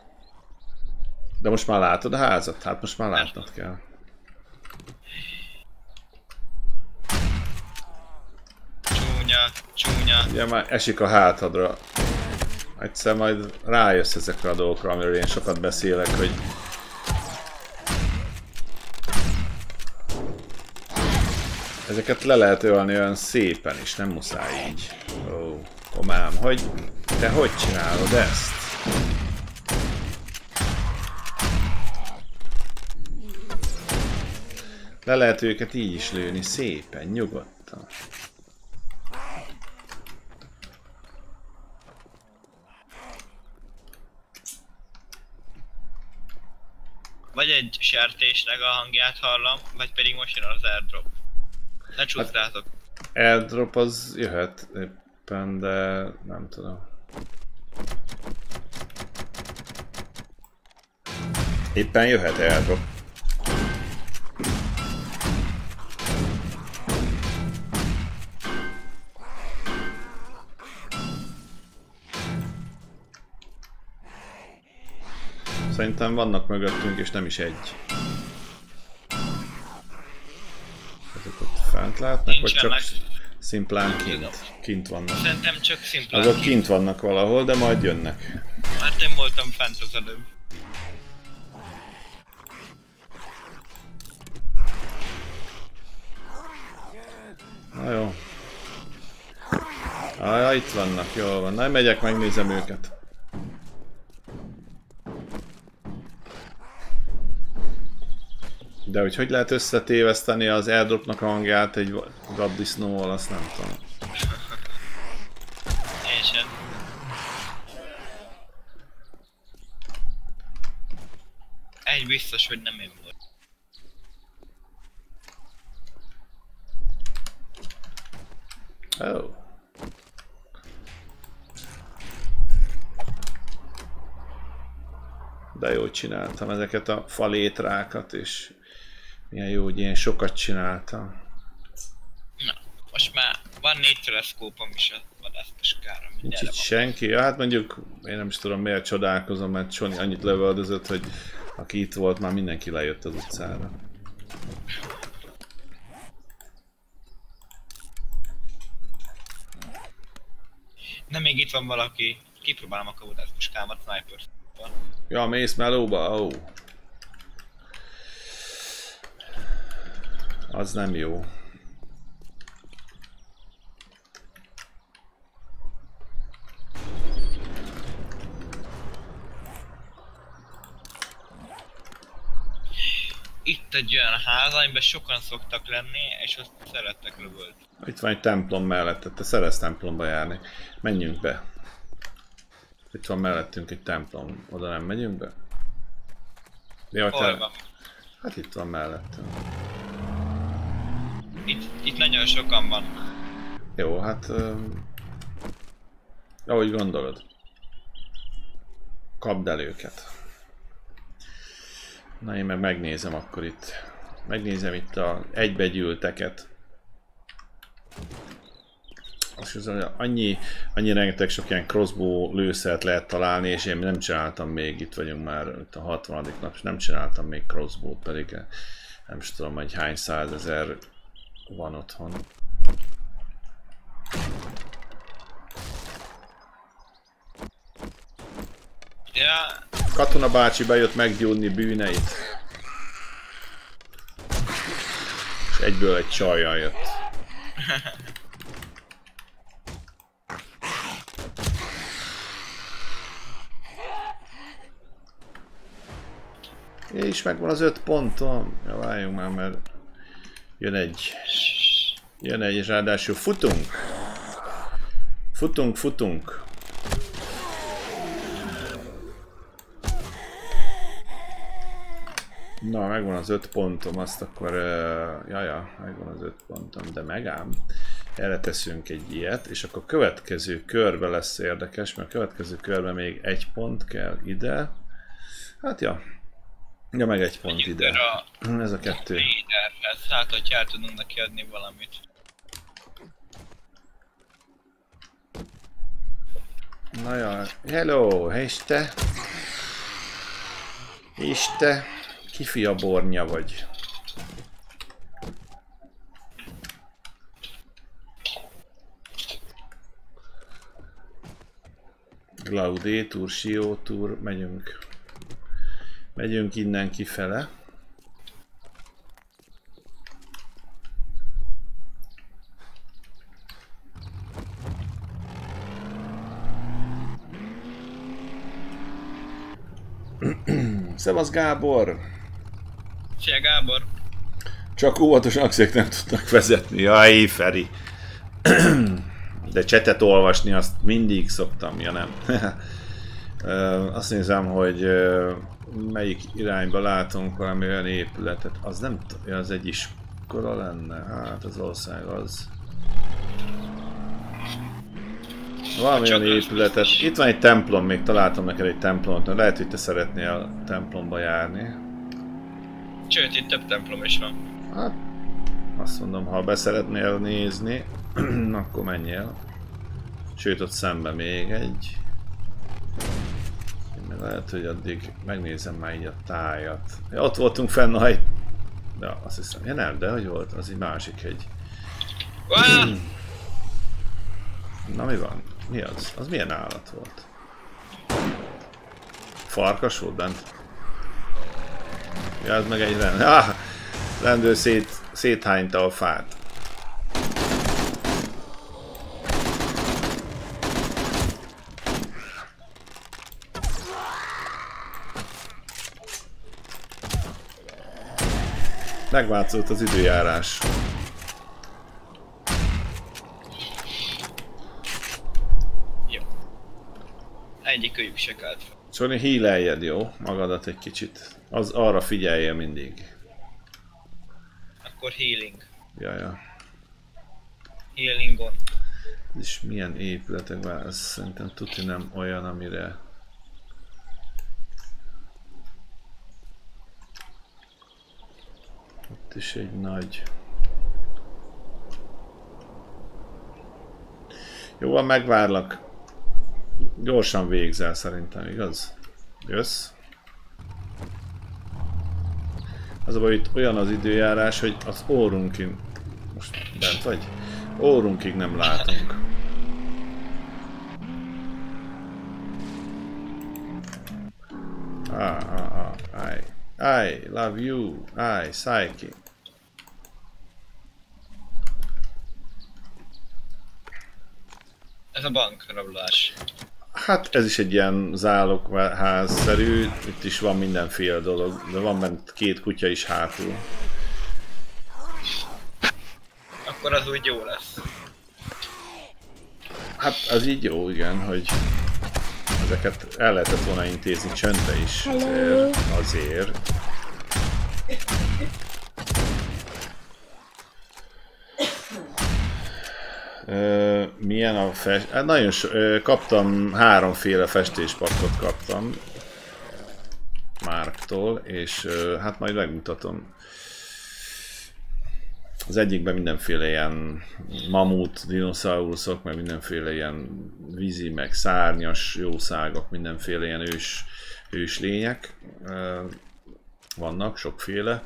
De most már látod a házat? Hát most már látnod kell. Csúnya, csúnya. Ugye már esik a hátadra. Egyszer majd rájössz ezekre a dolgokra, amiről én sokat beszélek, hogy Ezeket le lehet ölni olyan szépen is, nem muszáj így. Ó, komám, hogy te hogy csinálod ezt? Le lehet őket így is lőni szépen, nyugodtan. Vagy egy sertésnek a hangját hallom, vagy pedig most jön az airdrop. Ne csúszdátok. Airdrop az jöhet éppen, de nem tudom. Éppen jöhet airdrop. Szerintem vannak mögöttünk, és nem is egy. Fent látnak, vagy csak szimplán kint? Kint vannak. Szerintem csak szimplán. Azok kint vannak valahol, de majd jönnek. Hát én voltam fent az előbb. Na jó. Ajaj, itt vannak, jól van. Na, megyek, megnézem őket. De hogy hogy lehet összetéveszteni az airdropnak a hangját egy vaddisznóval, azt nem tudom. Én sem. Egy biztos, hogy nem én volt. Oh. De jól csináltam ezeket a falétrákat, és milyen jó, hogy ilyen sokat csináltam. Na, most már van négy teleszkópom is a vadászpuskára. Nincs itt senki. Ja, Hát mondjuk én nem is tudom miért csodálkozom, mert Csoni annyit lövöldözött, hogy aki itt volt, már mindenki lejött az utcára. Nem, még itt van valaki. Kipróbálom a vadászpuskámat sniper Ja, mész melóba? Ó. Az nem jó. Itt egy olyan ház, amiben sokan szoktak lenni, és ott szerettek lövöld. Itt van egy templom mellett, te szeretsz templomba járni. Menjünk be. Itt van mellettünk egy templom, oda nem megyünk be? Ja, Hol van? Hát itt van mellettünk. Itt, itt nagyon sokan van. Jó, hát... Um, ahogy gondolod. Kapd el őket. Na én meg megnézem akkor itt. Megnézem itt a egybegyűlteket. hiszem, hogy annyi, annyi rengeteg sok ilyen crossbow lőszert lehet találni, és én nem csináltam még, itt vagyunk már itt a 60. nap, és nem csináltam még crossbow-t, pedig nem is tudom, hogy hány százezer van otthon. Ja, Katona bácsi bejött meggyódni bűneit. És egyből egy csajjal jött. És megvan az öt pontom. Ja, várjunk már, mert jön egy... Jön egy, és ráadásul futunk. Futunk, futunk. Na, megvan az öt pontom, azt akkor... Uh, jaja, megvan az öt pontom, de megám. Erre teszünk egy ilyet, és akkor következő körbe lesz érdekes, mert következő körbe még egy pont kell ide. Hát ja. Ja, meg egy pont ide. a Ez a kettő. Raiderhez, hát hogy el tudunk neki adni valamit. Na ja, hello, és te? És te? Kifia bornya vagy. Glaudétur, Siótur, megyünk. Megyünk innen kifele. Szevasz Gábor! Szia Gábor! Csak óvatosan akciók nem tudnak vezetni. Jaj, Feri. De csetet olvasni azt mindig szoktam, ja nem. Azt nézem, hogy melyik irányba látunk valami olyan épületet. Az nem az egy iskola lenne? Hát az ország az. Valami olyan épületet. Itt van egy templom, még találtam neked egy templomot. Na, Lehet, hogy te szeretnél a templomba járni. Sőt, itt több templom is van. Hát, azt mondom, ha be szeretnél nézni, akkor menjél. Sőt, ott szembe még egy. Lehet, hogy addig megnézem már így a tájat. Ja, ott voltunk fenn a hegy. Ja, azt hiszem, ja nem, de hogy volt? Az egy másik hegy. Na mi van? Mi az? Az milyen állat volt? Farkas volt bent? Ja, ez meg egy rend. Ah, rendőr szét, széthányta a fát. Megváltozott az időjárás. Jó. Egyik őjük se kelt fel. Csoni, híleljed, jó? Magadat egy kicsit. Az arra figyelje mindig. Akkor healing. Ja, ja. Healingon. És milyen épületek van? Ez szerintem tuti nem olyan, amire... Ott is egy nagy... Jó, van, megvárlak. Gyorsan végzel szerintem, igaz? Jössz? Az a baj, itt olyan az időjárás, hogy az órunkig... Most bent vagy? Órunkig nem látunk. Ah, ah, ah, I, I love you, I, Psyche. Ez a bankrablás. Hát ez is egy ilyen zálogházszerű, itt is van mindenféle dolog, de van bent két kutya is hátul. Akkor az úgy jó lesz. Hát az így jó, igen, hogy ezeket el lehetett volna intézni csöndbe is. Azért. azért. Ö, milyen a fest... Hát nagyon so... ö, kaptam, háromféle festéspapot kaptam. Márktól, és ö, hát majd megmutatom. Az egyikben mindenféle ilyen mamut, dinoszauruszok, meg mindenféle ilyen vízi, meg szárnyas jószágok, mindenféle ilyen ős, ős lények vannak, sokféle.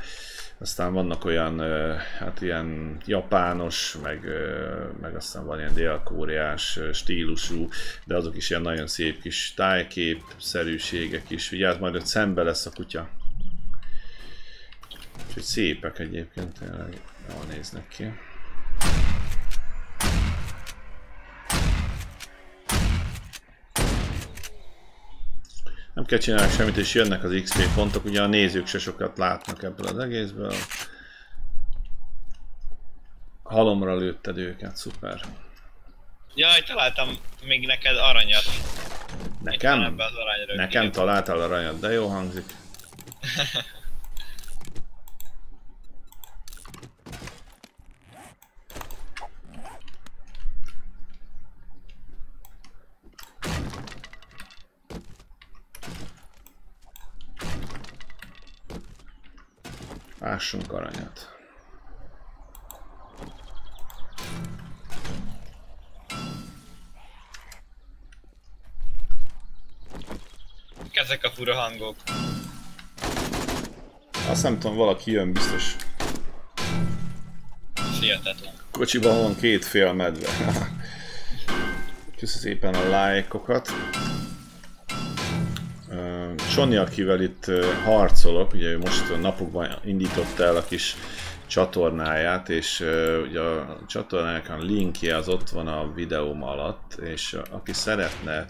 Aztán vannak olyan, hát ilyen japános, meg, meg aztán van ilyen dél-koreás stílusú, de azok is ilyen nagyon szép kis tájkép, szerűségek is. Vigyázz, majd ott szembe lesz a kutya. Úgyhogy szépek egyébként, tényleg jól néznek ki. Nem kell csinálni semmit, és jönnek az XP pontok, ugye a nézők se sokat látnak ebből az egészből. Halomra lőtted őket, szuper. Jaj, találtam még neked aranyat. Nekem? Nekem találtál aranyat, de jó hangzik. Ássunk aranyat. Ezek a fura hangok. Azt nem tudom, valaki jön biztos. Hihetetlen. Kocsiban van két fél medve. Köszönöm szépen a lájkokat. Ö, Sonny, akivel itt harcolok, ugye ő most napokban indította el a kis csatornáját, és ugye a csatornának a linkje az ott van a videóm alatt, és aki szeretne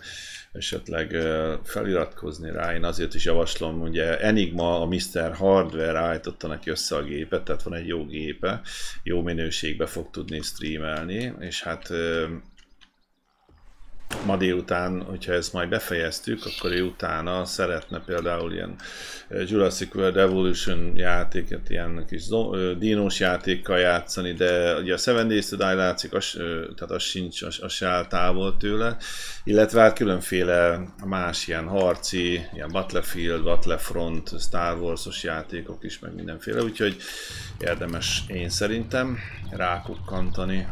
esetleg feliratkozni rá, én azért is javaslom, ugye Enigma, a Mr. Hardware állította neki össze a gépet, tehát van egy jó gépe, jó minőségbe fog tudni streamelni, és hát ma délután, hogyha ezt majd befejeztük, akkor ő utána szeretne például ilyen eh, Jurassic World Evolution játéket, ilyen kis ö, dínos játékkal játszani, de ugye a Seven Days to Die látszik, az, ö, tehát az sincs, az, az se áll távol tőle, illetve hát különféle más ilyen harci, ilyen Battlefield, Battlefront, Star Wars-os játékok is, meg mindenféle, úgyhogy érdemes én szerintem rákukkantani.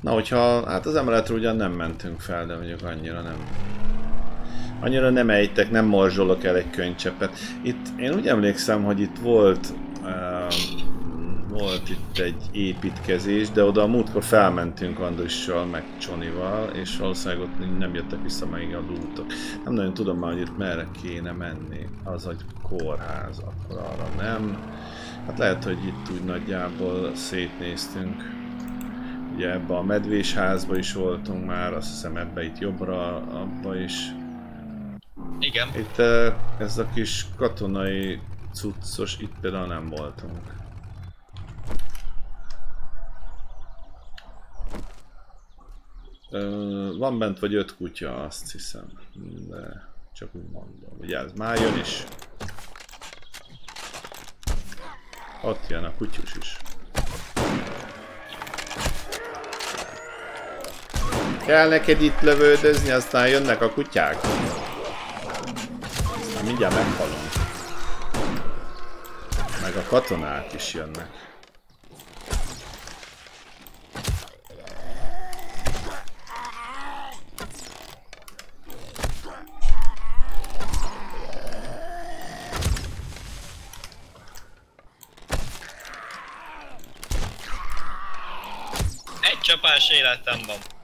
Na, hogyha, hát az emeletről ugyan nem mentünk fel, de mondjuk annyira nem. Annyira nem ejtek, nem morzsolok el egy könycseppet. Itt, én úgy emlékszem, hogy itt volt, uh, volt itt egy építkezés, de oda a múltkor felmentünk Andrissal, meg Csonival, és valószínűleg ott nem jöttek vissza meg a lootok. Nem nagyon tudom már, hogy itt merre kéne menni. Az, hogy kórház, akkor arra nem. Hát lehet, hogy itt úgy nagyjából szétnéztünk. Ugye ebbe a medvés házba is voltunk már, azt hiszem ebbe itt jobbra, abba is. Igen. Itt ez a kis katonai cuccos, itt például nem voltunk. Ö, van bent vagy öt kutya, azt hiszem, de csak úgy mondom. Vigyázz, már jön is. Ott jön a kutyus is. Kell neked itt lövöldözni, aztán jönnek a kutyák. Aztán mindjárt meghalunk. Meg a katonák is jönnek. Egy csapás életem van.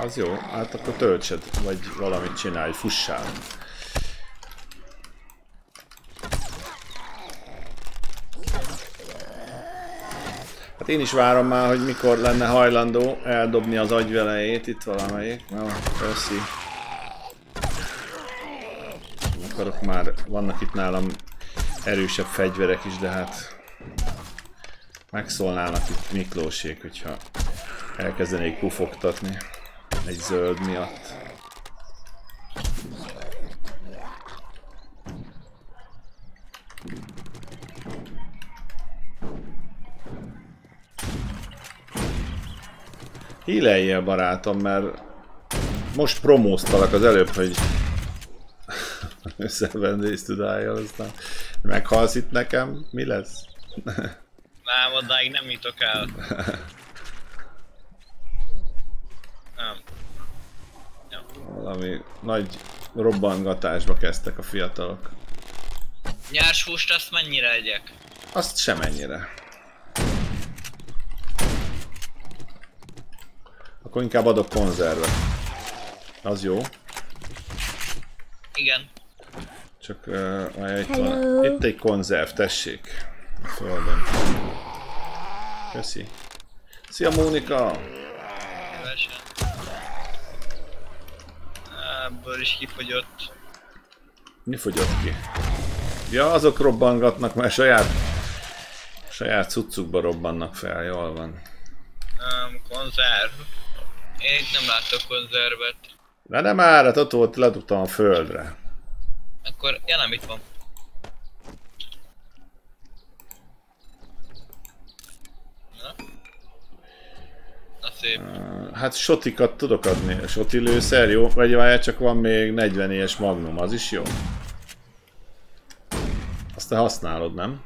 Az jó, hát akkor töltsed, vagy valamit csinálj, fussál. Hát én is várom már, hogy mikor lenne hajlandó eldobni az agyvelejét itt valamelyik. Na, köszi. Akarok már, vannak itt nálam erősebb fegyverek is, de hát megszólnának itt Miklósék, hogyha elkezdenék pufogtatni egy zöld miatt. Híleljél barátom, mert most promóztalak az előbb, hogy összevendész tudájjal, aztán meghalsz itt nekem, mi lesz? Nem, odáig nem jutok el. Nem. Valami nagy robbangatásba kezdtek a fiatalok. Nyárs húst azt mennyire egyek? Azt semennyire. Akkor inkább adok konzervet. Az jó. Igen. Csak uh, itt, van, itt egy konzerv, tessék. A földön. Köszi. Szia Mónika! Szívesen. Ebből is kifogyott. Mi fogyott ki? Ja, azok robbangatnak, mert saját, saját cuccukba robbannak fel, jól van. Um, konzerv. Én itt nem látok konzervet. De nem már, hát ott volt, ledugtam a földre. Akkor, ja nem itt van. Na szép. Hát sotikat tudok adni, soti lőszer, jó? Vagy várjál, csak van még 40 éves magnum, az is jó? Azt te használod, nem?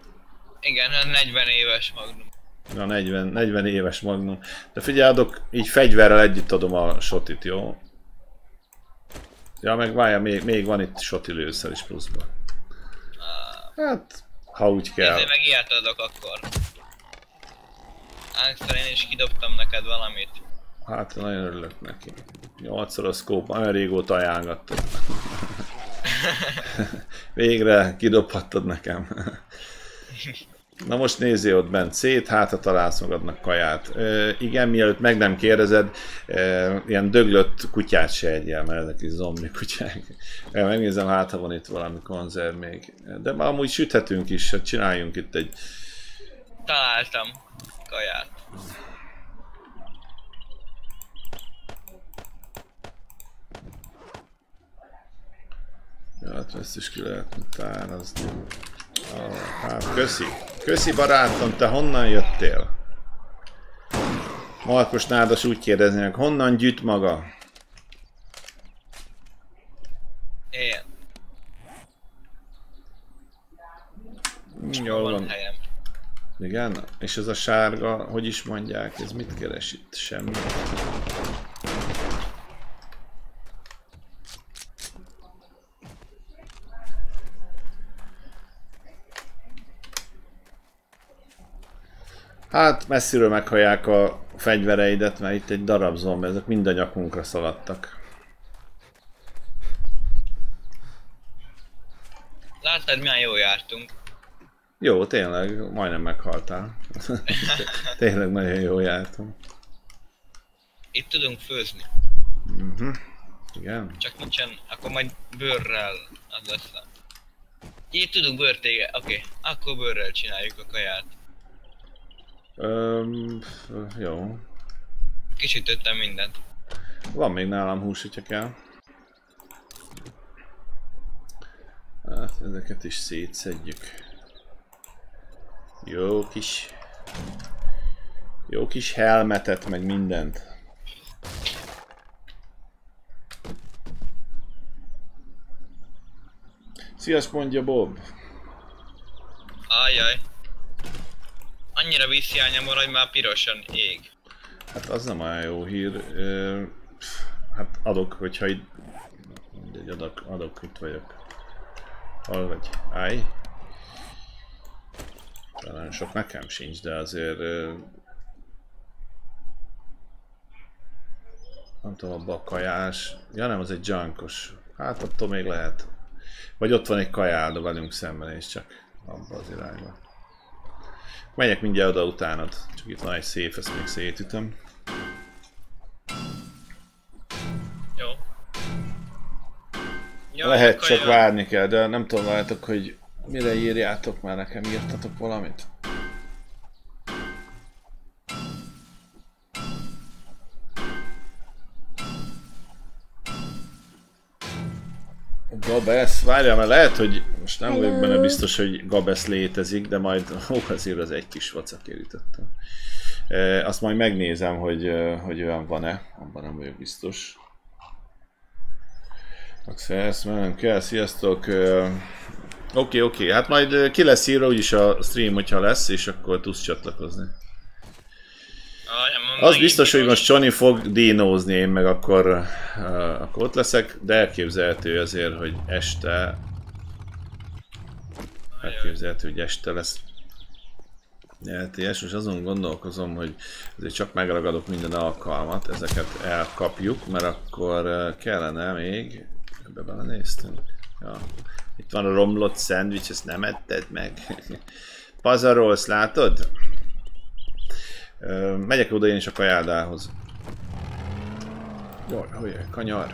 Igen, hát 40 éves magnum. A 40, 40 éves magnum. De figyelj, adok, így fegyverrel együtt adom a sotit, jó? Ja, meg várja, még, még van itt soti lőszer is pluszban. Hát, ha úgy kell. Ezért meg ilyet adok akkor. Ángszor én is kidobtam neked valamit. Hát nagyon örülök neki. 8 a szkóp, olyan régóta ajánlottad. Végre kidobhattad nekem. Na most nézzél ott bent szét, hát ha találsz magadnak kaját. E, igen, mielőtt meg nem kérdezed, e, ilyen döglött kutyát se egyél, mert ezek is zombi kutyák. E, megnézem, hát ha van itt valami konzerv még. De már amúgy süthetünk is, hát csináljunk itt egy... Találtam kaját. Ja, hát ezt is ki lehetne tárazni. Ah, hát, köszi. Köszi barátom, te honnan jöttél? Markos Nádas úgy kérdeznének, honnan gyűjt maga? Én. Jól Van van. helyem. Igen? És ez a sárga, hogy is mondják, ez mit keres itt? Semmi. Hát messziről meghallják a fegyvereidet, mert itt egy darab zombi, ezek mind a nyakunkra szaladtak. Láttad milyen jól jártunk. Jó, tényleg, majdnem meghaltál. tényleg nagyon jól jártam. Itt tudunk főzni. Igen. Csak nincsen, akkor majd bőrrel az lesz. Itt tudunk bőrtége, oké. Akkor bőrrel csináljuk a kaját. Öm, jó. Kisütöttem mindent. Van még nálam hús, hogyha kell. Hát ezeket is szétszedjük. Jó kis... Jó kis helmetet, meg mindent. Szias, mondja Bob. Ajjaj. Annyira viszi a hogy már pirosan ég. Hát az nem olyan jó hír. Ö, Hát adok, hogyha itt... Mindegy, adok, adok, itt vagyok. Hol vagy? Állj. Nagyon sok nekem sincs, de azért... Nem tudom, abba a kajás... Ja nem, az egy junkos. Hát attól még lehet. Vagy ott van egy kajálda velünk szemben, és csak abba az irányba. Megyek mindjárt oda utánad. Csak itt van egy szép, ezt még szétütöm. Jó. Jó, Lehet, csak várni kell, de nem tudom várjátok, hogy mire írjátok, már nekem írtatok valamit. Gabesz, várjál, mert lehet, hogy most nem vagyok benne biztos, hogy Gabesz létezik, de majd, ó, azért az egy kis vacakért ütöttem. E, azt majd megnézem, hogy, e, hogy olyan van-e, abban nem vagyok biztos. Access, mennem kell, sziasztok! Oké, oké, hát majd ki lesz írva úgyis a stream, hogyha lesz, és akkor tudsz csatlakozni. Az biztos, hogy most Johnny fog dinózni, én meg akkor, uh, akkor ott leszek, de elképzelhető azért, hogy este... Elképzelhető, hogy este lesz LTS, most azon gondolkozom, hogy azért csak megragadok minden alkalmat, ezeket elkapjuk, mert akkor kellene még... Ebbe belenéztünk? Ja. Itt van a romlott szendvics, ezt nem etted meg. Pazarolsz, látod? Ö, megyek oda én is a kajádához. Jaj, hogy kanyar.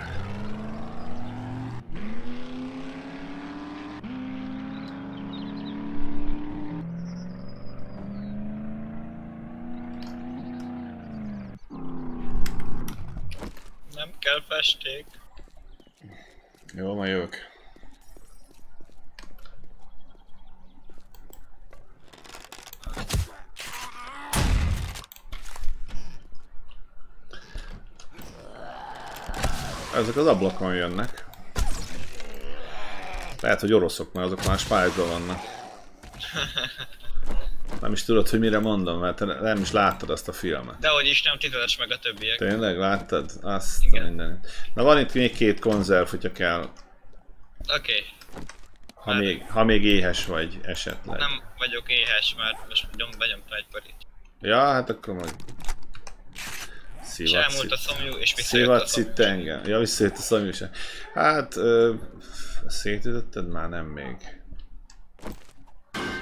Nem kell festék. Jó, majd jövök. Ezek az ablakon jönnek. Lehet, hogy oroszok, mert azok már spájzban vannak. Nem is tudod, hogy mire mondom, mert te nem is láttad azt a filmet. De hogy is nem titolás meg a többiek. Tényleg láttad? Azt Igen. mindenit. Na van itt még két konzerv, hogyha kell. Oké, okay. Ha még, ha még éhes vagy esetleg. nem vagyok éhes, mert most nyom, benyomtam egy parit. Ja, hát akkor majd... És elmúlt a szomjú, és visszajött a Szivatsz szomjú. engem. Ja, visszajött a szomjú sem. Hát, ö, szétütötted már nem még.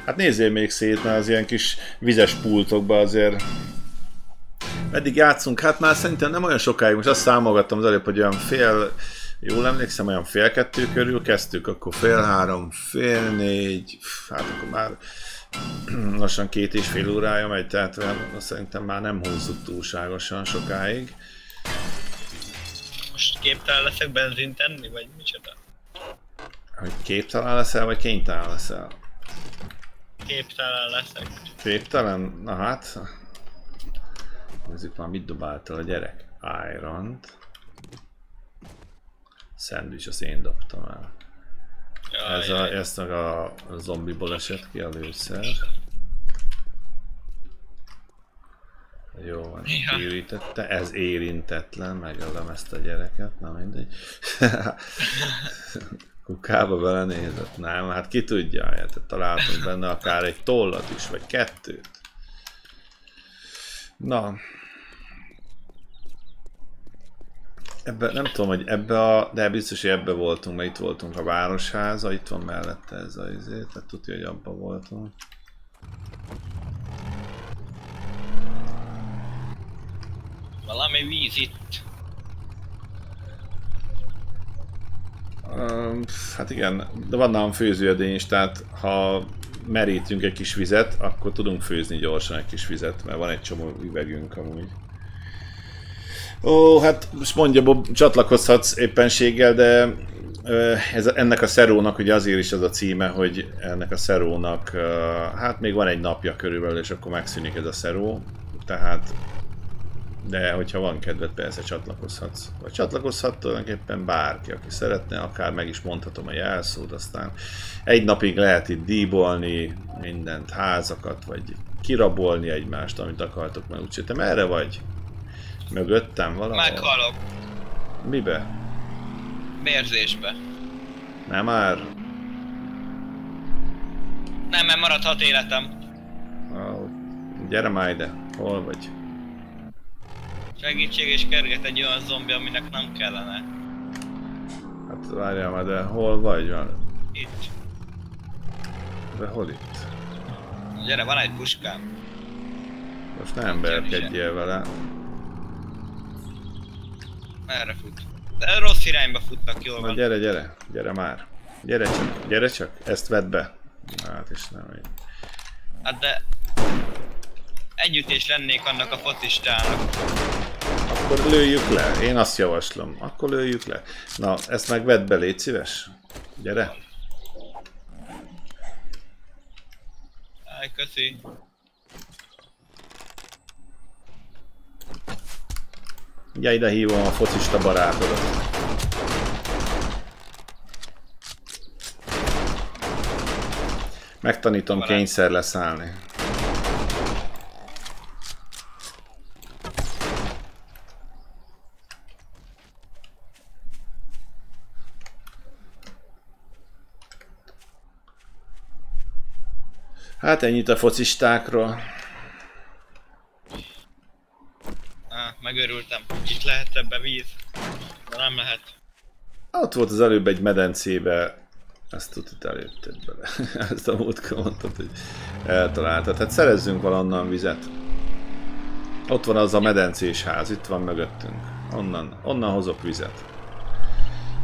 Hát nézzél még szét, mert az ilyen kis vizes pultokba azért Meddig játszunk? Hát már szerintem nem olyan sokáig, most azt számolgattam az előbb, hogy olyan fél, jól emlékszem, olyan fél kettő körül kezdtük, akkor fél három, fél négy, hát akkor már lassan két és fél órája megy, tehát szerintem már nem húzzuk túlságosan sokáig. Most képtelen leszek benzint tenni, vagy micsoda? Hogy képtelen leszel, vagy kénytelen leszel? Képtelen leszek. Képtelen? Na hát. Nézzük már mit dobáltál a gyerek. Iron-t. Szendvics, azt én dobtam el. Jaj, Ez a, ezt meg a, a zombiból esett ki a lőszer. Jó van, Ja. érintette. Ez érintetlen, megölöm ezt a gyereket, na mindegy. Kukába belenézett? Nem, hát ki tudja, hát találtunk benne akár egy tollat is, vagy kettőt. Na. Ebbe, nem tudom, hogy ebbe a, de biztos, hogy ebbe voltunk, mert itt voltunk a városháza, itt van mellette ez a izé, tehát tudja, hogy abba voltunk. Valami víz itt. Um, hát igen, de van nálam főzőedény is, tehát ha merítünk egy kis vizet, akkor tudunk főzni gyorsan egy kis vizet, mert van egy csomó üvegünk amúgy. Ó, hát most mondja Bob, csatlakozhatsz éppenséggel, de ez, ennek a szerónak ugye azért is az a címe, hogy ennek a szerónak, hát még van egy napja körülbelül, és akkor megszűnik ez a szeró, tehát de hogyha van kedved, persze csatlakozhatsz. Vagy csatlakozhat tulajdonképpen bárki, aki szeretne, akár meg is mondhatom a jelszót, aztán egy napig lehet itt díbolni mindent, házakat, vagy kirabolni egymást, amit akartok, mert úgyse te merre vagy? Mögöttem valahol? Meghalok. Mibe? Mérzésbe. Nem már? Nem, mert maradt hat életem. Ah, gyere már ide. Hol vagy? Segítség és kerget egy olyan zombi, aminek nem kellene. Hát várjál már, de hol vagy? Már? Itt. De hol itt? Gyere, van egy puskám. Most nem berkedjél vele. Merre fut? De rossz irányba futnak, jól Na van. gyere, gyere, gyere már. Gyere csak, gyere csak, ezt vedd be. Hát is nem így. Hát de... Együtt is lennék annak a focistának. Akkor lőjük le, én azt javaslom. Akkor lőjük le. Na, ezt meg vedd be, légy szíves. Gyere. Áj, köszi. Ugye ide hívom a focista barátodat. Megtanítom Barát. kényszer leszállni. Hát ennyit a focistákról. Á, megörültem. Itt lehet ebbe víz. De nem lehet. Ott volt az előbb egy medencébe, ezt tudod előtted bele. Ezt a múltkor mondtad, hogy eltaláltad. Hát szerezzünk valonnan vizet. Ott van az a medencés ház, itt van mögöttünk. Onnan, onnan hozok vizet.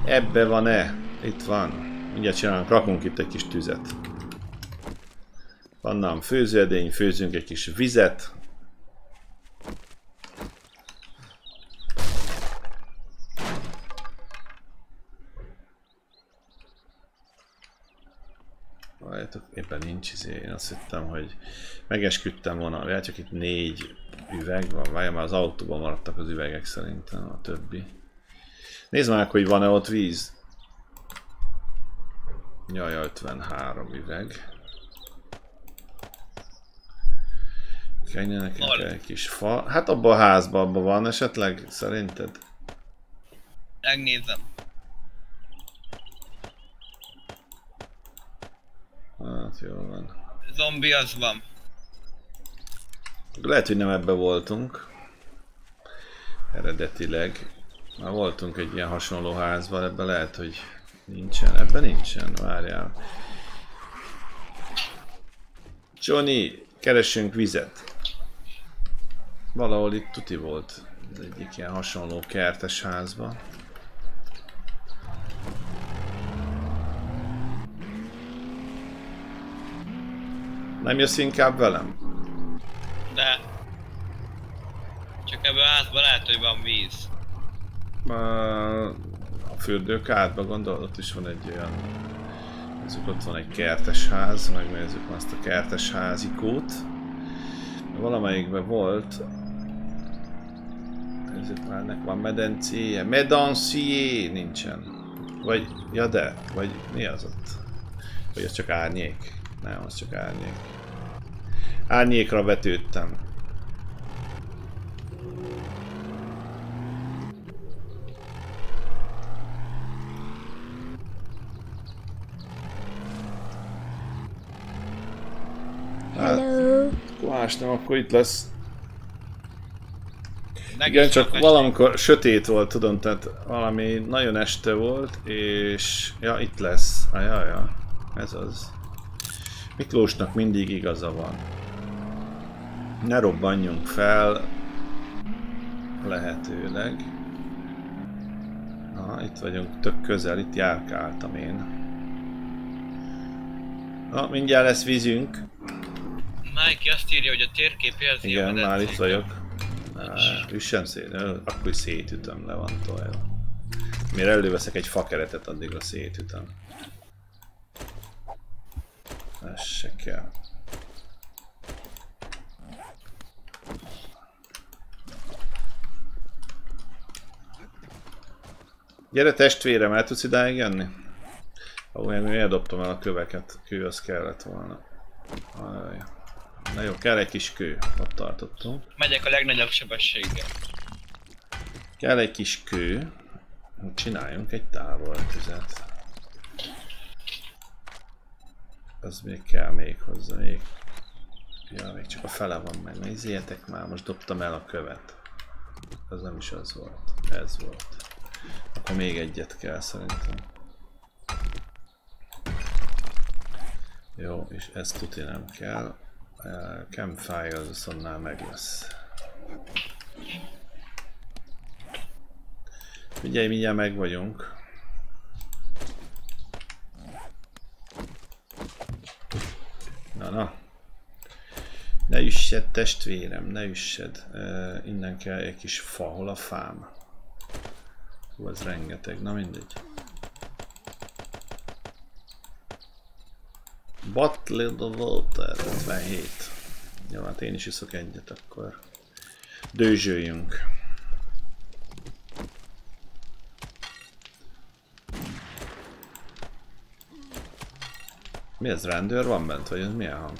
Ebbe van-e? Itt van. Mindjárt csinálunk, rakunk itt egy kis tüzet. Vannan főzőedény, főzünk egy kis vizet. Várjátok, éppen nincs izé, én azt hittem, hogy megesküdtem volna, csak itt négy üveg van, várjál már az autóban maradtak az üvegek szerintem, a többi. Nézd már, hogy van-e ott víz. Jaj, 53 üveg. Kellene kell egy kis fa. Hát abban a házban abban van esetleg, szerinted? Megnézem. Hát jó van. Zombi az van. Lehet, hogy nem ebbe voltunk. Eredetileg. Már voltunk egy ilyen hasonló házban, ebben lehet, hogy nincsen. Ebben nincsen, várjál. Johnny, keressünk vizet. Valahol itt tuti volt. Az egyik ilyen hasonló kertes házban. Nem jössz inkább velem? De... Csak ebben a házban lehet, hogy van víz. A fürdőkádba gondolod, ott is van egy olyan... Nézzük, ott van egy kertes ház, megnézzük azt a kertes házikót. Valamelyikben volt... Nézzük már, ennek van medencéje. Medancié nincsen. Vagy, ja de, vagy mi az ott? Vagy az csak árnyék? Nem, az csak árnyék. Árnyékra vetődtem. Hello! Más nem, akkor itt lesz. Meg Igen, csak valamikor sötét volt, tudom, tehát valami nagyon este volt, és... Ja, itt lesz. Ah, ja, ja. Ez az. Miklósnak mindig igaza van. Ne robbanjunk fel. Lehetőleg. Aha, itt vagyunk tök közel, itt járkáltam én. Na, mindjárt lesz vízünk. Mike azt írja, hogy a térkép jelzi a Igen, már medencét. itt vagyok. Üssem szét, akkor szétütöm, le van tolva. Mire előveszek egy fakeretet, addigra szétütöm. Ez se kell. Gyere testvérem, el tudsz idáig jönni? Ahol én miért dobtam el a köveket? Kő az kellett volna. Ajaj. Na jó, kell egy kis kő, ott tartottunk. Megyek a legnagyobb sebességgel. Kell egy kis kő. Csináljunk egy távoltüzet. Az még kell még hozzá, még... Ja, még csak a fele van meg. Nézzétek már, most dobtam el a követ. Az nem is az volt. Ez volt. Akkor még egyet kell szerintem. Jó, és ezt tuti nem kell. Uh, Campfire az viszont meg lesz. Figyelj, mindjárt meg vagyunk. Na, na. Ne üssed, testvérem, ne üssed. Uh, innen kell egy kis fa, hol a fám. Hú, ez rengeteg, na mindegy. Bottle of water, 57. Jó, hát én is iszok egyet, akkor dőzsöljünk. Mi ez, rendőr van bent, vagy ez milyen hang?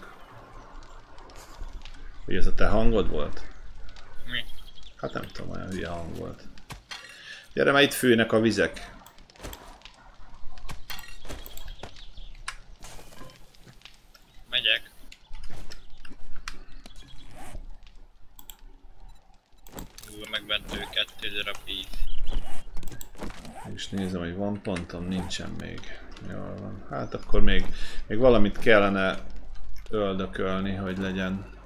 Hogy ez a te hangod volt? Mi? Hát nem tudom, olyan hülye hang volt. Gyere, mert itt fűnek a vizek. Megyek. Ú, megmentő kettő darab víz. Nézem, hogy van pontom, nincsen még. Jól van. Hát akkor még, még valamit kellene öldökölni, hogy legyen.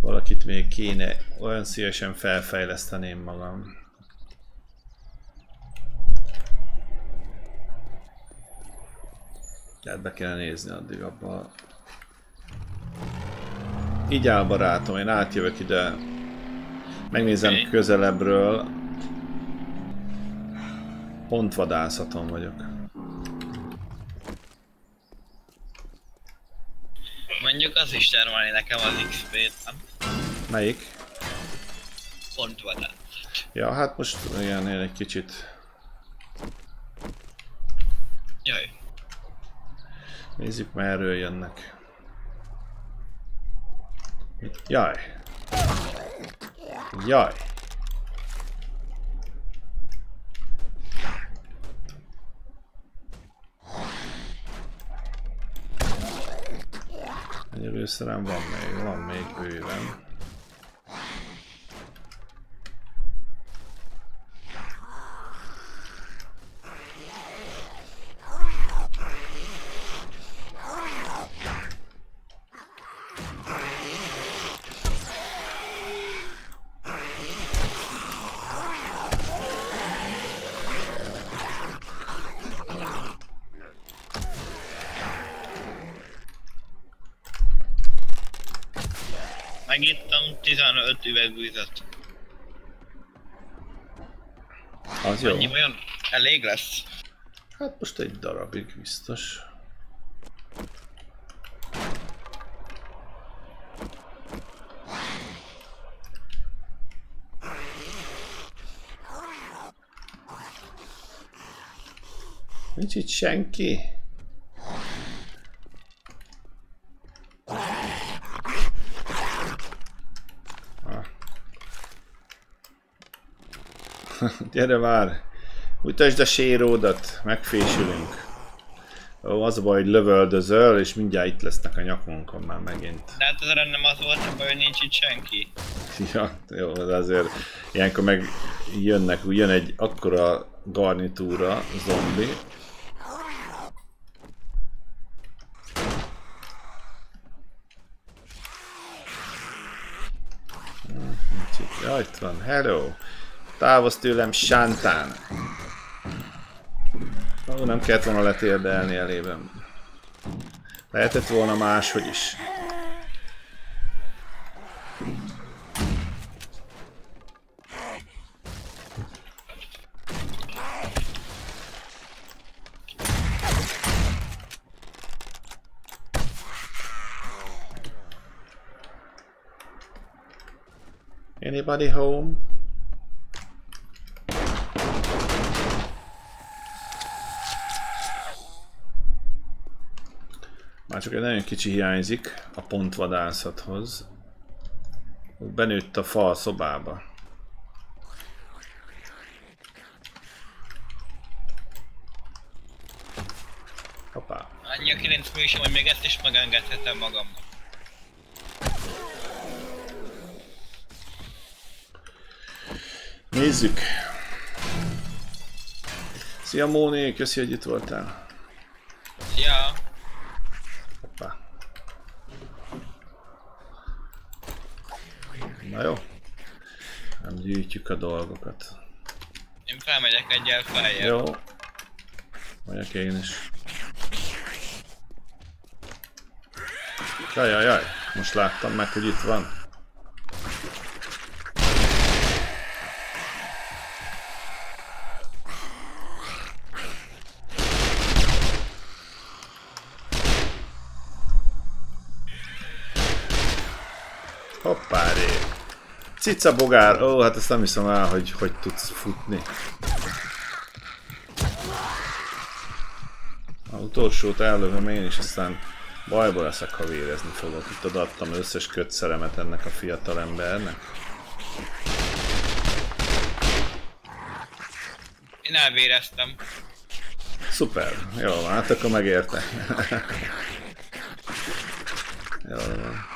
Valakit még kéne, olyan szívesen felfejleszteném magam. Tehát be kell nézni addig abba. Így áll barátom, én átjövök ide. Megnézem közelebbről. Pont vadászaton vagyok. Mondjuk az is termelni nekem az XP-t, nem? Melyik? Pont vadát. Ja, hát most ilyen én egy kicsit... Jaj. Nézzük merről jönnek. Jaj! Jaj! Előszerem van még, van még bőven. 15 üvegvizet. Az jó. Annyi olyan elég lesz. Hát most egy darabig biztos. Nincs itt senki. Ah. Gyere már! Mutasd a séródat, megfésülünk. Ó, az a baj, hogy lövöldözöl, és mindjárt itt lesznek a nyakunkon már megint. De hát ez nem az volt, a baj, hogy nincs itt senki. Ja, jó, de azért ilyenkor meg jönnek, jön egy akkora garnitúra, zombi. Hm, nincs itt. Ja, itt van, hello! Távozz tőlem, Sántán! Ó, nem kellett volna letérdelni elében. Lehetett volna máshogy is. Anybody home? Csak egy nagyon kicsi hiányzik a pontvadászathoz. Benőtt a fa a szobába. Hoppá. Annyi a 9 műsor, hogy még ezt is megengedhetem magamnak. Nézzük. Szia Móni, köszi, hogy itt voltál. Ja, Hoppá. Na jó. Nem gyűjtjük a dolgokat. én felmegyek egyel feljebb. Jó. Vagyok én is. Jaj, jaj, jaj. Most láttam meg, hogy itt van. Cica bogár. Ó, hát ezt nem hiszem el, hogy hogy tudsz futni. Ó, utolsót ellövöm én, és aztán bajba leszek, ha vérezni fogok. Itt odaadtam összes kötszeremet ennek a fiatal embernek. Én elvéreztem. Szuper, jó van, hát akkor megérte. jó van.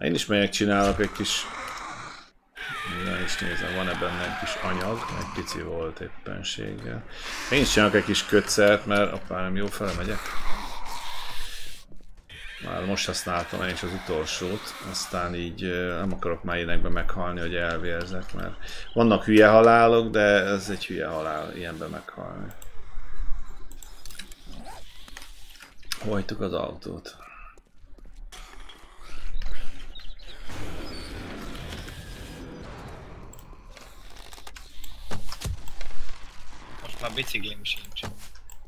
Én is megyek csinálok egy kis... Na is nézem, van-e benne egy kis anyag, egy pici volt éppenséggel. Én is csinálok egy kis kötszert, mert apá nem jó fele megyek. Már most használtam én is az utolsót, aztán így nem akarok már ilyenekben meghalni, hogy elvérzek, mert vannak hülye halálok, de ez egy hülye halál ilyenben meghalni. Hajtuk az autót. Már biciklim sincs.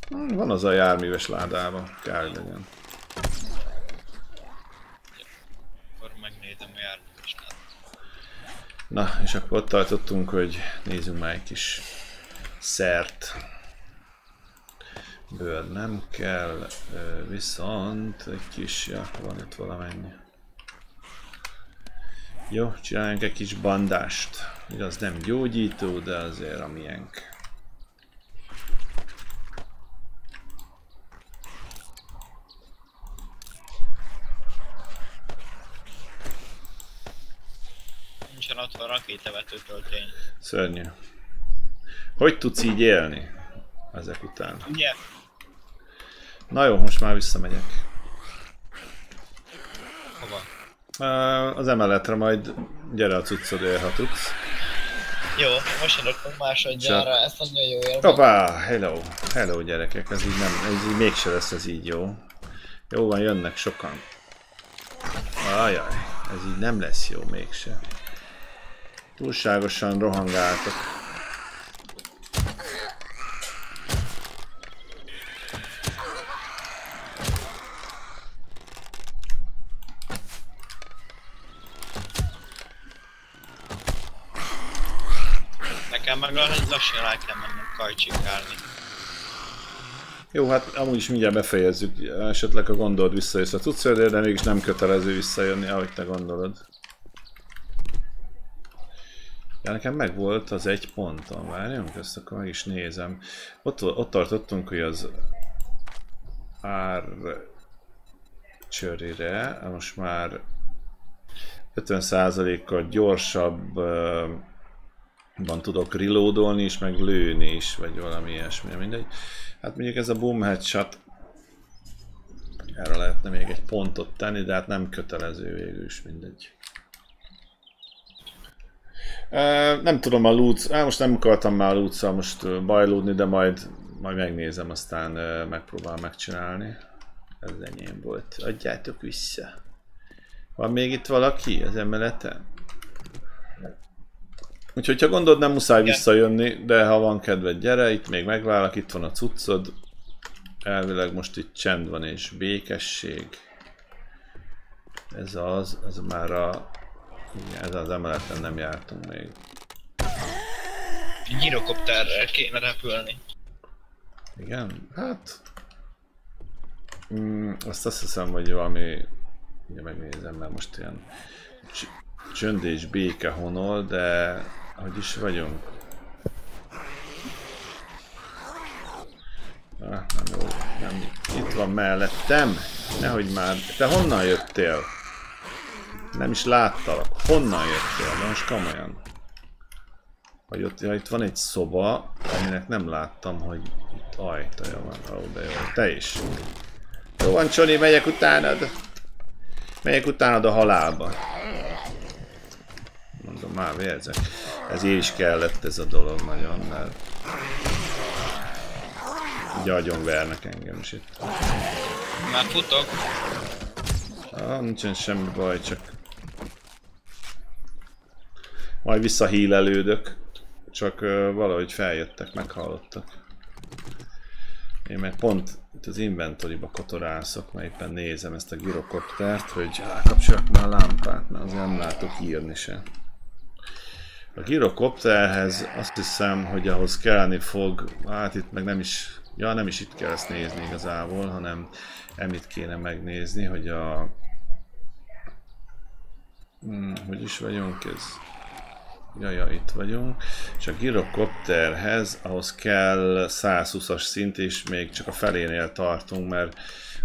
Hmm, Van az a járműves ládában, kell hogy legyen. Akkor megnézem a. Na, és akkor ott tartottunk, hogy nézzünk már egy kis szert. Bőr nem kell, viszont egy kis, ja, van itt valamennyi. Jó, csináljunk egy kis bandást. Igaz, nem gyógyító, de azért a miénk. Nincsen otthon rakétavető töltény. Szörnyű. Hogy tudsz így élni ezek után? Ugye? Na jó, most már visszamegyek. Hova? Az emeletre majd gyere a cuccodért, ha tudsz. Jó, most adok másodjára, ezt nagyon jó élmény. Hoppá, hello, hello gyerekek, ez így nem, ez így mégse lesz ez így jó. Jó van, jönnek sokan. Ajaj, ez így nem lesz jó mégse. Túlságosan rohangáltok. Nekem meg lassan rá kell mennem kajcsikálni. Jó, hát amúgy is mindjárt befejezzük. Esetleg a gondolod visszajössz a cuccodért, de mégis nem kötelező visszajönni, ahogy te gondolod. Ja, nekem meg volt az egy ponton, várjunk, ezt akkor meg is nézem. Ott, ott tartottunk, hogy az ár csörire, most már 50%-kal gyorsabban tudok reloadolni is, meg lőni is, vagy valami ilyesmi, mindegy. Hát mondjuk ez a boom headshot, erre lehetne még egy pontot tenni, de hát nem kötelező végül is, mindegy. Nem tudom a loot, ah, most nem akartam már a loot most bajlódni, de majd, majd megnézem, aztán megpróbálom megcsinálni. Ez enyém volt. Adjátok vissza. Van még itt valaki az emeleten? Úgyhogy ha gondolod, nem muszáj visszajönni, de ha van kedved, gyere, itt még megvállalak, itt van a cuccod. Elvileg most itt csend van és békesség. Ez az, ez már a... Ez az emeleten nem jártunk még. Gyirokopterrel kéne repülni. Igen, hát... Mm, azt azt hiszem, hogy valami... Ugye megnézem, mert most ilyen... cs- Csönd és béke honol, de... Hogy is vagyunk? Ah, nem jó, nem. Itt van mellettem. Nehogy már. Te honnan jöttél? Nem is láttalak. Honnan jöttél? Most komolyan. Hogy ott, ja, itt van egy szoba, aminek nem láttam, hogy itt ajtaja van. Ó, de jó. Te is. Jó van, Csoni, megyek utánad. Megyek utánad a halálba. Mondom, már vérzek. Ez így is kellett ez a dolog nagyon, mert így agyon vernek engem is itt. Már futok. Ah, nincsen semmi baj, csak majd visszahílelődök, csak uh, valahogy feljöttek, meghallottak. Én meg pont itt az inventoryba kotorászok, mert éppen nézem ezt a girokoptert, hogy rákapcsoljak már lámpát, mert azért nem látok írni se. A girokopterhez azt hiszem, hogy ahhoz kelleni fog, hát itt meg nem is Ja, nem is itt kell ezt nézni igazából, hanem emit kéne megnézni, hogy a... Hmm, hogy is vagyunk ez? Ja, ja, itt vagyunk. És a girokopterhez ahhoz kell 120-as szint, és még csak a felénél tartunk, mert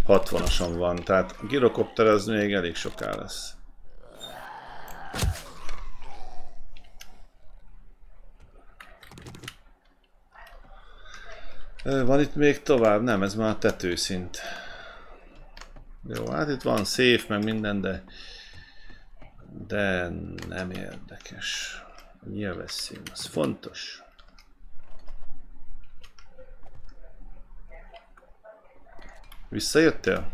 60-ason van. Tehát a girokopter az még elég soká lesz. Van itt még tovább? Nem, ez már a tetőszint. Jó, hát itt van szép, meg minden, de... De nem érdekes. A nyilvesszín, az fontos. Visszajöttél?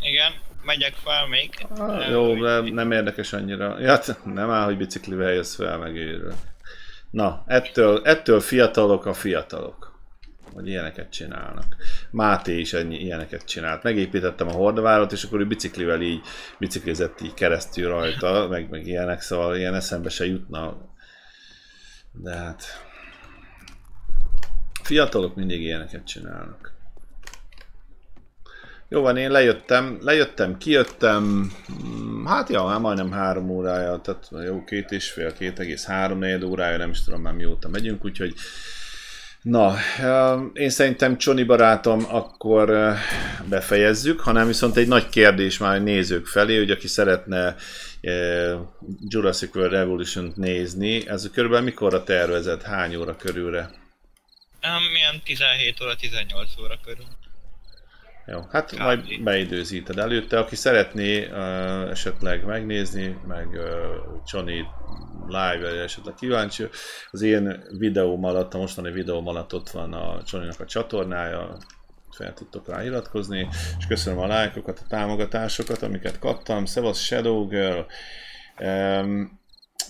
Igen, megyek fel még. Ah, jó, de nem érdekes annyira. Ja, nem áll, hogy biciklivel jössz fel, meg őről. Na, ettől, ettől fiatalok a fiatalok. Hogy ilyeneket csinálnak. Máté is ennyi, ilyeneket csinált. Megépítettem a hordavárat, és akkor ő biciklivel így biciklizett így keresztül rajta, meg, meg ilyenek, szóval ilyen eszembe se jutna. De hát... Fiatalok mindig ilyeneket csinálnak. Jó van, én lejöttem, lejöttem, kijöttem, mm, hát ja, már majdnem három órája, tehát jó két és fél, két egész három négy órája, nem is tudom már mióta megyünk, úgyhogy Na, én szerintem Csoni barátom akkor eh, befejezzük, hanem viszont egy nagy kérdés már a nézők felé, hogy aki szeretne Jurassic World Revolution-t nézni, ez körülbelül mikorra tervezett, hány óra körülre? Um, milyen 17 óra, 18 óra körül. Jó, hát Kb. majd beidőzíted előtte. Aki szeretné uh, esetleg megnézni, meg uh, Johnny live esetleg kíváncsi, az én videóm alatt, a mostani videóm alatt ott van a johnny a csatornája, fel tudtok rá iratkozni, és köszönöm a lájkokat, a támogatásokat, amiket kaptam. Szevasz Shadow Girl, um,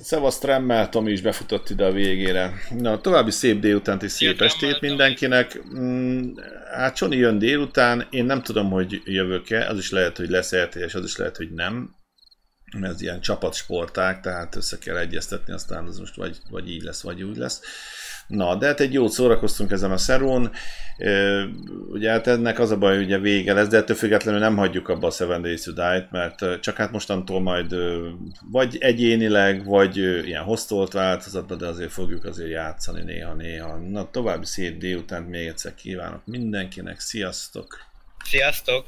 Szevasz Tremmel, Tomi is befutott ide a végére. Na, további szép délutánt és szép estét mindenkinek. Mm, Hát Csoni jön délután, én nem tudom, hogy jövök-e, az is lehet, hogy lesz RTS, az is lehet, hogy nem. Mert ez ilyen csapatsporták, tehát össze kell egyeztetni, aztán az most vagy, vagy így lesz, vagy úgy lesz. Na, de hát egy jót szórakoztunk ezen a szerón. Ugye hát ennek az a baj, hogy ugye vége lesz, de ettől függetlenül nem hagyjuk abba a Seven Days to Die-t, mert csak hát mostantól majd vagy egyénileg, vagy ilyen hostolt változatban, de azért fogjuk azért játszani néha-néha. Na, további szép délután még egyszer kívánok mindenkinek, sziasztok! Sziasztok!